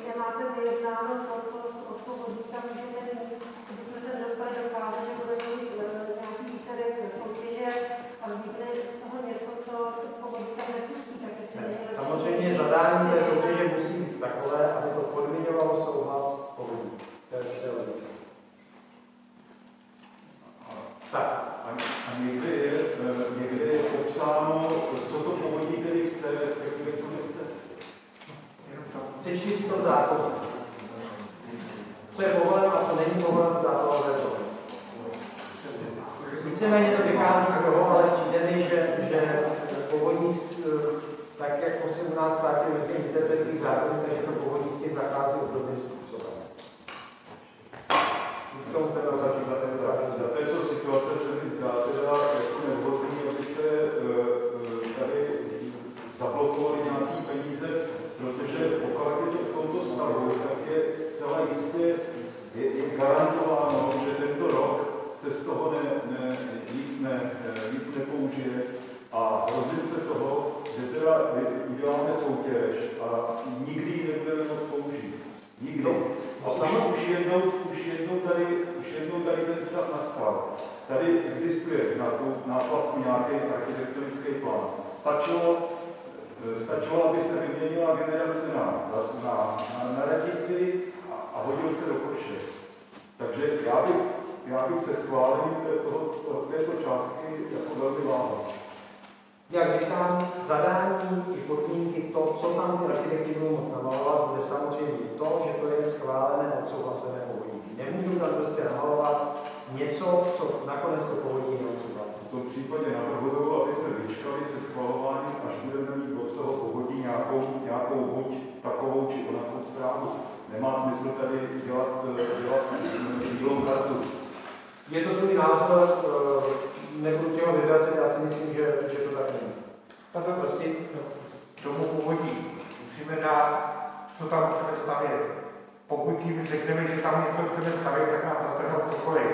Speaker 7: nemáte vyjednáno to, co od toho vodníka můžete mít, když jsme se dostali do fáze, že budeme mít uh, nějaký výsledek soutěže a vznikne z toho něco, co povodníka nepustí, tak jestli
Speaker 1: ne, Samozřejmě zadání té soutěže musí být takové, aby to podmiňovalo souhlas povodní. To je logické.
Speaker 8: Tak, a, a někde, je, někde je popsáno, co to povodí tedy chce, respektive co nechce.
Speaker 1: Přečti si to zákon. Co je povoleno a co není povoleno zákonové zóny. Víceméně to vychází z toho, ale přijde mi, že, že povodní, tak jako si u nás státě různě interpretují zákony, takže to povodní s tím zachází obdobným způsobem. Vždycky tomu ten otačí za ten
Speaker 8: zážití. Za této situace se mi zdá teda jaksi nevhodný, aby se tady zablokovaly nějaké peníze, protože pokud je to v tomto stavu, tak je zcela jistě je, je garantováno, že tento rok se z toho ne, ne, nic, ne, nic nepoužije a hrozím se toho, že teda uděláme soutěž a nikdy ji nebudeme moct použít. Nikdy. A už, už, jednou, už, jednou tady, už jednou tady ten stav nastal. Tady existuje na tu náplavku nějaký architektonický plán. Stačilo, stačilo, aby se vyměnila generace na, na, na, na radici a, a hodil se do koše. Takže já bych, já bych se schválením této, této částky jako velmi váhal.
Speaker 1: Jak říkám, zadání i podmínky, to, co tam ty architekti budou moc namalovat, bude samozřejmě to, že to je schválené, odsouhlasené povodí. Nemůžu tam prostě namalovat něco, co nakonec to povodí neodsouhlasí.
Speaker 8: V tom případě navrhuju, aby jsme vyčkali se schvalováním, až budeme mít od toho povodí nějakou, nějakou buď takovou či onakou zprávu. Nemá smysl tady dělat, dělat bílou kartu.
Speaker 1: Je to tvůj názor, eh, nebudu těho vyvracet, já si myslím, že, že to tak není. Tak prosím.
Speaker 16: Tomu povodí musíme dát, co tam chceme stavět. Pokud jim řekneme, že tam něco chceme stavět, tak nám zatrhnou cokoliv.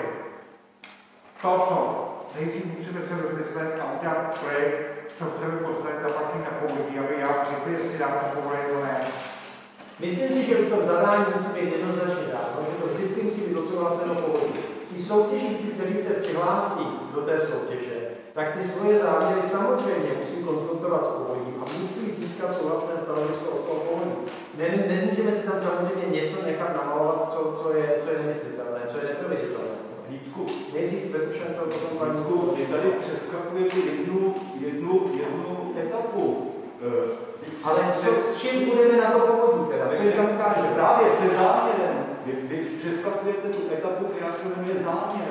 Speaker 16: To, co nejdřív musíme se rozmyslet a udělat projekt, co chceme postavit a pak na povodí, aby já řekl, jestli dám to povolení nebo ne.
Speaker 1: Myslím si, že to zadání musí být jednoznačně dáno, že to vždycky musí být odsouhlaseno povodí. Ty soutěžící, kteří se přihlásí do té soutěže, tak ty svoje záměry samozřejmě musí konzultovat s povodím a musí získat souhlasné stanovisko od toho povodí. Ne, nemůžeme si tam samozřejmě něco nechat namalovat, co, co, je, co je nemyslitelné, co je neproveditelné.
Speaker 8: Vítku,
Speaker 1: Nejdřív Petrušenko, potom paní
Speaker 8: Vítku, vy tady přeskakujete jednu, jednu, jednu etapu. Eh,
Speaker 1: Ale co, s čím budeme na to povodí teda? Co jim tam ukáže?
Speaker 8: Právě se záměrem. Vy, vy přeskakujete tu etapu, která se jmenuje záměr.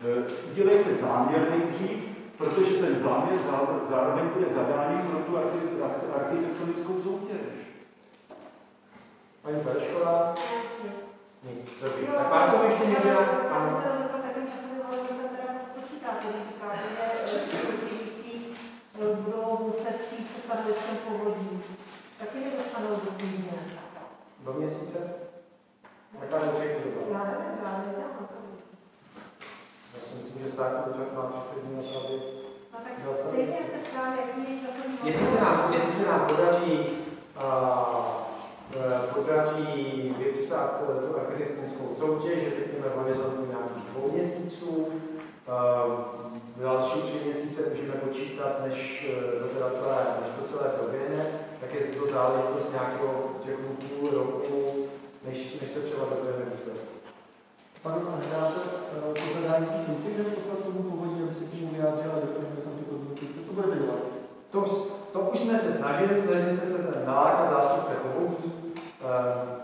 Speaker 8: Eh, Udělejte záměr nejdřív, protože ten záměr zá- zároveň bude zadáním pro tu archi- arch- architektonickou soutěž.
Speaker 1: Paní Ferešková? Nic. Dobrý.
Speaker 7: Jo,
Speaker 1: Tak vám to ještě někdo?
Speaker 7: Já jsem
Speaker 1: Ano.
Speaker 7: se rozhodla, s jakým časovým horizontem teda počítáte, když říkáte, že soutěžící eh, budou muset přijít se stanoviskem povodí. Taky nedostanou do týdne.
Speaker 1: Do měsíce? Je určitě doba?
Speaker 7: Já nevím, já nevím.
Speaker 1: Já si myslím, že státní úřad má 30 dní na to, aby
Speaker 7: No tak stejně se ptám, jaký je časový
Speaker 1: Jestli se nám, jestli se nám podaří, uh, podaří vypsat tu architektonickou soutěž, že řekněme v horizontu nějakých dvou měsíců, uh, další tři měsíce můžeme počítat, než eh, to, teda celé, než to celé proběhne, tak je to záležitost nějakého, řeknu, půl roku, než, než se třeba dobudeme myslet.
Speaker 5: Pan hledáte to zadání té soutěže, poslat tomu povodí, aby se k tomu vyjádřila doplnili tam ty podmínky. To budete dělat?
Speaker 1: To, to už jsme se snažili, snažili jsme se nalákat zástupce povodí. Um,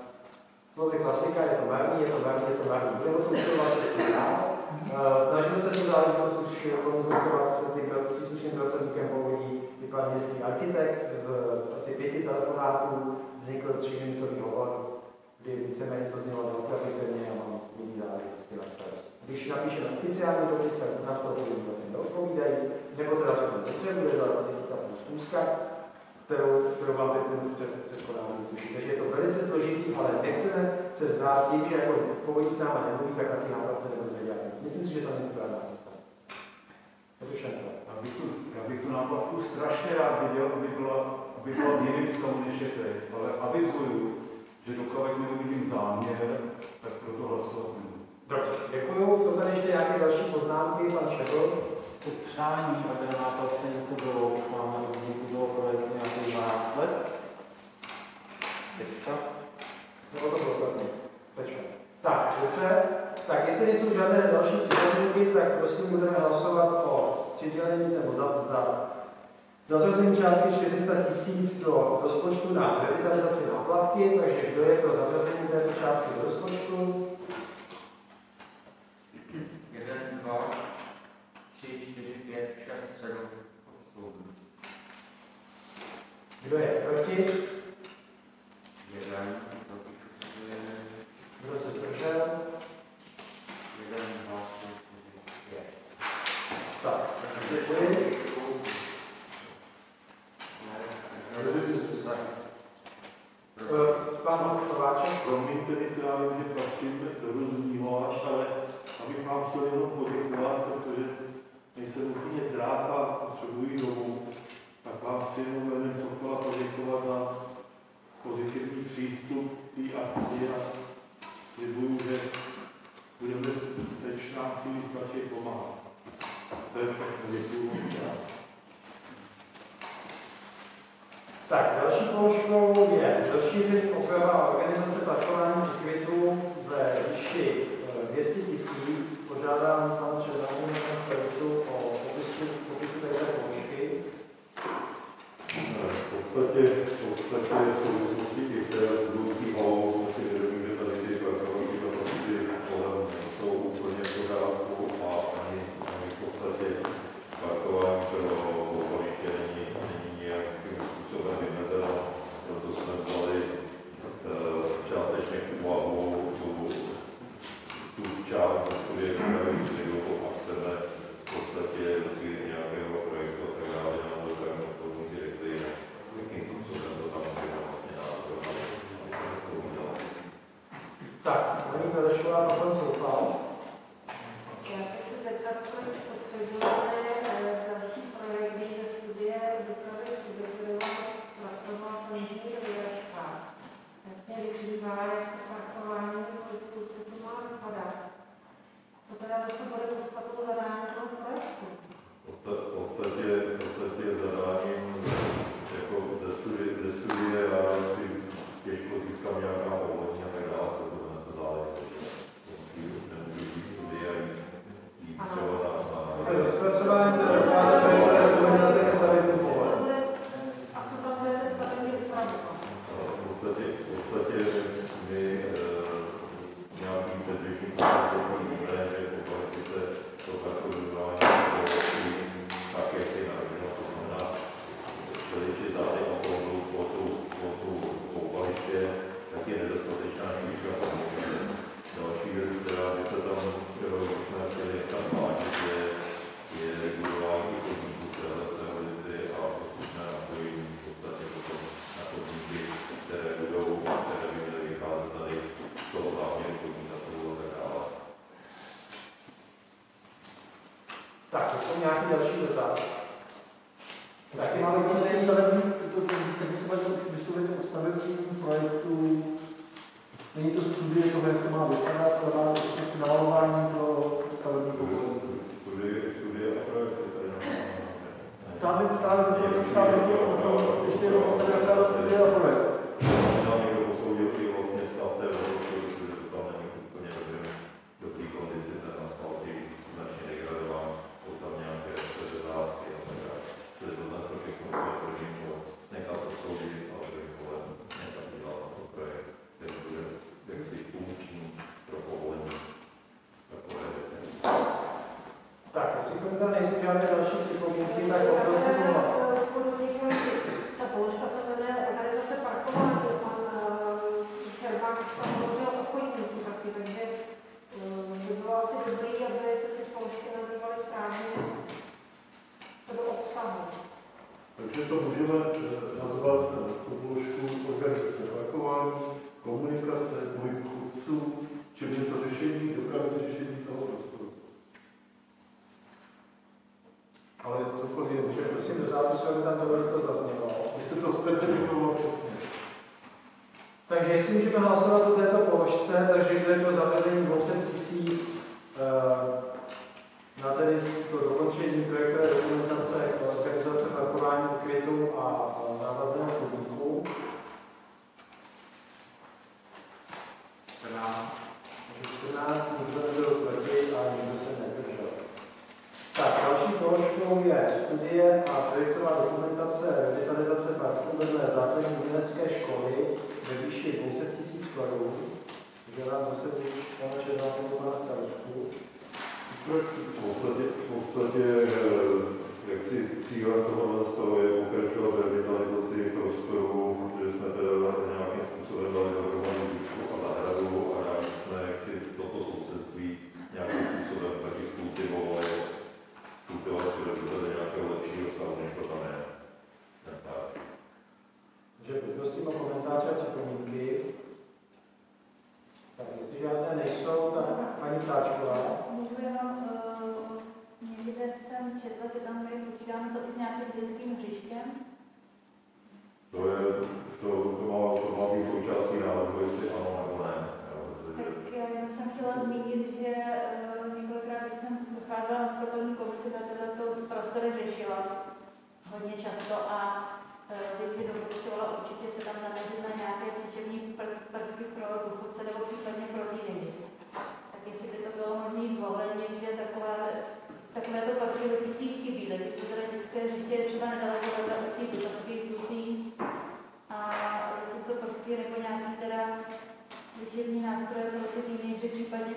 Speaker 1: slovy klasika, je to marný, je to marný, je to marný. Budeme to usilovat prostě dál. Uh, snažili se tu záležitost už konzultovat s tím příslušným pracovníkem povodí, i pan městský architekt, z asi pěti telefonátů vznikl tříminutový hovor, kdy víceméně to znělo neutralitně a mám jiný záležitosti na starost. Když napíšeme oficiální dopis, tak nám z toho povodí vlastně neodpovídají, nebo teda řeknu, potřebuje za měsíc a půl zkuska, kterou, kterou vám teď před, předkládáme sluší. Takže je to velice složitý, ale nechceme se vzdát tím, že jako povodí s náma nemluví, tak na ty nápravce nebudeme dělat nic. Myslím si, že to není správná cesta. Je to všechno.
Speaker 8: Já bych tu, já bych tu náplavku strašně rád viděl, aby byla, aby byla v jiném stavu než je teď, ale avizuju, že dokud neuvidím záměr, tak pro to hlasovat nebudu.
Speaker 1: Dobře, děkuju. Jsou tady ještě nějaké další poznámky, pan Šebl?
Speaker 9: To přání, aby na náplavce něco bylo, máme vzniku toho projektu nějakých 12 let. Teďka.
Speaker 1: Nebo to bylo vlastně? Tečka. Tak, dobře. Tak, jestli nejsou žádné další připomínky, tak prosím budeme hlasovat o přidělení nebo za, za zařazení částky 400 tisíc do rozpočtu na revitalizaci náplavky, takže kdo je pro zařazení této částky do rozpočtu?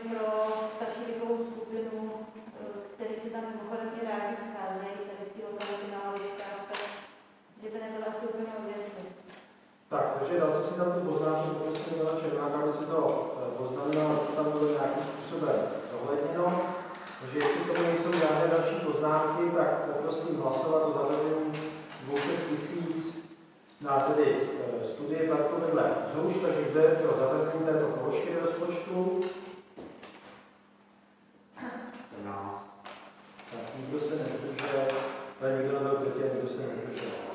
Speaker 10: pro
Speaker 3: starší věkovou skupinu, eh, který se tam mimochodem i rádi scházejí, tady ty opravdu na lavičkách, že by nebyla asi úplně o věci.
Speaker 1: Tak, takže dal jsem si tam tu poznámku prostě byla Černáka, aby se to eh, poznamenalo, aby tam bylo nějakým způsobem zohledněno. Takže jestli to nejsou žádné další poznámky, tak poprosím hlasovat o zařazení 200 tisíc na tedy eh, studii parku vedle ZUŠ, takže jde pro zařazení této položky rozpočtu, nikdo se nezdržel, ale nikdo nebyl proti a nikdo se nezdržel.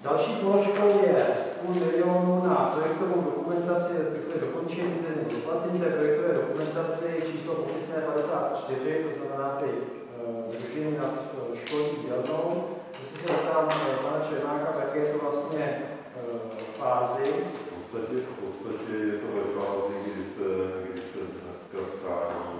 Speaker 1: Další položkou je půl milionu na projektovou dokumentaci, respektive dokončení ten doplacení té projektové dokumentaci číslo popisné 54, to znamená ty eh, družiny nad eh, školní dělnou. Jestli se zeptám eh, pana Černáka, tak je to vlastně fázi?
Speaker 10: V podstatě, v podstatě je to ve fázi, kdy se, kdy se dneska
Speaker 1: stává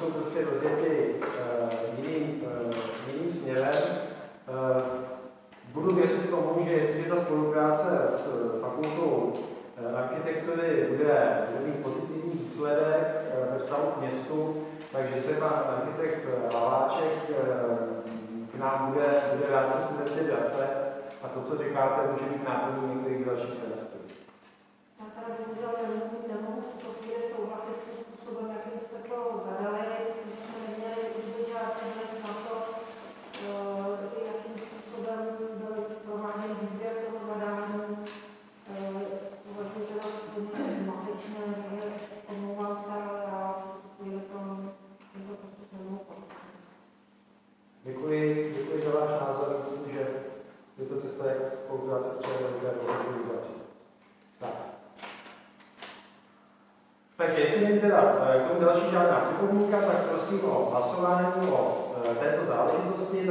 Speaker 1: jsou
Speaker 6: prostě
Speaker 5: rozjety uh, eh,
Speaker 1: jiným, uh, jiným směrem. Uh, budu věřit tomu, že jestliže ta spolupráce s fakultou architektury bude, bude mít pozitivní výsledek ve vztahu k městu, takže se pan architekt Laváček k nám bude, bude rád se studenty a to, co říkáte, může být náplní některých z dalších semestrů.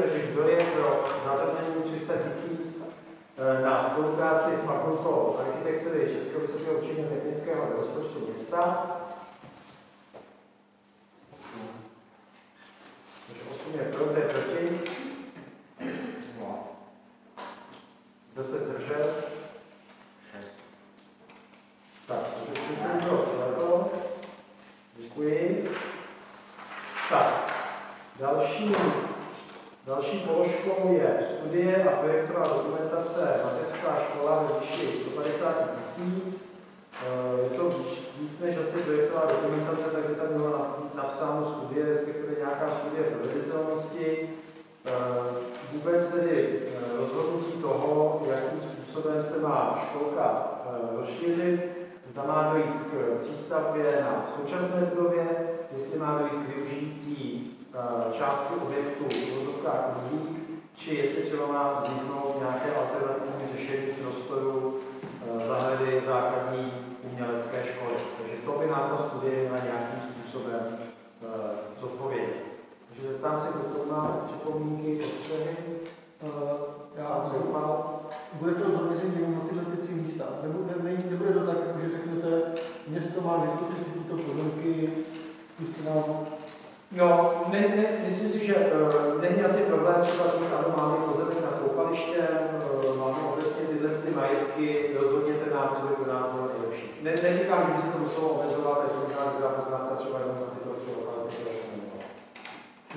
Speaker 7: takže
Speaker 1: kdo je pro zařazení 300 tisíc eh, na spolupráci s fakultou architektury Českého vysokého učení technického a rozpočtu města. Takže 8 je pro, to je způsobem se má školka rozšířit, zda má dojít k přístavbě na současné budově, jestli má dojít k využití části objektu v vozovkách či jestli třeba má vzniknout nějaké alternativní řešení prostoru zahrady základní umělecké školy. Takže to by nám ta studie měla nějakým způsobem zodpovědět. Takže zeptám se, kdo to má připomínky, potřeby.
Speaker 5: Já zoufal. Bude to zaměření jenom na tyhle ty tři místa. Nebude, ne, nebude to tak, jako že řeknete, město má dispozici tyto pozemky, zkuste nám
Speaker 1: Jo, ne, ne, myslím si, že uh, není asi problém třeba říct, ano, máme pozemek na koupaliště, uh, máme obecně tyhle ty majetky, rozhodněte nám, co by pro nás bylo nejlepší. Ne, neříkám, že by se to muselo omezovat, je to možná dobrá poznámka třeba jenom na tyto tři lokality, které jsem jmenoval.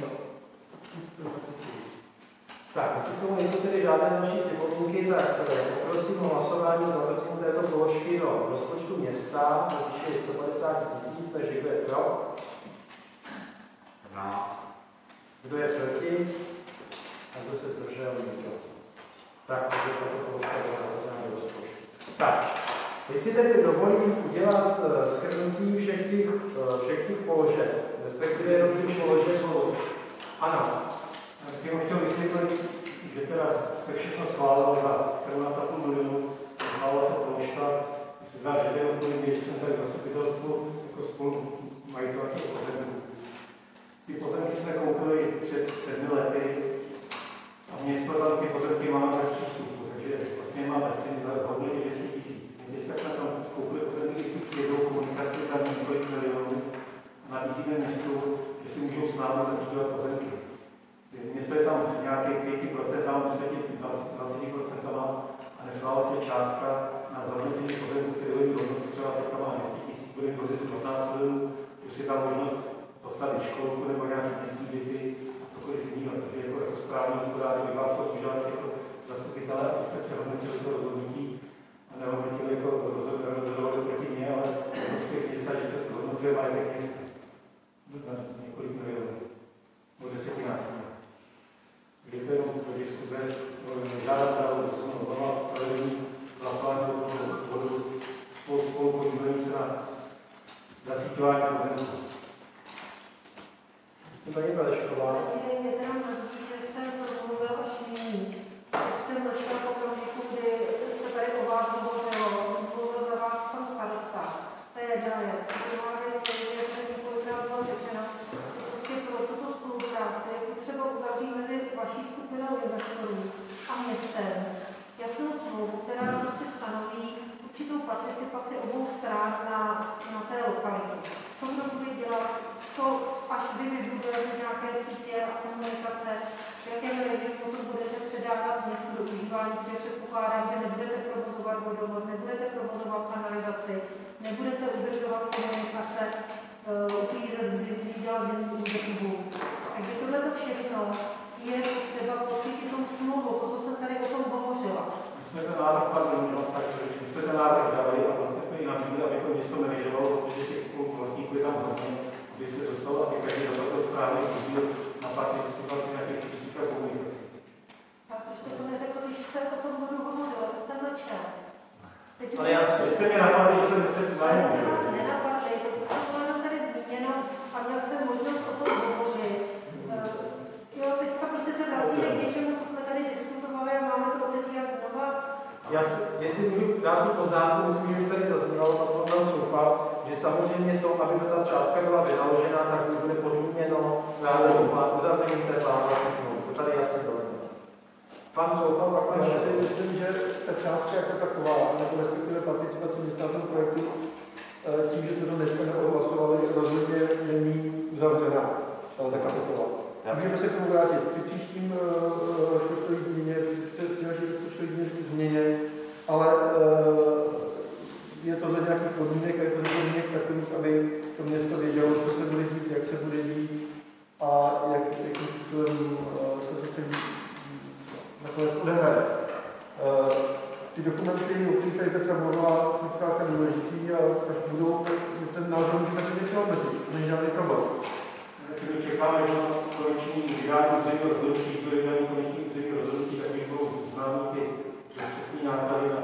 Speaker 1: No. Tak, jestli k tomu nejsou tedy žádné další připomínky, tak eh, poprosím o hlasování za zařazení této položky do rozpočtu města, výši 150 tisíc, takže kdo je pro? Kdo je proti? A kdo se zdržel? Nikdo. Tak, takže tato položka byla zařazena do rozpočtu. Tak, teď si tedy dovolím udělat uh, shrnutí všech těch, uh, všech těch položek, respektive jenom těch položek. Ano.
Speaker 15: Bych chtěl vysvětlit, že teda se všechno schválilo za 17,5 milionů, schválila se se zdá, že jde o kvůli běžcem tady zastupitelstvu jako spolu majitel těch pozemků. Ty pozemky jsme koupili před sedmi lety a město tam ty pozemky má bez přístupu, takže vlastně má bez ceny za hodnotě 200 tisíc. Teďka jsme tam koupili pozemky tu jednou komunikaci za několik milionů a nabízíme městu, že si můžou s námi zasídovat pozemky. Město je tam nějaký 5%, tam jsme 20%, 20% a neschválila se částka na zaměstnění pozemku, které by bylo třeba teďka má 200 tisíc, bude hrozit 15 milionů, už je tam možnost postavit školku nebo nějaký městský byty a cokoliv jiného. Takže jako, jako správný hospodář bych vás chtěl požádat jako aby jsme přehodnotili to rozhodnutí a nehodnotili jako rozhodovali proti mě, ale prospěch města, že se to hodnocuje majetek města. Několik milionů. O desetinásobně. Je to jenom do diskuze, žádat na znova provedení hlasování o bodu spolu spolu podílení se na zasíťování pozemků.
Speaker 1: Paní Pelešková.
Speaker 7: Mě teda mrzí, že jste promluvil až nyní. Teď jste mlčel po okamžiku, kdy se tady o vás hovořilo, mluvil za vás pan starosta. To je jedna věc je, že se několikrát bylo řečeno, že prostě pro tuto spolupráci je potřeba uzavřít mezi vaší skupinou investorů městem jasnou smlouvu, která prostě stanoví určitou participaci obou stran na, na té lokalitě. Co kdo bude dělat, co až vy vybudujete nějaké sítě a komunikace, v jakém režimu to budete předávat městu do užívání, protože předpokládám, že nebudete provozovat vodovod, nebudete provozovat kanalizaci, nebudete udržovat komunikace, uh, uklízet dělat zimní údržbu. Takže tohle to všechno je potřeba pocítit tou smlouvu, proto jsem tady o tom hovořila.
Speaker 15: My jsme ten návrh, pardon, my jsme ten návrh dali a vlastně jsme ji nabídli, aby to město manažovalo, protože těch spoluvlastníků je tam hodně by se dostalo, aby každý do toho správně podíl na participaci na těch sítích a komunikací.
Speaker 7: A proč to neřekl, když jste o tom budu hovořila, to jste začal.
Speaker 15: Ale já jste mě napadli, že jsem se
Speaker 7: zájem. Já
Speaker 1: si, jestli můžu dát tu poznámku, myslím, že už tady zaznělo, a to soufal, že samozřejmě to, aby ta částka byla vynaložena, tak bude podmíněno právě uzavřením té plánovací smlouvy. To tady jasně zaznělo. Pan Soufal, pak pan
Speaker 5: si myslím, že ta částka jako taková, nebo respektive participace města na tom projektu, eh, tím, že to dneska neodhlasovali, rozhodně není uzavřena ta kapitola. Já. Můžeme se k tomu vrátit při příštím eh, eh, rozpočtové změně, při, při naší rozpočtové změně, ale eh, je to za nějaký podmínek a je to za podmínek takových, aby to město vědělo, co se bude dít, jak se bude dít a jak, jakým způsobem se to celý nakonec odehraje. Ty dokumenty, o kterých tady Petra mluvila, jsou zkrátka důležitý a až budou, tak ten názor můžeme se něco omezit. To není žádný problém.
Speaker 15: Čekáme, že to vydání územního rozhodnutí, to vydání konečných územních rozhodnutí, tak
Speaker 17: mi budou
Speaker 1: známy ty
Speaker 7: přesné náklady na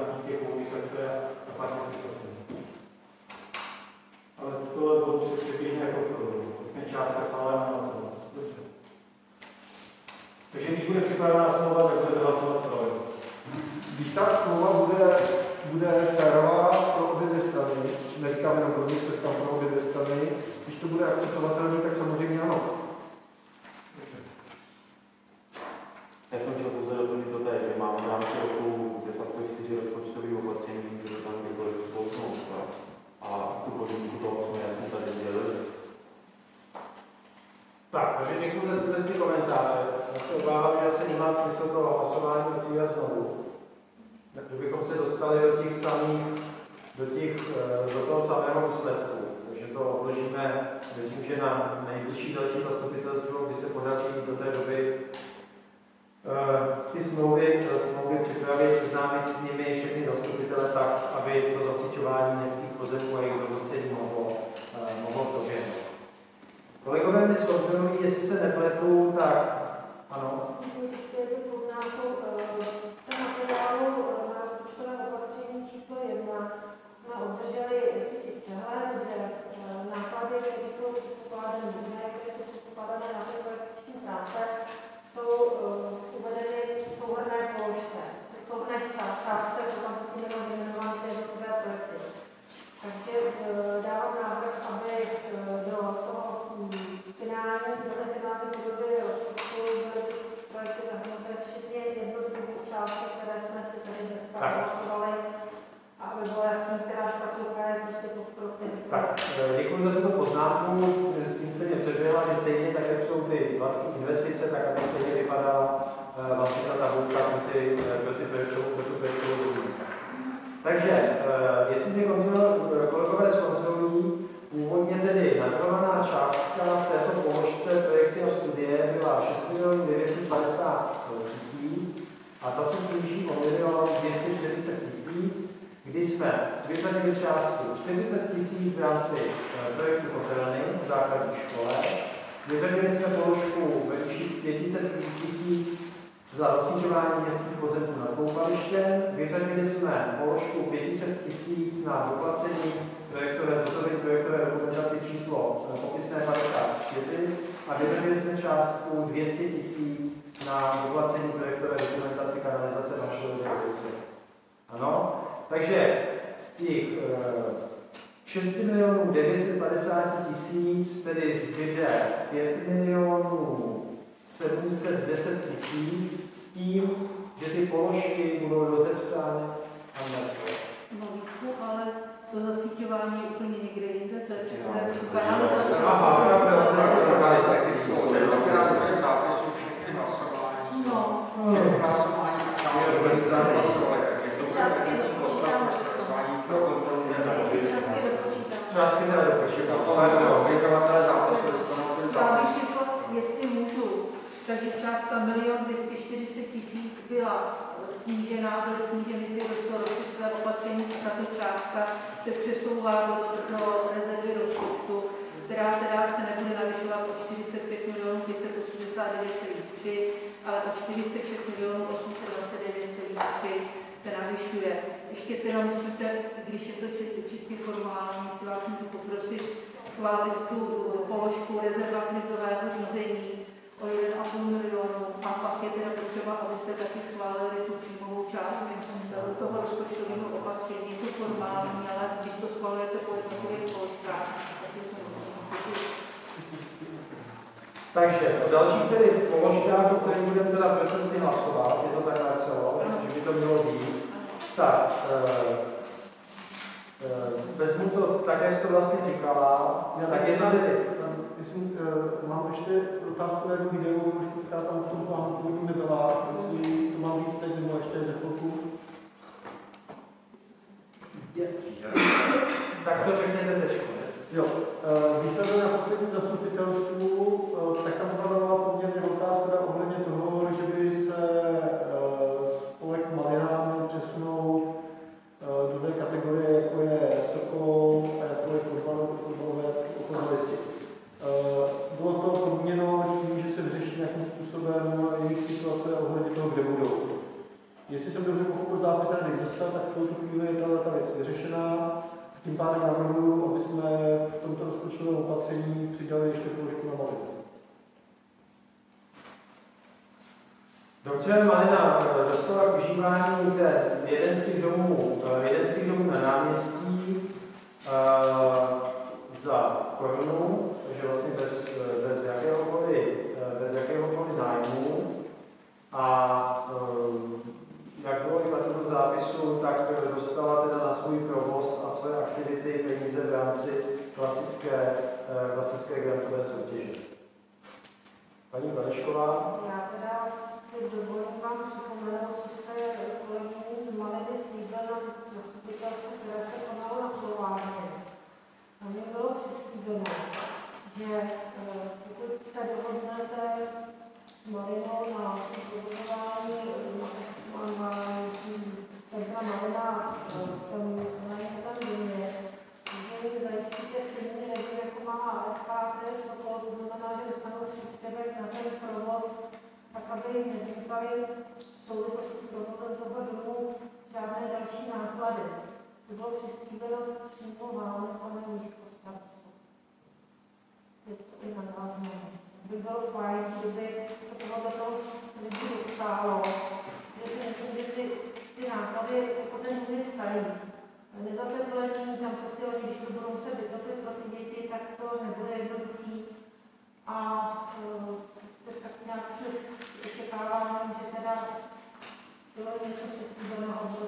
Speaker 7: to.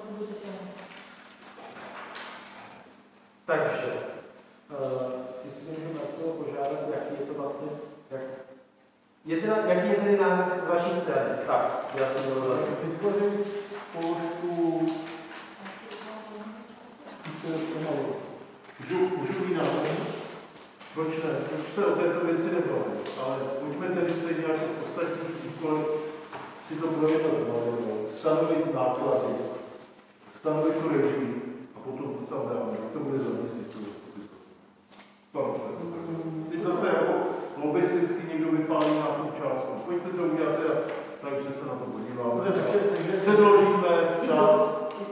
Speaker 1: Takže, uh, jestli můžu Marcelo požádat, jaký je to vlastně, jak, je teda, jaký je tedy návrh z vaší strany? Tak, já si budu zase.
Speaker 5: Vytvořit položku
Speaker 6: můžu být Proč ne? Proč se o této věci nebavit? Ale pojďme tedy stejně jako v ostatních úkolech si to s Marinou, stanovit náklady, stanovit tu režii a potom to tam dáme. To bude za měsíc. Teď zase jako lobisticky někdo vypálí nějakou částku. Pojďme to udělat teda tak, že se na to podíváme. Předložíme včas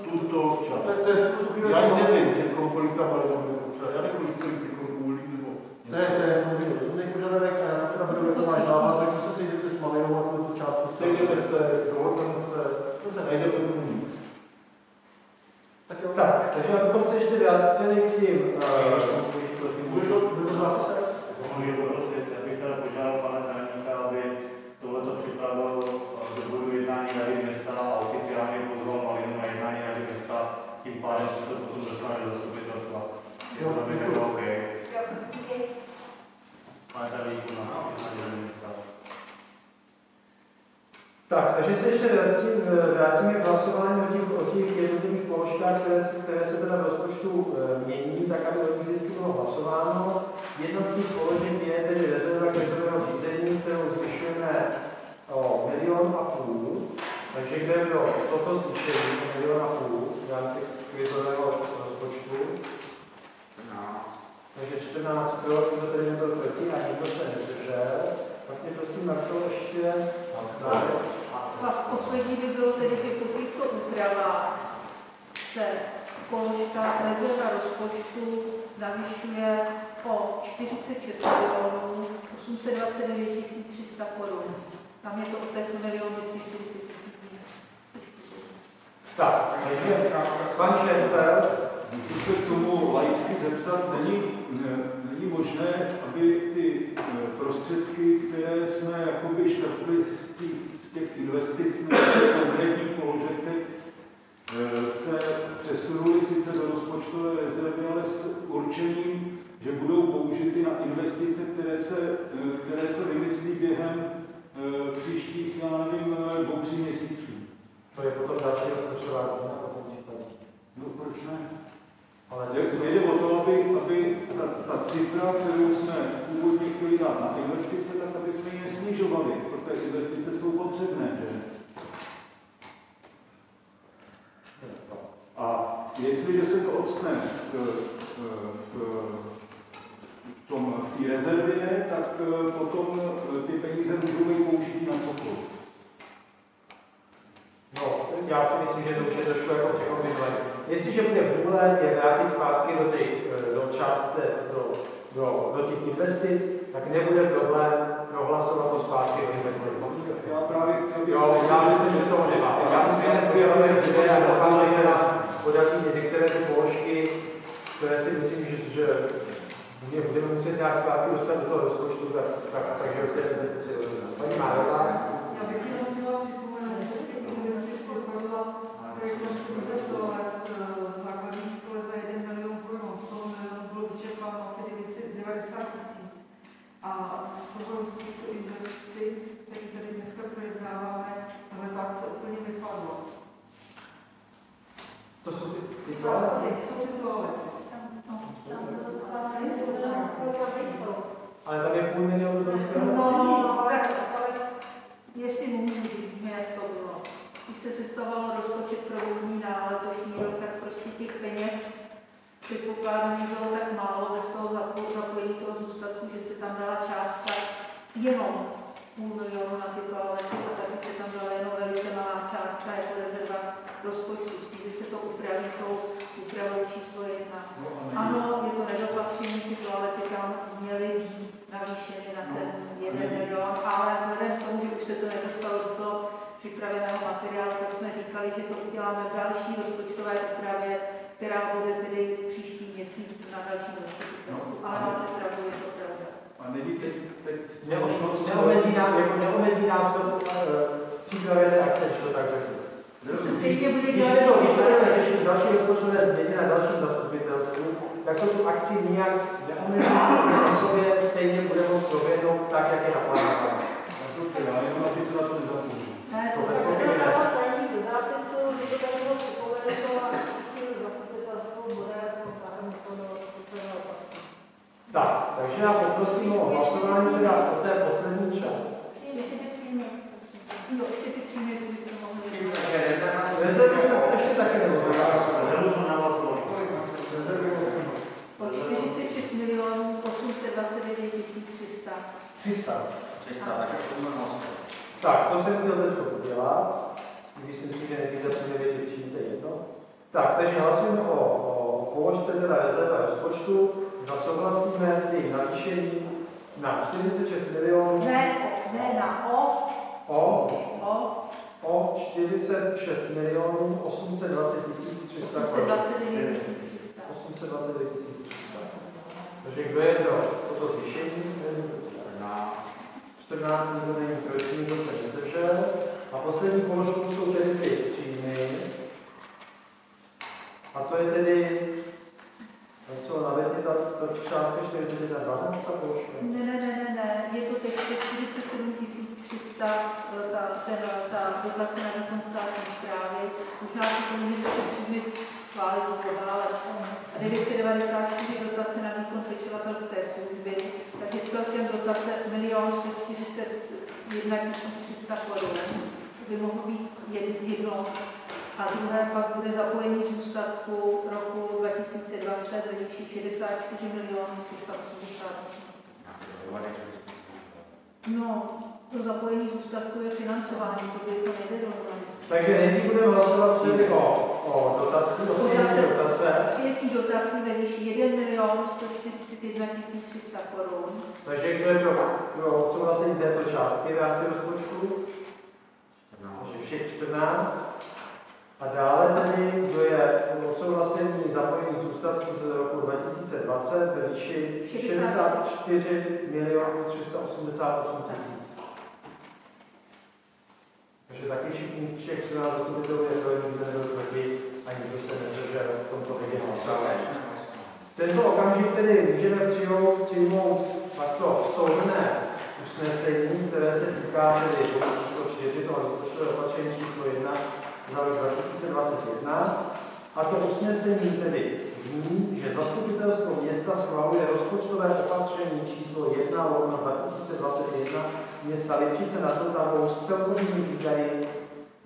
Speaker 6: tuto část. Já nevím, kolik tam bude potřeba. Já nevím, kolik stojí těch uhlí nebo
Speaker 5: to je samozřejmě rozumný požadavek a já teda budu jako máš závazek, že se sejdete s Malinou a tu částku.
Speaker 6: Sejdeme se, dohodneme se, dobře, najdeme tu
Speaker 1: tak, jo. tak, takže abychom se ještě vrátili k tím,
Speaker 15: to, bude to? Můžu poprosit, já bych teda požádal pana tajemníka, aby tohleto připravil do bodu jednání Rady města a oficiálně pozval Malinu na jednání Rady města, tím pádem se to potom dostane do zastupitelstva. Je to by bylo OK. Pane tajemníku na jednání Rady města.
Speaker 1: Tak, takže se ještě vracím, vrátíme k hlasování o těch, o těch jednotlivých položkách, které, které se teda v rozpočtu e, mění, tak aby o vždycky bylo hlasováno. Jedna z těch položek je tedy rezerva krizového řízení, kterou zvyšujeme o milion a půl. Takže kde bylo toto zvýšení o milion a půl v rámci krizového rozpočtu? Takže 14 pro, nikdo tedy nebyl proti a nikdo se nezdržel. Tak mě prosím, Marcel, ještě
Speaker 4: a poslední by bylo tedy, že po těchto úpravách se položka rezerva rozpočtu navyšuje o 46 milionů 829 300 korun. Tam je to o 5 milionů 400
Speaker 1: Tak, takže pan Šerfer,
Speaker 8: Můžu se k tomu laicky zeptat, není, možné, aby ty eh, prostředky, které jsme jakoby škrtli z těch, z těch investic na konkrétních položek, eh, se přesunuly sice do rozpočtové rezervy, ale s určením, že budou použity na investice, které se, eh, které se vymyslí během příštích, já nevím, dvou, tří měsíců.
Speaker 1: To je potom další rozpočtová změna potom případně.
Speaker 8: No proč ne? Ale jde o to, aby, aby ta, ta cifra, kterou jsme původně chtěli dát na investice, tak aby jsme ji nesnižovali, protože investice jsou potřebné. Že? A jestliže se to odstne v, v, v, tom, v té rezervě, tak potom ty peníze můžou být použití na cokoliv.
Speaker 1: já si myslím, že to už je trošku jako překombinované. Jestliže bude vůle je vrátit zpátky do, těch, eh, do části, do, do, do těch investic, tak nebude problém prohlasovat to zpátky do investic.
Speaker 8: Já právě chci,
Speaker 1: Jo, já myslím, že to nemá. Já myslím, že nepotřebujeme lidé a doufám, že se nám podaří některé ty položky, které si myslím, že, že je budeme muset nějak zpátky dostat do toho rozpočtu, tak, tak, takže do té investice rozhodnout. Paní Márová?
Speaker 11: Já bych jenom chtěla připomenout, že těch investic dopadla rekonstrukce solet v základní škole za 1 milion korun. Z toho milionu bylo vyčerpáno asi 990 tisíc. A z toho rozpočtu investic, který tady dneska projednáváme, na letárce úplně vypadlo.
Speaker 1: To jsou ty, ty
Speaker 11: toalety? Jsou ty toalety.
Speaker 1: Ale tam je půl milionu z loňského
Speaker 4: No, tak, ale jestli můžu říct, jak to bylo. Když se sestavovalo rozpočet provodní na letošní rok, tak prostě těch peněz předpokládaný bylo tak málo bez toho zapo- zapojení toho zůstatku, že se tam dala částka jenom půl milionu na ty toalety a taky se tam dala jenom velice malá částka jako rezerva rozpočtu, s tím, že se to upraví tou úpravou číslo jedna. Ano, je to nedopatření, ty toalety tam měly být navýšeny na ten jeden milion, ale vzhledem k tomu, že už se to nedostalo do toho připraveného materiálu, tak jsme říkali, že to uděláme v další rozpočtové úpravě, která bude tedy příští měsíc na další rozpočtovou. Ale máte pravdu, je to pravda.
Speaker 8: A není teď, teď
Speaker 1: Neomezí nás, jako neomezí nás to eh, přípravě té akce, když to tak řeknu. Když, se to, když to budeme řešit další rozpočtové změny na dalším zastupitelstvu, tak to tu akci nijak neomezí, časově stejně bude moct proběhnout tak, jak je naplánováno.
Speaker 8: Já jenom, aby se na to nezapomněl.
Speaker 4: Ne,
Speaker 1: To
Speaker 4: to
Speaker 1: bez
Speaker 4: bude
Speaker 1: pochyby ne.
Speaker 7: do zápisu, že to tady bylo připomenuto a příští zastupitelstvo bude jako zahrnuto do rozpočtového opatření.
Speaker 1: Tak, takže já poprosím o hlasování teda o té poslední
Speaker 4: příjmy. Jo, ještě ty příjmy, jestli byste to mohli říct.
Speaker 1: Rezervy to ještě taky nezvládá.
Speaker 15: Rezervu jsme nehlasovali.
Speaker 4: O 46 milionů 829 300.
Speaker 5: 300.
Speaker 2: 300, takže to jsme hlasovali.
Speaker 1: Tak, to jsem chtěl teď udělat, když si myslím, že nejdříve si nevědět, čím to je jedno. Tak, takže hlasujeme o, o položce teda rezerva rozpočtu. Zda souhlasíme s jejím navýšením na 46 milionů
Speaker 4: Ne, ne na O,
Speaker 1: o,
Speaker 4: O,
Speaker 1: o 46 milionů 820 tisíc 300 korun.
Speaker 4: 829 300.
Speaker 1: 829 300. Takže kdo je pro toto zvýšení?
Speaker 2: Na
Speaker 1: 14 nikdo není proti, nikdo se nedržel. A poslední položkou jsou tedy ty příjmy. A to je tedy, co navedně ta, ta částka 41 12, ta položka.
Speaker 4: Ne, ne, ne, ne, ne, je to teď 47 300, eh, ta, ten, ta dotace na výkon státní zprávy. Možná to můžete ty příjmy schválit do ale 994 dotace na výkon pečovatelské služby, takže celkem dotace 1 141 300 korun. To by mohlo být jed- jedno. A druhé pak bude zapojení zůstatku roku 2020 ve výši 64 milionů 380 No, to zapojení zůstatku je financování, to by to nejde dohromady.
Speaker 1: Takže nejdřív budeme hlasovat tedy o, o dotaci, o přijetí dotace.
Speaker 4: Přijetí dotací ve výši 1 milion 141 300 korun.
Speaker 1: Takže kdo je pro, pro odsouhlasení této částky v rámci rozpočtu? Takže všech 14. A dále tedy, kdo je odsouhlasení zapojení zůstatku z roku 2020 ve výši 64 milionů 388 tisíc. Takže taky všichni všech 14 zastupitelů je pro, nikdo nebyl proti a nikdo se nedržel v tomto hlasování. Tento okamžik tedy můžeme přijmout, takto souhrné usnesení, které se týká tedy bodu číslo 4, toho rozpočtového opatření číslo 1 za rok 2021. A to usnesení tedy zní, že zastupitelstvo města schvaluje rozpočtové opatření číslo 1 lomeno 2021 města Lipčice nad Vltavou s celkovými výdaji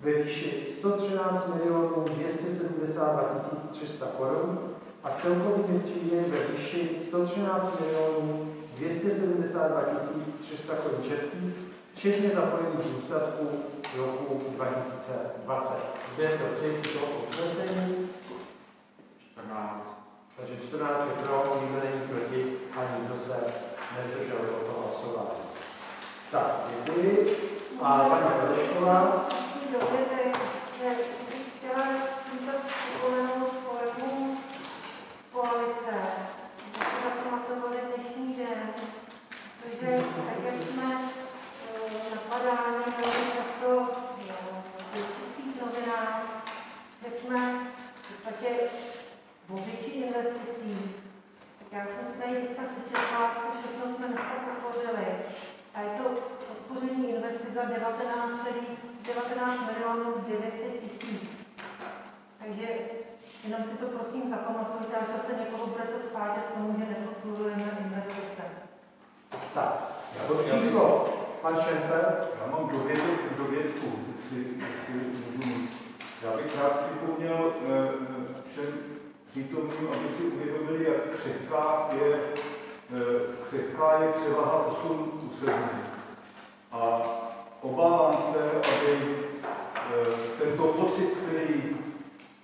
Speaker 1: ve výši 113 milionů 272 300 korun a celkovými příjmy ve výši 113 milionů 272 300 korun českých, včetně zapojených zůstatků roku 2020. Kde je to přijetí tohoto usnesení?
Speaker 2: 14.
Speaker 1: Takže 14 je pro, nikdo není proti a nikdo se nezdržel do toho hlasování. Tak, děkuji. A paní?
Speaker 7: Dovětek, že bych chtěla tímto připomenout kolegům z koalice, že si zapamatovali dnešní den, protože tak, jak jsme eh, napadáni velmi často v politických novinách, že jsme podstatě bořiči investicí. Tak já jsem si tady teďka sečetla, co všechno jsme dneska podpořili. A je to podpoření investic za 19, 19 milionů 900 tisíc. Takže jenom si to prosím zapamatujte, až zase někoho bude to spádět k tomu, že nepodporujeme investice.
Speaker 1: Tak, bod číslo, pan Šenfer.
Speaker 8: Já mám dovětek k dovědku, jestli, jestli můžu. Já bych rád připomněl eh, všem přítomným, aby si uvědomili, jak křehká je, eh, křehká je převaha 8 u 7. A obávám se, aby eh, tento pocit, který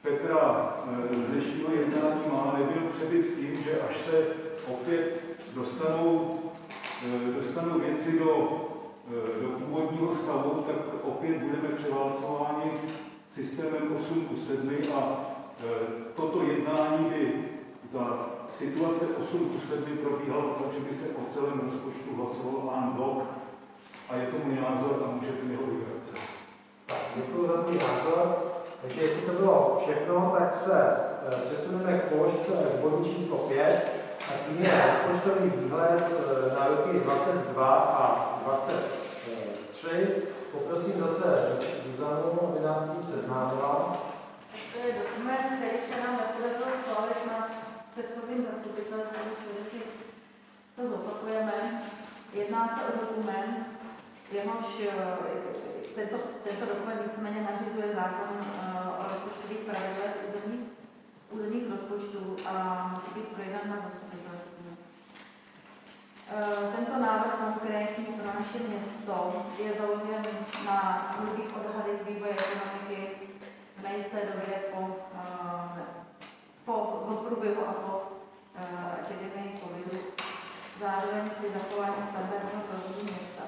Speaker 8: Petra eh, dnešního jednání má, nebyl přebyt tím, že až se opět dostanou, dostanou věci do, do původního stavu, tak opět budeme převálcováni systémem 8 ku 7 a toto jednání by za situace 8 ku 7 probíhalo tak, že by se o celém rozpočtu hlasovalo en bloc a je to můj názor a můžete mi ho vyvracet.
Speaker 1: Děkuji za tvůj názor. Takže jestli to bylo všechno, tak se eh, přesuneme k položce k bodu číslo 5 a tím je rozpočtový výhled eh, na roky 22 a 23. Poprosím zase Zuzanu, aby nás s tím seznámila.
Speaker 3: To je dokument, který se nám nepodařilo schválit na předchozím zastupitelstvu, čili si to zopakujeme. Jedná se o dokument, jehož eh, tento, tento dokument víceméně nařizuje zákon uh, o rozpočtových pravidlech územních, územních rozpočtů a musí být projednán na zastupitelstvu. Uh, tento návrh konkrétní pro naše město je založen na hrubých odhadech vývoje ekonomiky v nejisté době po, uh, po v průběhu a po uh, epidemii covidu, zároveň při zachování standardního provozu města.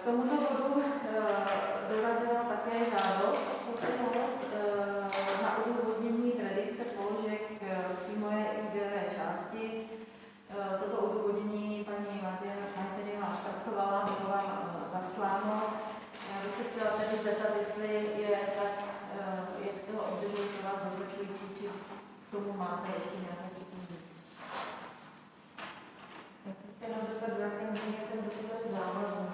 Speaker 3: K tomuto bodu dorazila také žádost o na odůvodnění predikce položek přímo je výdajové části. Toto odůvodnění paní Martinová zpracovala, bylo vám zasláno. Já bych se chtěla tedy zeptat, jestli je tak, jak jste ho obdrželi, pro vás doporučující, či k tomu máte ještě nějaké připomínky.
Speaker 7: Já se chci jenom zeptat, do jaké míry je ten dokument závazný.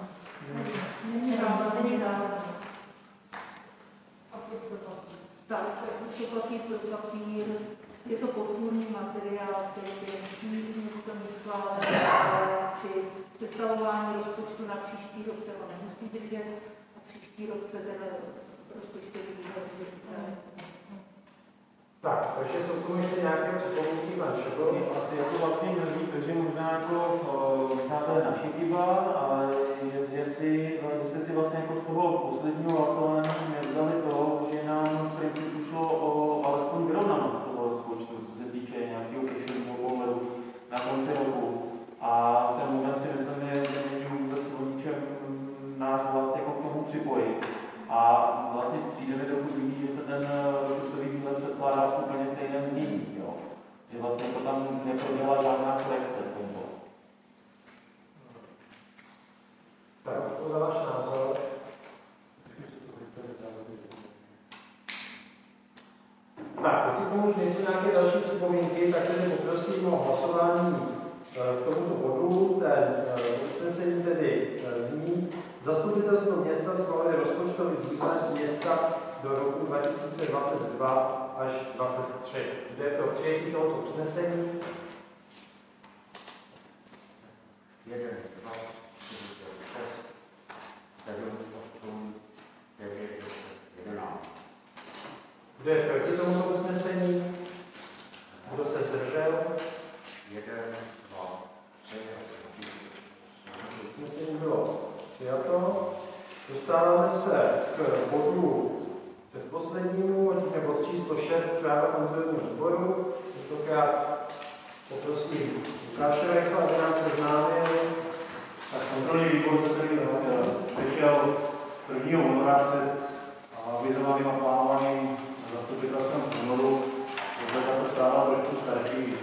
Speaker 3: Není závazný, závazný. Tak, určitě platí pro papír. Je to podpůrný materiál, který je město schválen při sestavování rozpočtu na příští rok se ho nemusí držet a příští rok se ten rozpočtový výhled
Speaker 1: tak, takže jsou tu ještě nějaké připomínky, pan Šebel?
Speaker 9: Asi jako vlastně mrzí to, že možná jako, možná to je naše chyba, ale že, že, si, že jste si vlastně jako z toho posledního hlasování nevzali to, že nám v principu šlo o alespoň vyrovnanost toho rozpočtu, co se týče nějakého cashingového pohledu na konci roku. A ten moment si myslím, že není vůbec o ničem náš hlas jako k tomu připojit. A vlastně přijdeme do chvíli, že se ten rozpočtový výhled předkládá v úplně stejném znění. Že vlastně to tam neproběhla žádná korekce v.
Speaker 1: Tak, to za váš názor. Tak, jestli už nejsou nějaké další připomínky, tak tedy poprosím o hlasování k tomuto bodu. Ten usnesení tedy zní, Zastupitelstvo města schváluje rozpočtový výhled města do roku 2022 až 2023. Kdo je pro přijetí tohoto usnesení?
Speaker 2: Jeden, dva,
Speaker 1: Kdo je proti tomuto usnesení? Kdo se zdržel?
Speaker 2: Jeden, dva, tři.
Speaker 1: Usnesení bylo přijato.
Speaker 9: Dostáváme se k bodu předposlednímu, nebo číslo 6, právě kontrolního výboru. Tentokrát poprosím Lukáše Rechla, aby nás seznámil.
Speaker 12: Tak kontrolní výbor který eh, přešel 1. února před eh, vyzvali na taky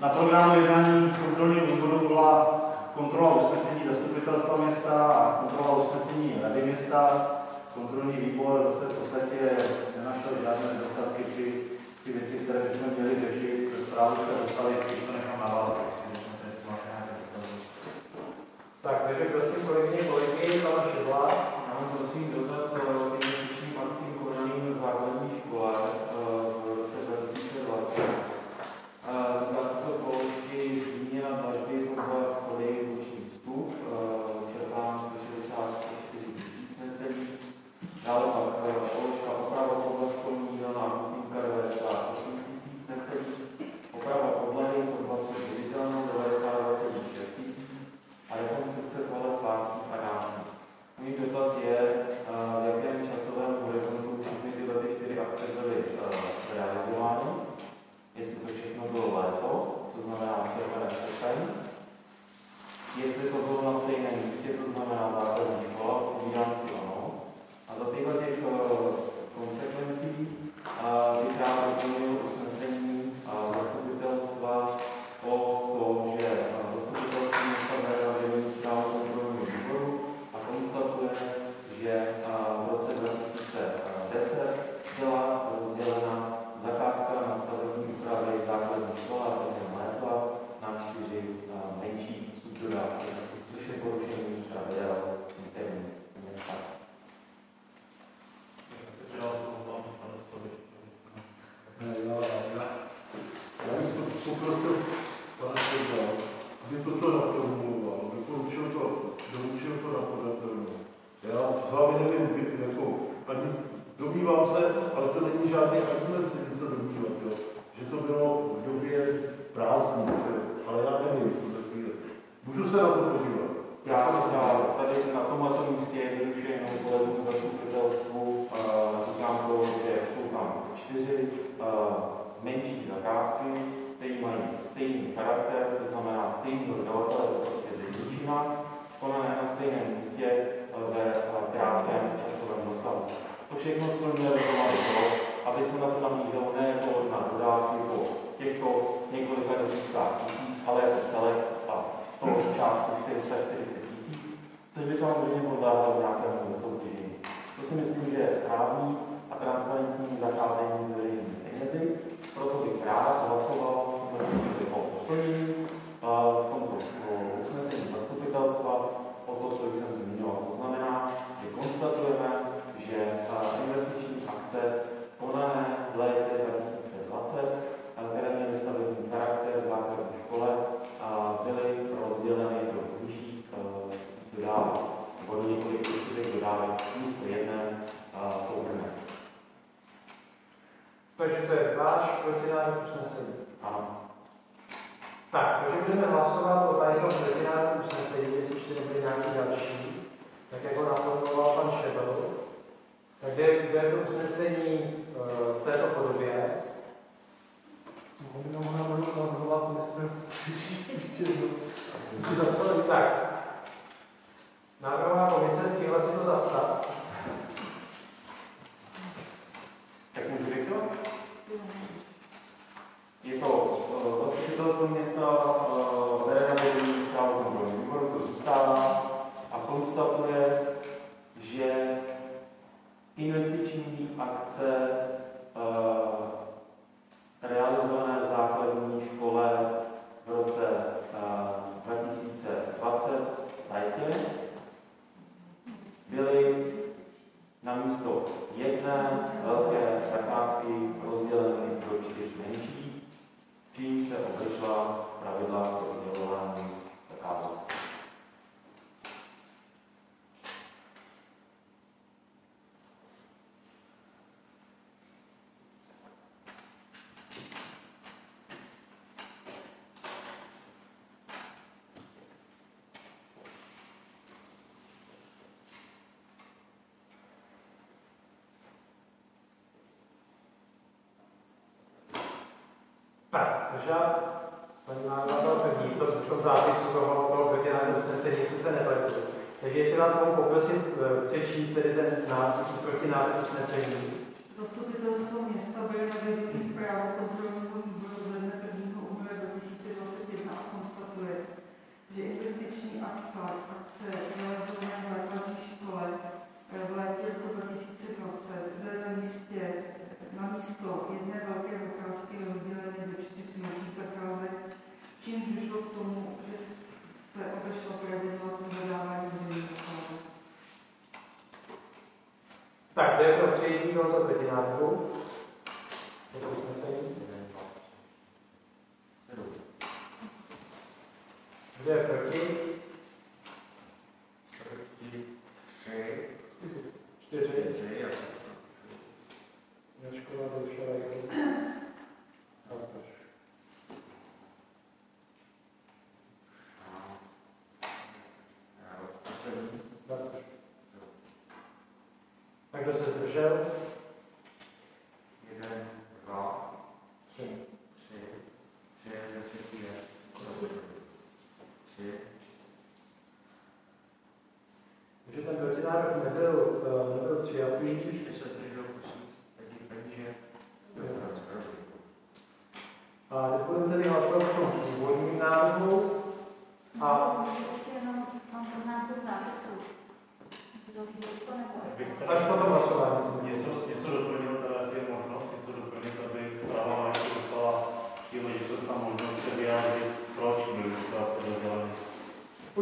Speaker 12: Na programu jednání kontrolního výboru byla kontrola usnesení zastupitelstva města a kontrola usnesení rady města. Kontrolní výbor se v podstatě nenašel žádné nedostatky ty, ty věci, které bychom měli řešit, Se zprávu jste dostali, spíš to nechám na vás.
Speaker 9: Tak, takže prosím kolegyně, kolegy, pana Šedla.
Speaker 18: Drža, paní na to v
Speaker 9: tom, v
Speaker 1: tom zápisu toho, toho veterinárního usnesení, jestli se nepletí. Takže jestli vás mohu poprosit eh, přečíst tedy ten návrh, proti návrh usnesení.
Speaker 11: Zastupitelstvo města bude na vědomí zprávu kontrolního výboru ze dne 1. února 2021 a konstatuje, že investiční akce, akce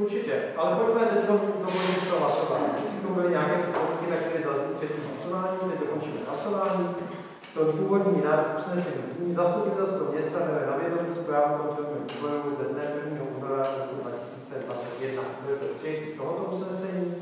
Speaker 1: Určitě, ale pojďme teď tomu, tomu to hlasování. Jestli to byly nějaké připomínky, tak tady zazní třetí hlasování, teď dokončíme hlasování. To důvodní návrh usnesení zní zastupitelstvo města bere na vědomí zprávu kontrolního výboru ze dne 1. února roku 2021. Kdo to přijetí tohoto
Speaker 3: usnesení?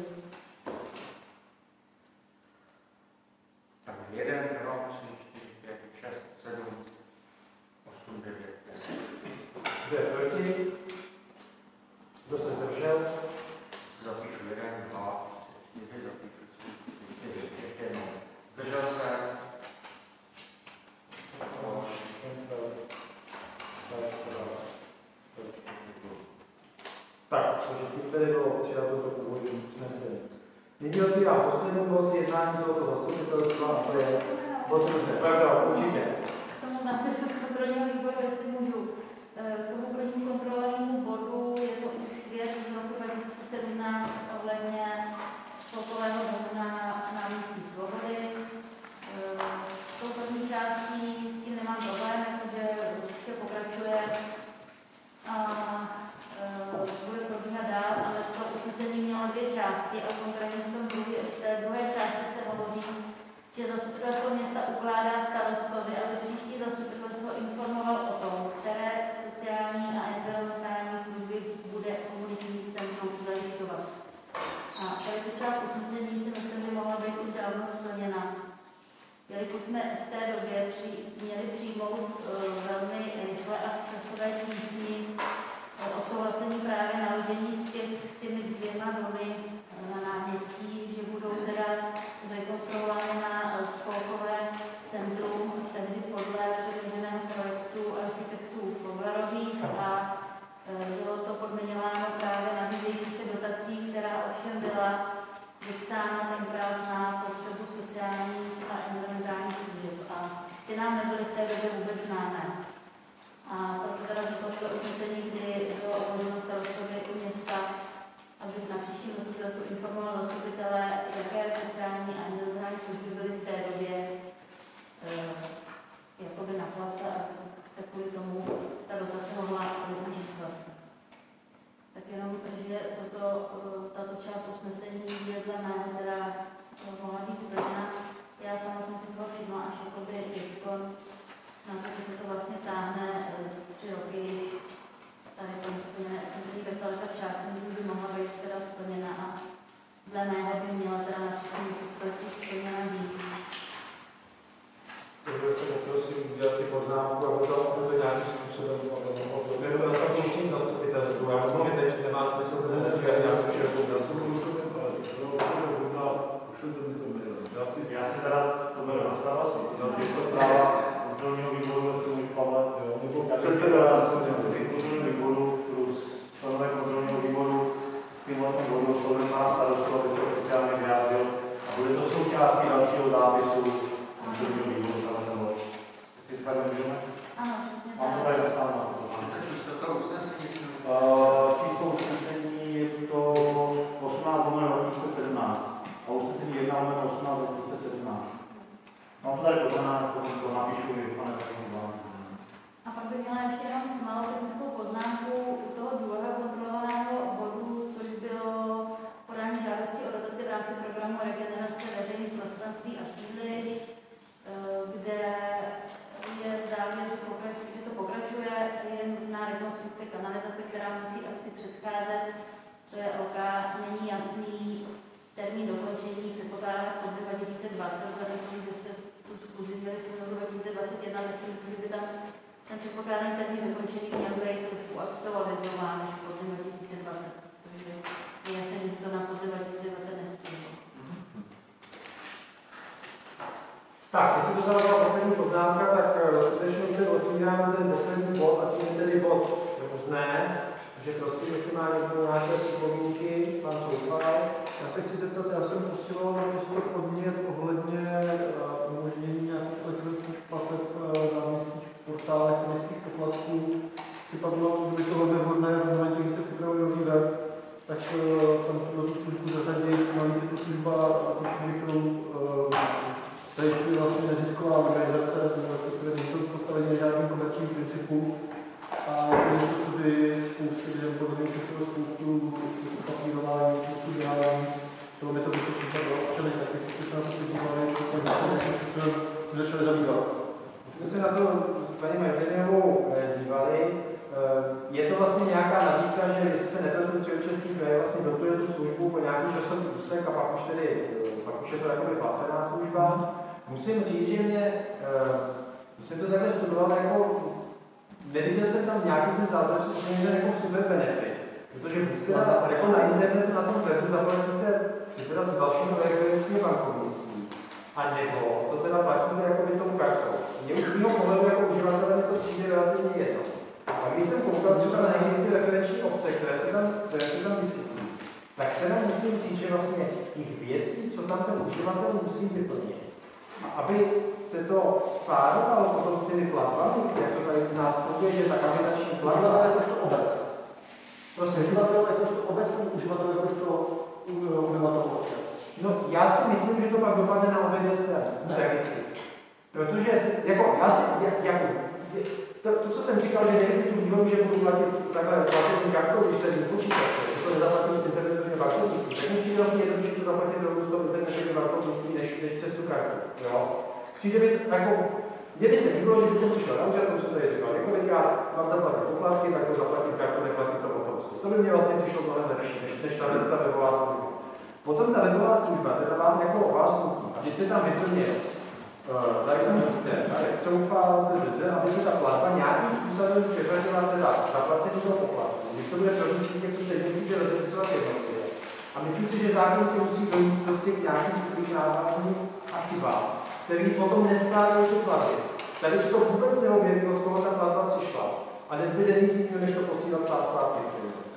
Speaker 3: A myslím
Speaker 1: si, že zákon, to musí dojít prostě k nějakým vyžádání a chybám, který potom nesprávně ty platby. Tady se to vůbec neobjeví, od koho ta platba přišla. A nezbyde nic jiného, než to posílat pár zpátky.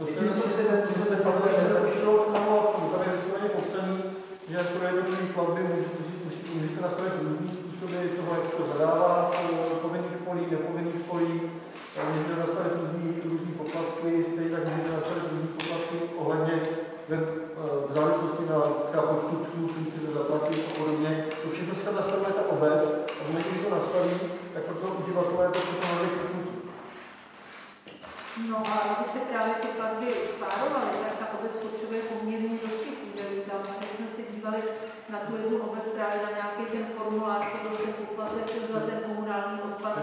Speaker 1: Myslím si, že se ten, že se ten systém to
Speaker 5: tam je úplně popsaný, že projektové platby můžete nastavit různý způsoby toho, jak to zadává, eh, povinných polí, nepovinných polí, eh, můžete nastavit různý, různý poplatky, stejně tak můžete nastavit různý poplatky ohledně třeba počtu psů, kteří to zaplatí a podobně. To všechno se tam nastavuje ta obec a když to nastaví, tak pro toho uživatele to potom hlavně
Speaker 4: No a aby se právě ty platby spárovaly, tak ta obec potřebuje poměrně dost těch údajů. Tam jsme se dívali na tu jednu obec právě na nějaký ten formulář, který byl ten poplatek za ten komunální odpad,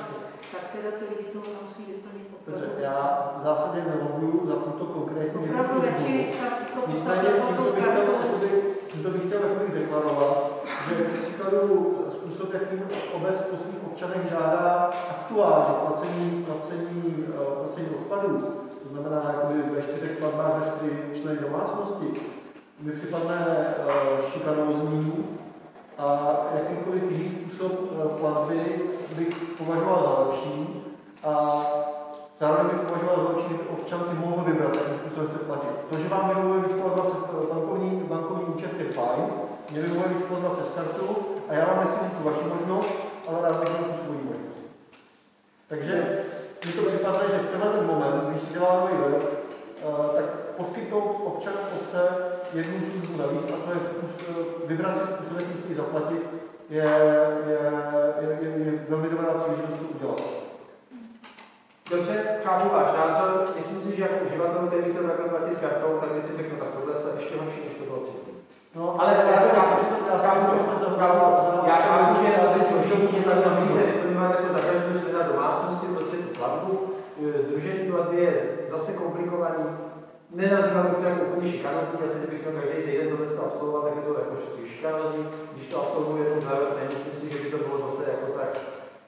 Speaker 4: tak teda ty lidi to musí vyplnit.
Speaker 5: Dobře, já v zásadě nelobuju za tuto konkrétní
Speaker 4: Opravdu radši tak to
Speaker 5: Nicméně, tím, to bych chtěl to bych chtěl takový deklarovat, že v příkladu způsob, jakým obec po svých občanech žádá aktuální placení, placení, eh, placení odpadů, to znamená jakoby ve čtyřech platbách na čtyři členy domácnosti, mi připadne eh, šikanózní a jakýkoliv jiný způsob eh, platby bych považoval za lepší a Zároveň bych považoval za lepší, kdyby občan si mohl vybrat, jakým způsobem chce platit. To, že vám vyhovuje víc platba přes bankovní, bankovní účet, je fajn, mě vyhovuje víc platba přes kartu a já vám nechci tu vaši možnost, ale rád bych tu svou možnost. Takže mi to připadne, že v tenhle moment, když si dělá děláme web, eh, tak poskytnout občan obce jednu službu navíc, a to je vybrat si způsob, jakým chtějí zaplatit, je, je, je, je, je velmi dobrá příležitost to udělat.
Speaker 1: Dobře, chápu váš názor. Myslím si, že jako uživatel, který by chtěl takhle platit kartou, tak by si řekl, tak tohle je ještě horší, než to bylo předtím. No, ale já to chápu, já chápu, chápu, já chápu, že je prostě složitý, že ta musíte vyplňovat jako za každou člena domácnosti, prostě tu platbu, združení platby je zase komplikovaný. Nenazývám bych to jako úplně šikanozní, asi kdybych měl každý týden tohle to absolvovat, tak je to jako šikanozní. Když to absolvuju jednou za rok, nemyslím si, že by to bylo zase jako tak,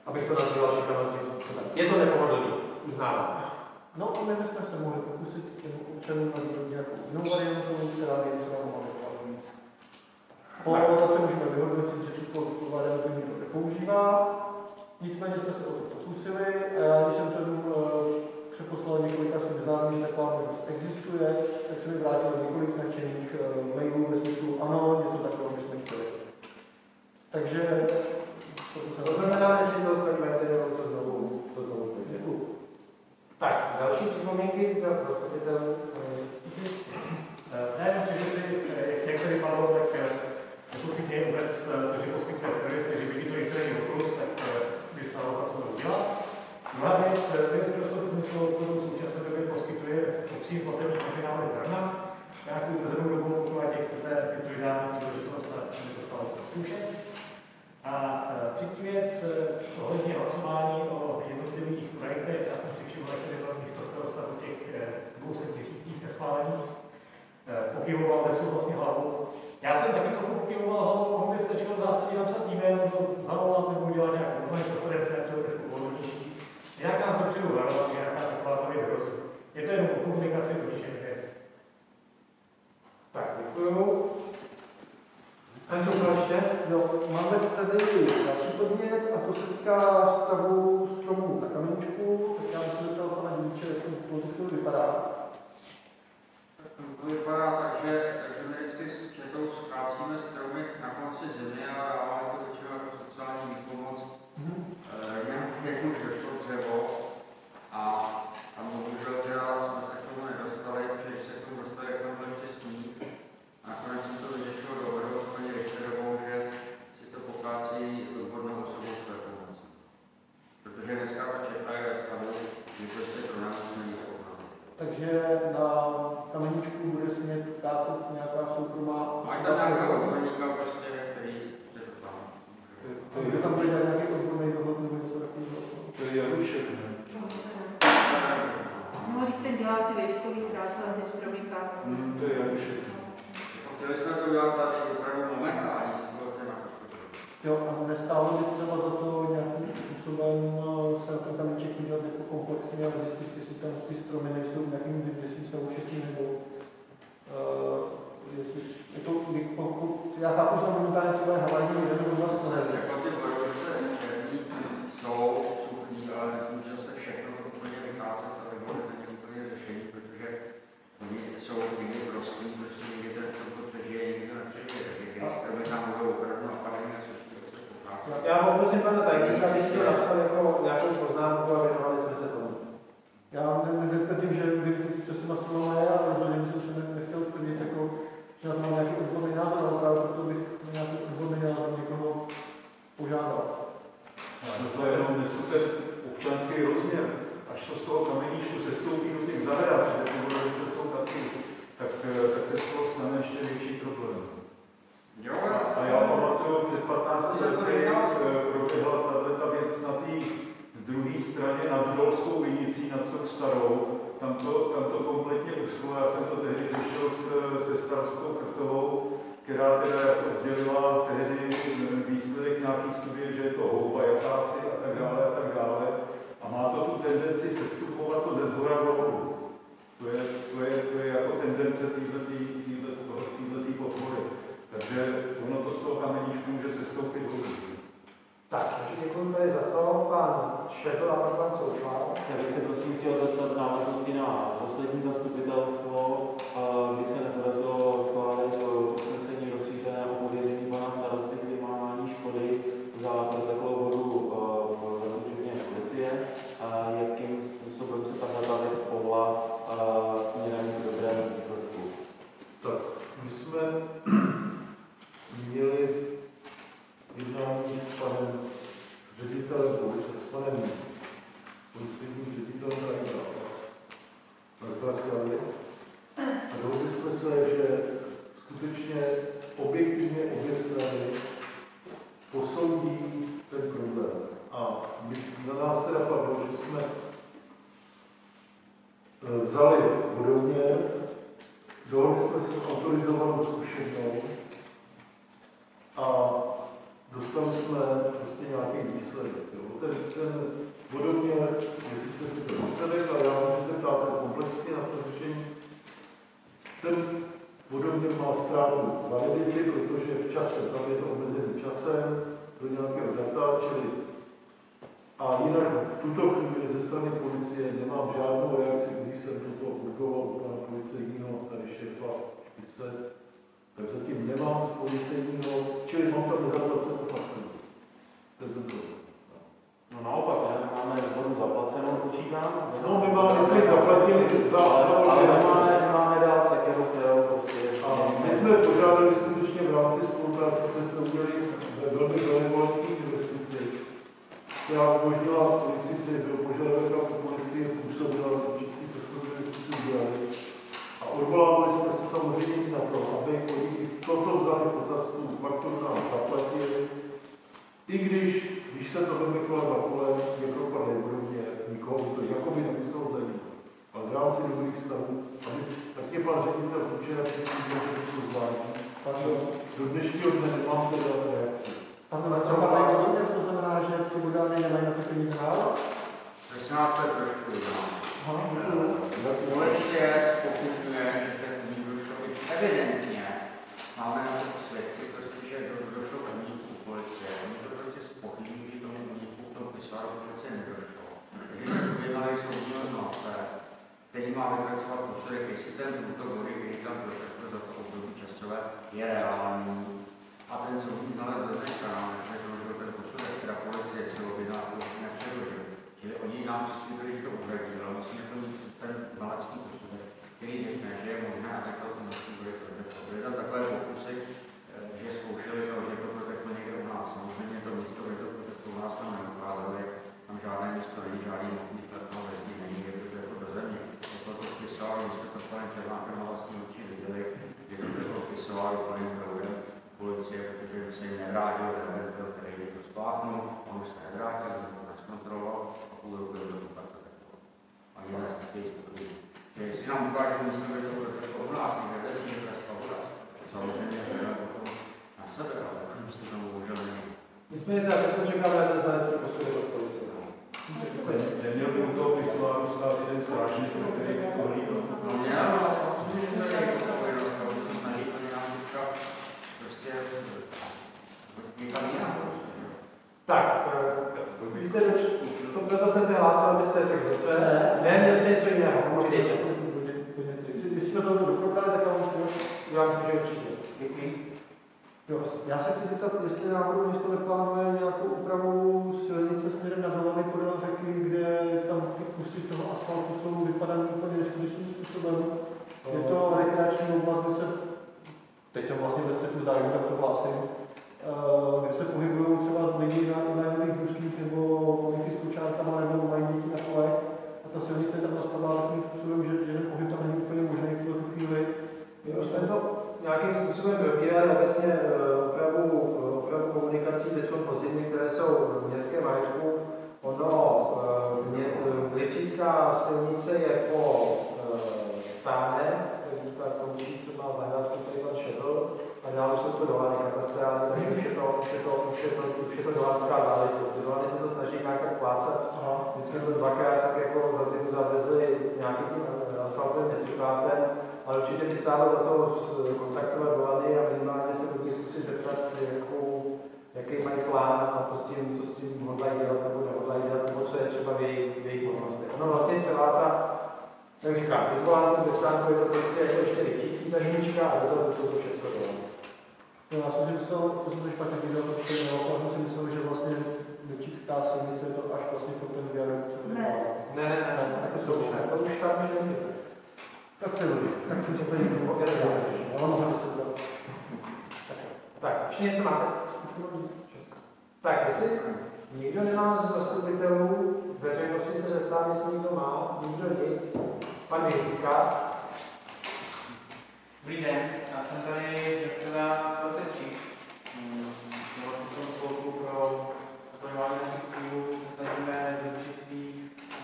Speaker 1: abych to nazýval šikanozním způsobem. Je to nepohodlný, uznávám.
Speaker 5: No a my bychom se mohli pokusit těm občanům nabídnout nějakou jinou variantu, která by třeba mohla vypadat víc. Po roce můžeme vyhodnotit, že tuto variantu nikdo nepoužívá, nicméně jsme se o to pokusili a já, když jsem ten uh, přeposlal několika svým známým, taková možnost existuje, tak se mi vrátilo několik nadšených uh, mailů ve smyslu ano, něco takového bychom chtěli. Takže
Speaker 1: to znamená, si to spravíme, to znovu, to znovu. Tak, další připomínky z zastupitelů.
Speaker 13: Ne, jak tady padlo, tak nepochybně vůbec, že poskytuje servis, takže by to interní okrus, tak by se dalo to udělat. Druhá věc, ministerstvo průmyslu obchodu v současné době poskytuje obcím platební materiály zdarma. Nějakou omezenou dobu, pokud těch chcete tyto ideální příležitost a dostalo zkušet. A třetí věc, ohledně hlasování o jednotlivých projektech, já jsem si všiml, že tady místo starosta po těch 200 tisících neschválených pokyvoval nesouhlasně hlavou. Já jsem taky trochu pokyvoval hlavou, komu by stačilo v zásadě napsat e-mail, nebo zavolat, nebo udělat nějakou online konferenci, to je trošku. Jinak nám to přijdu varovat, že nějaká taková tady hrozí. Je to jenom o komunikaci do ničem
Speaker 1: Tak, děkuju. A co to ještě?
Speaker 5: No, máme tady další podnět a to se týká stavu stromů na kameničku, tak já bych se zeptal pana Díče, jak to vypadá.
Speaker 2: To vypadá tak, že, my vždycky s četou zkácíme stromy na konci země a dáváme to většinou jako sociální výpomoc. Mm-hmm. E, nějak jak už došlo dřevo a, a bohužel teda jsme se k tomu nedostali, protože když se k tomu dostali, jak tam byl ještě sníh. Nakonec jsem to vyřešil dohodou s paní Richterovou, že si to pokácí odbornou osobou své pomoci. Protože dneska ta četa je ve stavu, že prostě pro nás není schopná.
Speaker 5: Takže na kameničku bude smět kácet nějaká soukromá...
Speaker 2: Mají tam nějaká odborníka prostě, který je to tam.
Speaker 5: Takže tam bude nějaký odborný dohod nebo něco takového?
Speaker 10: To je Jarušek, ne?
Speaker 4: No, když ten dělá ty věškový práce a ty stromy
Speaker 10: Hmm, to je Jarušek.
Speaker 2: Chtěli jsme to udělat tady opravdu momentálně, to.
Speaker 5: Jo, a nestálo by třeba za to nějakým způsobem se na ten kamíček dívat jako komplexně a zjistit, jestli tam ty stromy nejsou nějakým jestli jsou všetí nebo uh, jestli, jako, pokud, já chápu, že tam momentálně třeba je havarijní jeden nebo dva stromy.
Speaker 2: Jako ty borovice černý jsou suchý, ale myslím, že se všechno úplně vycházet a vyvolit není úplně řešení, protože oni jsou někdy prostý, prostě někdy ten strom to přežije, někdy to nepřežije, takže ty stromy tam budou opravdu napadené a suchý.
Speaker 1: Já poprosím pana tajemníka, aby si to napsal jako nějakou poznámku a věnovali jsme se tomu.
Speaker 5: Já netvrdím, že to si nastavilo já, ale rozhodně jsem se nechtěl tvrdit, jako, že na to mám nějaký odborný názor, ale právě proto bych nějaký odborný názor někoho požádal.
Speaker 10: No to je jenom nesute občanský rozměr. Až to z toho kameníčku sestoupí do těch zahrad, kde ty borovice jsou taky, tak, tak se z toho stane ještě větší problém.
Speaker 2: Jo,
Speaker 10: a já pamatuju, před 15 lety proběhla tato ta věc na té druhé straně nad Dolskou vinicí, nad tou starou. Tam to, tam to kompletně uschlo. Já jsem to tehdy řešil se, se starostou Krtovou, která teda jako sdělila tehdy výsledek nějaký studie, že je to houba jakási a tak dále a tak dále. A má to tu tendenci sestupovat to ze zhora dolů. To je, to je, to je jako tendence této podpory. Takže ono to z toho kameníčku může se stoupit dolů.
Speaker 1: Tak, takže děkujeme za to, pan Šedl a pan Soušvár.
Speaker 9: Já bych se prosím chtěl dostat návaznosti na poslední zastupitelstvo, kdy se nepodařilo schválit usnesení rozšířeného pověření
Speaker 2: pana starosty k vymáhání škody za protokol vodu v služebně policie, jakým způsobem se tahle věc pohla směrem k dobrému výsledku. Tak, my jsme No, já jsem
Speaker 1: si myslel, to jsem to
Speaker 5: špatně viděl, to jsem já jsem si myslel, že vlastně větší ta silnice je to až vlastně po ten viadukt. Ne. Ne, ne, ne, ne, to jsou už ne, to už tam už není.
Speaker 19: Tak
Speaker 20: to
Speaker 5: je dobrý,
Speaker 19: tak to se tady bylo ale mohli jste
Speaker 1: to. Tak,
Speaker 19: ještě
Speaker 1: něco máte? Už mám Tak, jestli nikdo nemá z zastupitelů, z veřejnosti se zeptá, jestli někdo má, nikdo nic, pan Jitka, Dobrý den, já jsem tady dneska předseda Protečí. Měl jsem tu spolku pro naplňování našich cílů, se snažíme
Speaker 19: zlepšit si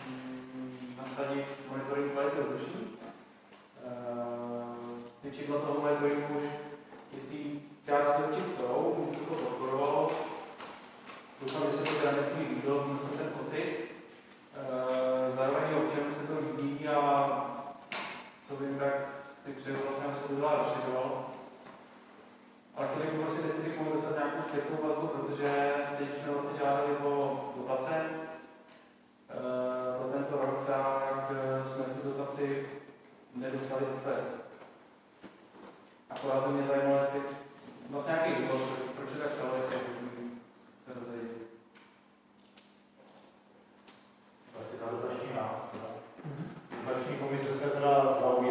Speaker 19: mm, nasadit monitoring kvality ovzduší. Eh, Větší Většina toho monitoringu už jistý část určit jsou, mě se to podporovalo. Doufám, že se to teda nesmí líbilo, měl jsem ten pocit. Eh, zároveň občanům se to líbí a co vím, tak si přeju vlastně, se to
Speaker 1: dál rozšiřovalo. Ale chtěl bych poprosit, jestli bych mohl dostat nějakou zpětnou vazbu, protože teď jsme vlastně žádali o
Speaker 21: dotace
Speaker 19: eh, pro tento rok, tak eh, jsme tu dotaci nedostali vůbec.
Speaker 1: Akorát to mě zajímalo, jestli vlastně nějaký důvod, proč se
Speaker 19: tak stalo, jestli se
Speaker 22: dozvědět. Asi vlastně ta dotační, mhm. dotační komise se teda
Speaker 6: zbaví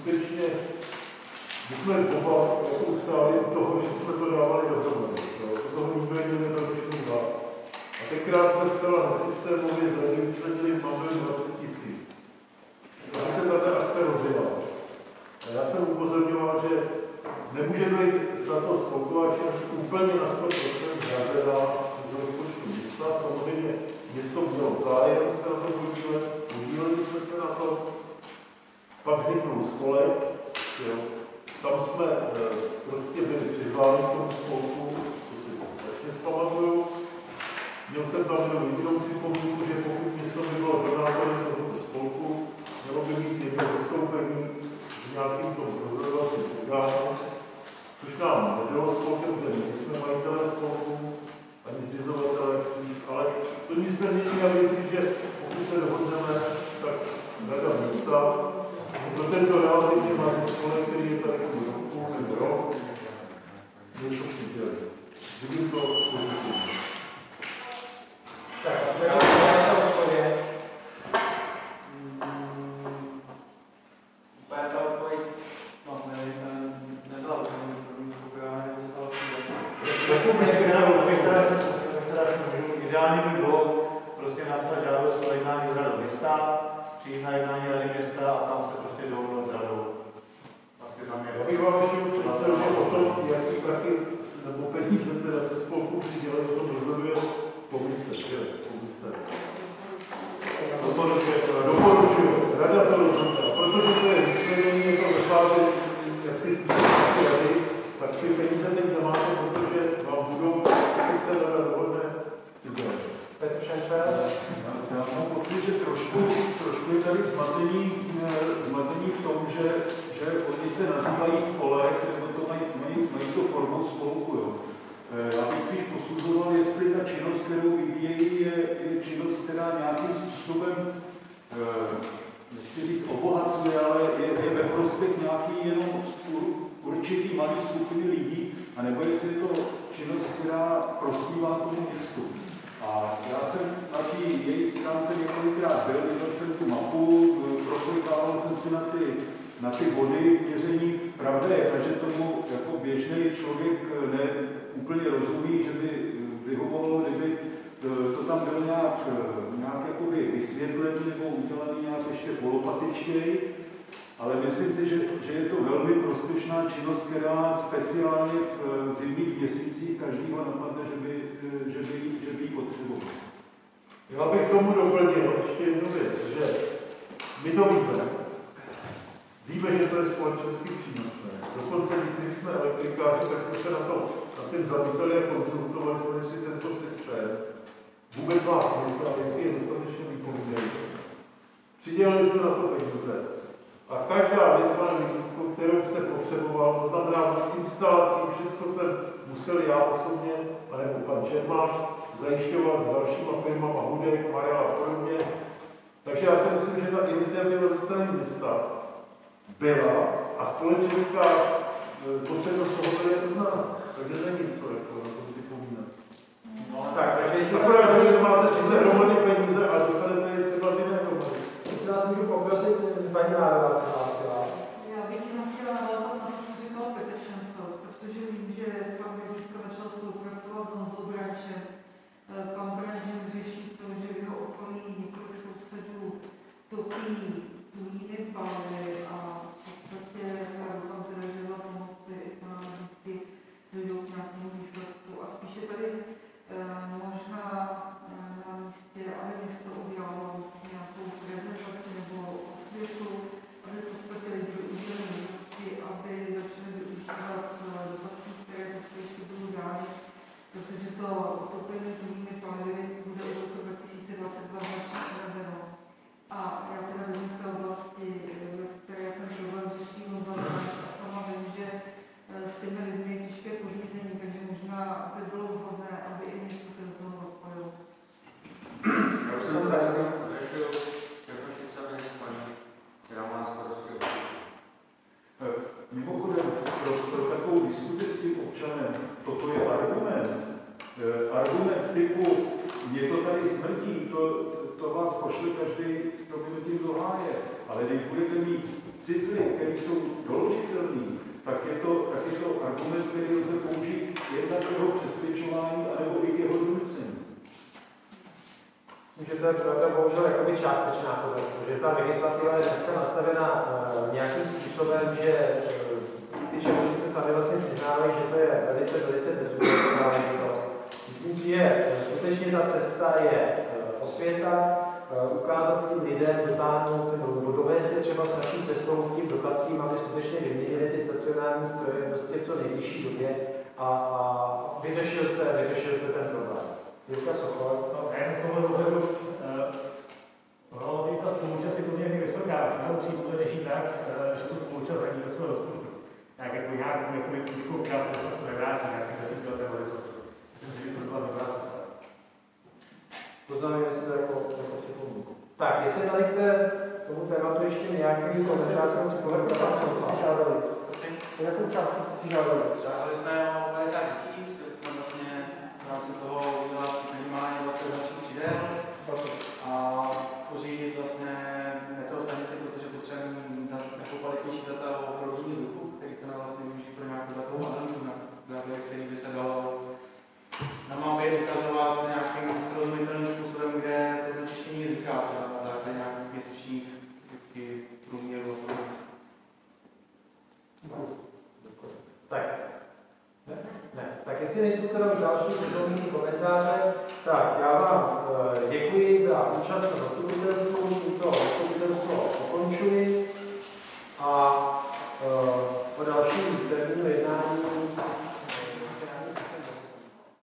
Speaker 6: skutečně, my jsme Boha jako ustáli u toho, že jsme to dávali. Do toho To toho nikdo jiný nebyl dva. A tenkrát jsme zcela nesystémově vyčlenili máme 20 tisíc. A se tato akce rozjela. A já jsem upozorňoval, že nemůže za to spolkovat, že úplně na 100% hrazená vzniknul spolek, jo, tam jsme eh, prostě byli přizváni k tomu spolku, co si vlastně zpamatuju. Měl jsem tam jenom jedinou připomínku, že pokud město by bylo donátorem tohoto spolku, mělo by mít jedno zastoupení v nějakým tom rozhodovacím orgánu, což nám nebylo spolkem, že my jsme majitelé spolku, ani zřizovatelé, ale to nic nemění, já že pokud se dohodneme, tak rada města No Pro tento relativně mladý spolek, který je tady půl nebo rok, něco přidělit. Vidím to pozitivně.
Speaker 8: Tak,
Speaker 23: nějakou
Speaker 1: jakoby
Speaker 13: kůžkou, která se to nevrátí, nějaký desetiletého horizontu. Myslím si, že to byla dobrá cesta.
Speaker 1: To znamená, si to jako, jako připomínku. Tak, jestli tady k té, tomu tématu ještě nějaký komentář nebo připomínku, tak co jste žádali? Jakou částku jste žádali?
Speaker 19: Žádali jsme o 50 tisíc, chtěli jsme vlastně v rámci toho udělat minimálně 20 dalších křídel a pořídit vlastně meteostanici, protože potřebujeme jako kvalitnější data o
Speaker 1: jestli nejsou teda už další připomínky, komentáře, tak já vám eh, děkuji za účast na zastupitelstvu, to zastupitelstvo ukončuji. A eh, po dalším termínu jednání